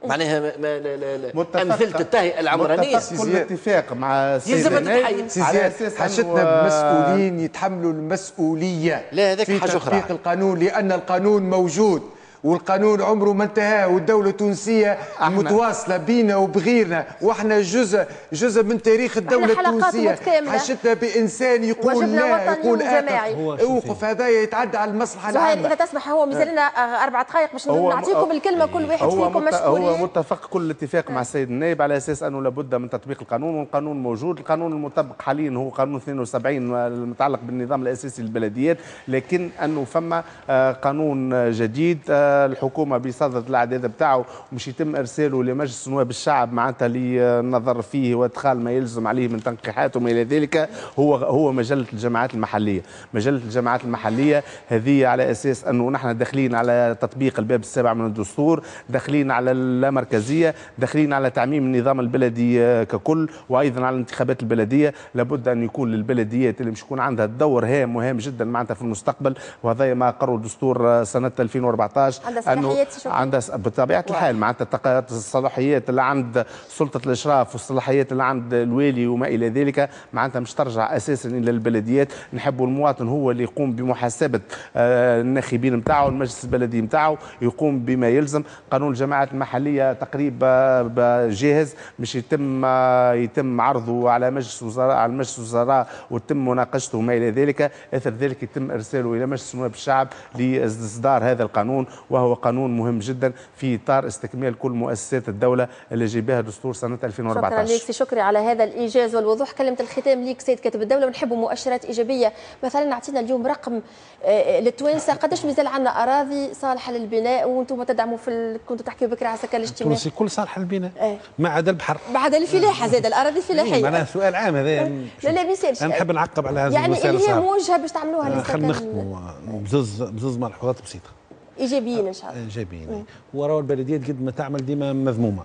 معناها ما لا لا لا. أمثلة التهيئة العمرانية. متفق. كل اتفاق مع السيد على زياد أساس حاجتنا بمسؤولين يتحملوا المسؤولية لا، هذاك في حاجة أخرى. تطبيق القانون لأن القانون موجود. والقانون عمره ما انتهى والدولة التونسية متواصلة بينا وبغيرنا وإحنا جزء جزء من تاريخ الدولة التونسية. حاجتنا بإنسان يقول لا يقول. آخر هو أوقف هذايا يتعدى على المصلحة العامة. إذا تسمح هو مازال لنا آه، أربع دقائق باش نعطيكم الكلمة كل واحد هو فيكم مت- هو مشكورين متفق كل الاتفاق مع السيد النائب على أساس أنه لابد من تطبيق القانون والقانون موجود. القانون المطبق حاليا هو قانون 72 المتعلق بالنظام الأساسي للبلديات لكن أنه فما آه، قانون جديد آه، الحكومة بصدد الاعداد بتاعه ومش يتم إرساله لمجلس نواب الشعب معناتها للنظر فيه وإدخال ما يلزم عليه من تنقيحات وما إلى ذلك هو هو مجلة الجماعات المحلية. مجلة الجماعات المحلية هذه على أساس أنه نحن داخلين على تطبيق الباب السابع من الدستور داخلين على اللامركزية داخلين على تعميم النظام البلدي ككل وأيضا على الانتخابات البلدية. لابد أن يكون للبلديات اللي مش يكون عندها دور هام مهم جدا معناتها في المستقبل وهذا ما قرر الدستور سنة 2014 عندها شكراً. عندها بطبيعة الحال معناتها الصلاحيات اللي عند سلطة الإشراف والصلاحيات اللي عند الوالي وما إلى ذلك معناتها مش ترجع أساسا إلى البلديات. نحبوا المواطن هو اللي يقوم بمحاسبة آه، الناخبين نتاعو المجلس البلدي نتاعو يقوم بما يلزم. قانون الجماعات المحلية تقريبا جاهز مش يتم آه، يتم عرضه على مجلس وزراء على مجلس وزراء وتم مناقشته وما إلى ذلك. أثر ذلك يتم إرساله إلى مجلس نواب الشعب لإصدار هذا القانون وهو قانون مهم جدا في إطار استكمال كل مؤسسات الدولة اللي جي بها دستور سنة شكرا 2014 لك سي شكري على هذا الإيجاز والوضوح. كلمه الختام ليك سيد كاتب الدولة. ونحبوا مؤشرات إيجابية. مثلا اعطينا اليوم رقم آه، للتوانسة. قداش مازال عندنا أراضي صالحة للبناء؟ وأنتم تدعموا في ال... كنتوا تحكيوا بكري على السكن الاجتماعي. التونسي كل صالح البناء إيه. ما عدا البحر. بعد الفلاحة زاد الأراضي الفلاحية. معناها سؤال عام هذا. لا لا ما يصيرش أنا نحب نعقب على هذه يعني اللي هي. موجهة باش تعملوها آه، خلينا نختموا بزوز بزوز ملحوظات بسيطة. إيجابيين إن شاء الله. إيجابيين. وراو البلديات قد ما تعمل ديما مذمومة.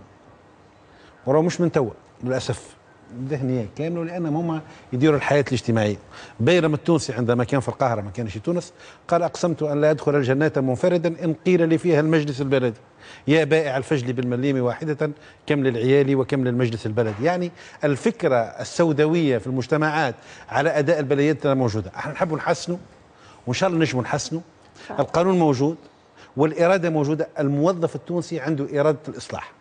وراو مش من توا للأسف. ذهنيه كامله لانهم هم يديروا الحياة الاجتماعية. بيرم التونسي عندما كان في القاهرة ما كانش تونس قال أقسمت أن لا ادخل الجنه منفردا إن قيل لي فيها المجلس البلدي. يا بائع الفجل بالمليم واحدة كم للعيال وكم للمجلس البلدي. يعني الفكرة السوداوية في المجتمعات على أداء البلديات موجودة. أحنا نحب نحسنوا وإن شاء الله نجموا نحسنوا القانون موجود والإرادة موجودة. الموظف التونسي عنده إرادة الإصلاح.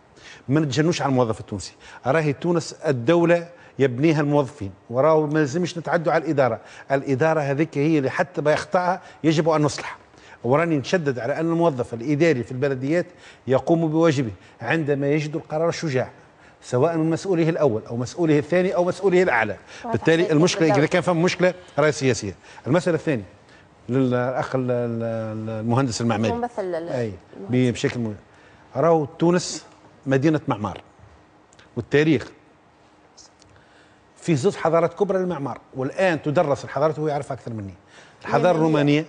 ما نتجنوش على الموظف التونسي. راهي تونس الدولة يبنيها الموظفين. وراه ما لازمش نتعدوا على الإدارة. الإدارة هذيك هي اللي حتى ما يخطئها يجب أن نصلح. وراني نشدد على أن الموظف الإداري في البلديات يقوم بواجبه عندما يجد القرار الشجاع سواء من مسؤوله الأول أو مسؤوله الثاني أو مسؤوله الأعلى. بالتالي المشكلة إذا كان فما مشكلة راهي سياسية. المسألة الثانية للأخ ال- ال- المهندس المعماري. ممثل أي بشكل. راهو تونس مدينة معمار. والتاريخ. فيه زوج حضارات كبرى للمعمار. والآن تدرس الحضارات وهو يعرف أكثر مني. الحضارة. الرومانية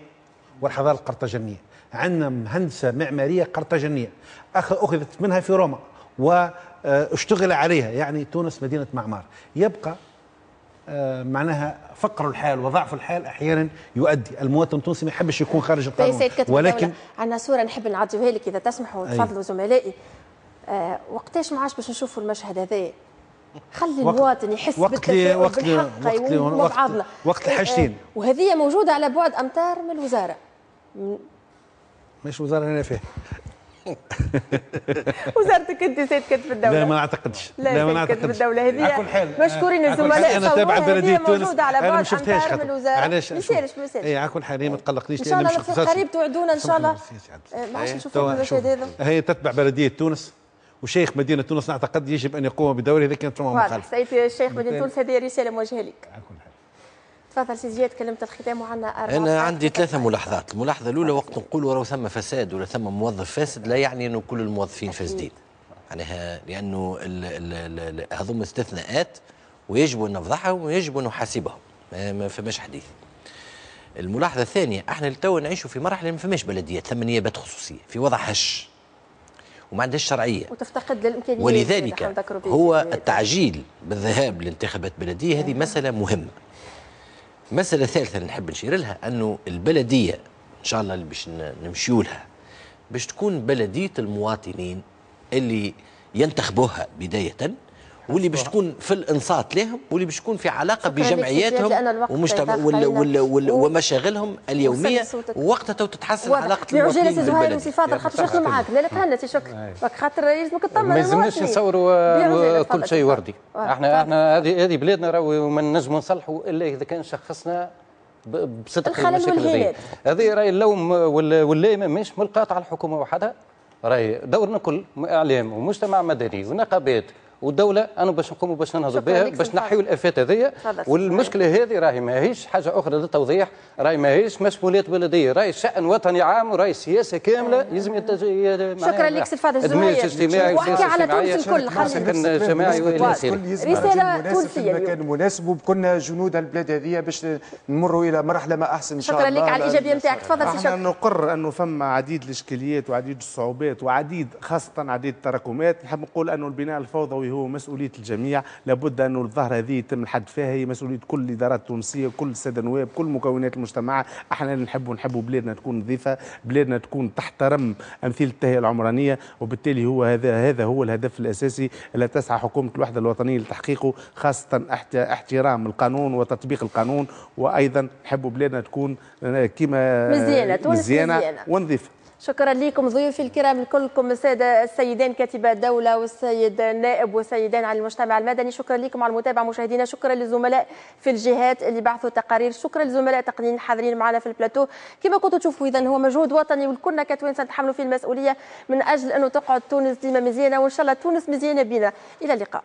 والحضارة القرطاجنية. عندنا مهندسة معمارية قرطاجنية. أخذت منها في روما واشتغل عليها. يعني تونس مدينة معمار. يبقى آه، معناها فقر الحال وضعف الحال أحيانا يؤدي. المواطن التونسي ما يحبش يكون خارج القانون. كاتب ولكن عندنا صوره نحب نعطيوها لك إذا تسمحوا. تفضلوا زملائي. آه وقتاش ما عادش باش نشوفوا المشهد هذا؟ خلي المواطن يحس وقت لي- وقت لي- وقت لي- وقت- وقت آه، الحاجتين. آه، وهذه موجودة على بعد أمتار من الوزارة. مش وزارة هنا فيه وزارتك انت سيد كاتب الدولة. لا ما نعتقدش. لا, ما لا كاتب نعتقدش. الدولة. هذه على كل حال. مشكورين على كل الزملاء أنا تابع بلدية تونس. على أنا ما شفتهاش علاش؟ ما يصيرش ما يصيرش اي على كل حال هي ما تقلقنيش إن شاء الله. قريب توعدونا إن شاء الله. آه، ما عادش إيه، نشوفوا توا المشهد. هذا. هي تتبع بلدية تونس وشيخ مدينة تونس نعتقد يجب أن يقوم بدوره إذا كانت مخالفة. سيد الشيخ مدينة تونس هذه رسالة موجهة لك. تفضل سي زياد كلمه الختام وعندنا أربعة ساعات. عندي ثلاثة ملاحظات. الملاحظه الأولى وقت نقول وراه ثم فساد ولا ثم موظف فاسد لا يعني أنه كل الموظفين فاسدين معناها ال- هذوما استثناءات ويجب أن نفضحهم ويجب أن نحاسبهم. ما ما فماش حديث. الملاحظة الثانية إحنا تو نعيشوا في مرحلة ما فماش بلديات ثم نيابات خصوصية في وضع هش وما عندهاش شرعية. وتفتقد للإمكانيات ولذلك هو التعجيل بالذهاب لانتخابات بلدية هذه مسألة مهمة. مسألة ثالثة اللي نحب نشير لها أنه البلدية إن شاء الله اللي باش نمشيو لها باش تكون بلدية المواطنين اللي ينتخبوها بداية. واللي باش تكون في الانصات لهم واللي باش تكون في علاقة بجمعياتهم ومجتمع يتأخر ولا علينا. ولا ولا و- ومشاغلهم اليومية. ووقتها تو تتحسن واضح. علاقة المواطنين سي زهير بالبلد وسي فاضل خاطر شنو معاك لا لا تهنى سي شكرا خاطر يلزمك تطمن ما يلزمناش. نصوروا آه، كل شيء. وردي. إحنا إحنا هذه هذه بلادنا راهو ما نجموا نصلحوا إلا إذا كان شخصنا بصدق الخلل المشاكل هذه. هذه راهي اللوم واللائمه مش ملقاة على الحكومة وحدها راهي دورنا كل إعلام ومجتمع مدني ونقابات والدولة أنا باش نقوموا باش ننهضوا شكراً بها باش سي نحيوا الأفات هذيا والمشكلة هذه راهي ماهيش حاجة أخرى للتوضيح راهي ماهيش مسؤوليات بلدية راهي شأن وطني عام وراهي سياسة كاملة لازم يتج... شكرا لك سي فاضل ادماج الزهير اجتماعي وأحكي وسياسه على تونس الكل خلينا سكن جماعي والى واضح. اخره رسالة مناسب تونسية. في المكان المناسب وكنا جنود البلاد هذه باش نمروا إلى مرحلة ما أحسن إن شاء شكرا الله. لك على الإيجابية نتاعك. تفضل سي شكرا. نقر أنه فما عديد الإشكاليات وعديد الصعوبات وعديد خاصة عديد التراكمات. نحب نقول أنه البناء الفوضوي هو مسؤولية الجميع. لابد انه الظاهره هذه يتم الحد فيها. هي مسؤولية كل الإدارات التونسية كل السادة النواب كل مكونات المجتمع. أحنا اللي نحبوا نحبوا بلادنا تكون نظيفة بلادنا تكون تحترم أمثلة التهيئة العمرانية. وبالتالي هو هذا هذا هو الهدف الأساسي. الذي تسعى حكومة الوحدة الوطنية لتحقيقه خاصة احت- احترام القانون وتطبيق القانون. وأيضا نحبوا بلادنا تكون كما مزيانة مزيانة. ونظيفة. شكرا لكم ضيوفي الكرام الكلكم السادة السيدان كاتبا الدولة والسيد النائب والسيدان على المجتمع المدني. شكرا لكم على المتابعة مشاهدينا. شكرا للزملاء في الجهات اللي بعثوا تقارير شكرا للزملاء التقنيين الحاضرين معنا في البلاتو. كما كنتوا تشوفوا إذا هو مجهود وطني والكلنا كتوانسة نتحملوا فيه المسؤولية من أجل أنه تقعد تونس ديما مزيانة. وإن شاء الله تونس مزيانة بنا. إلى اللقاء.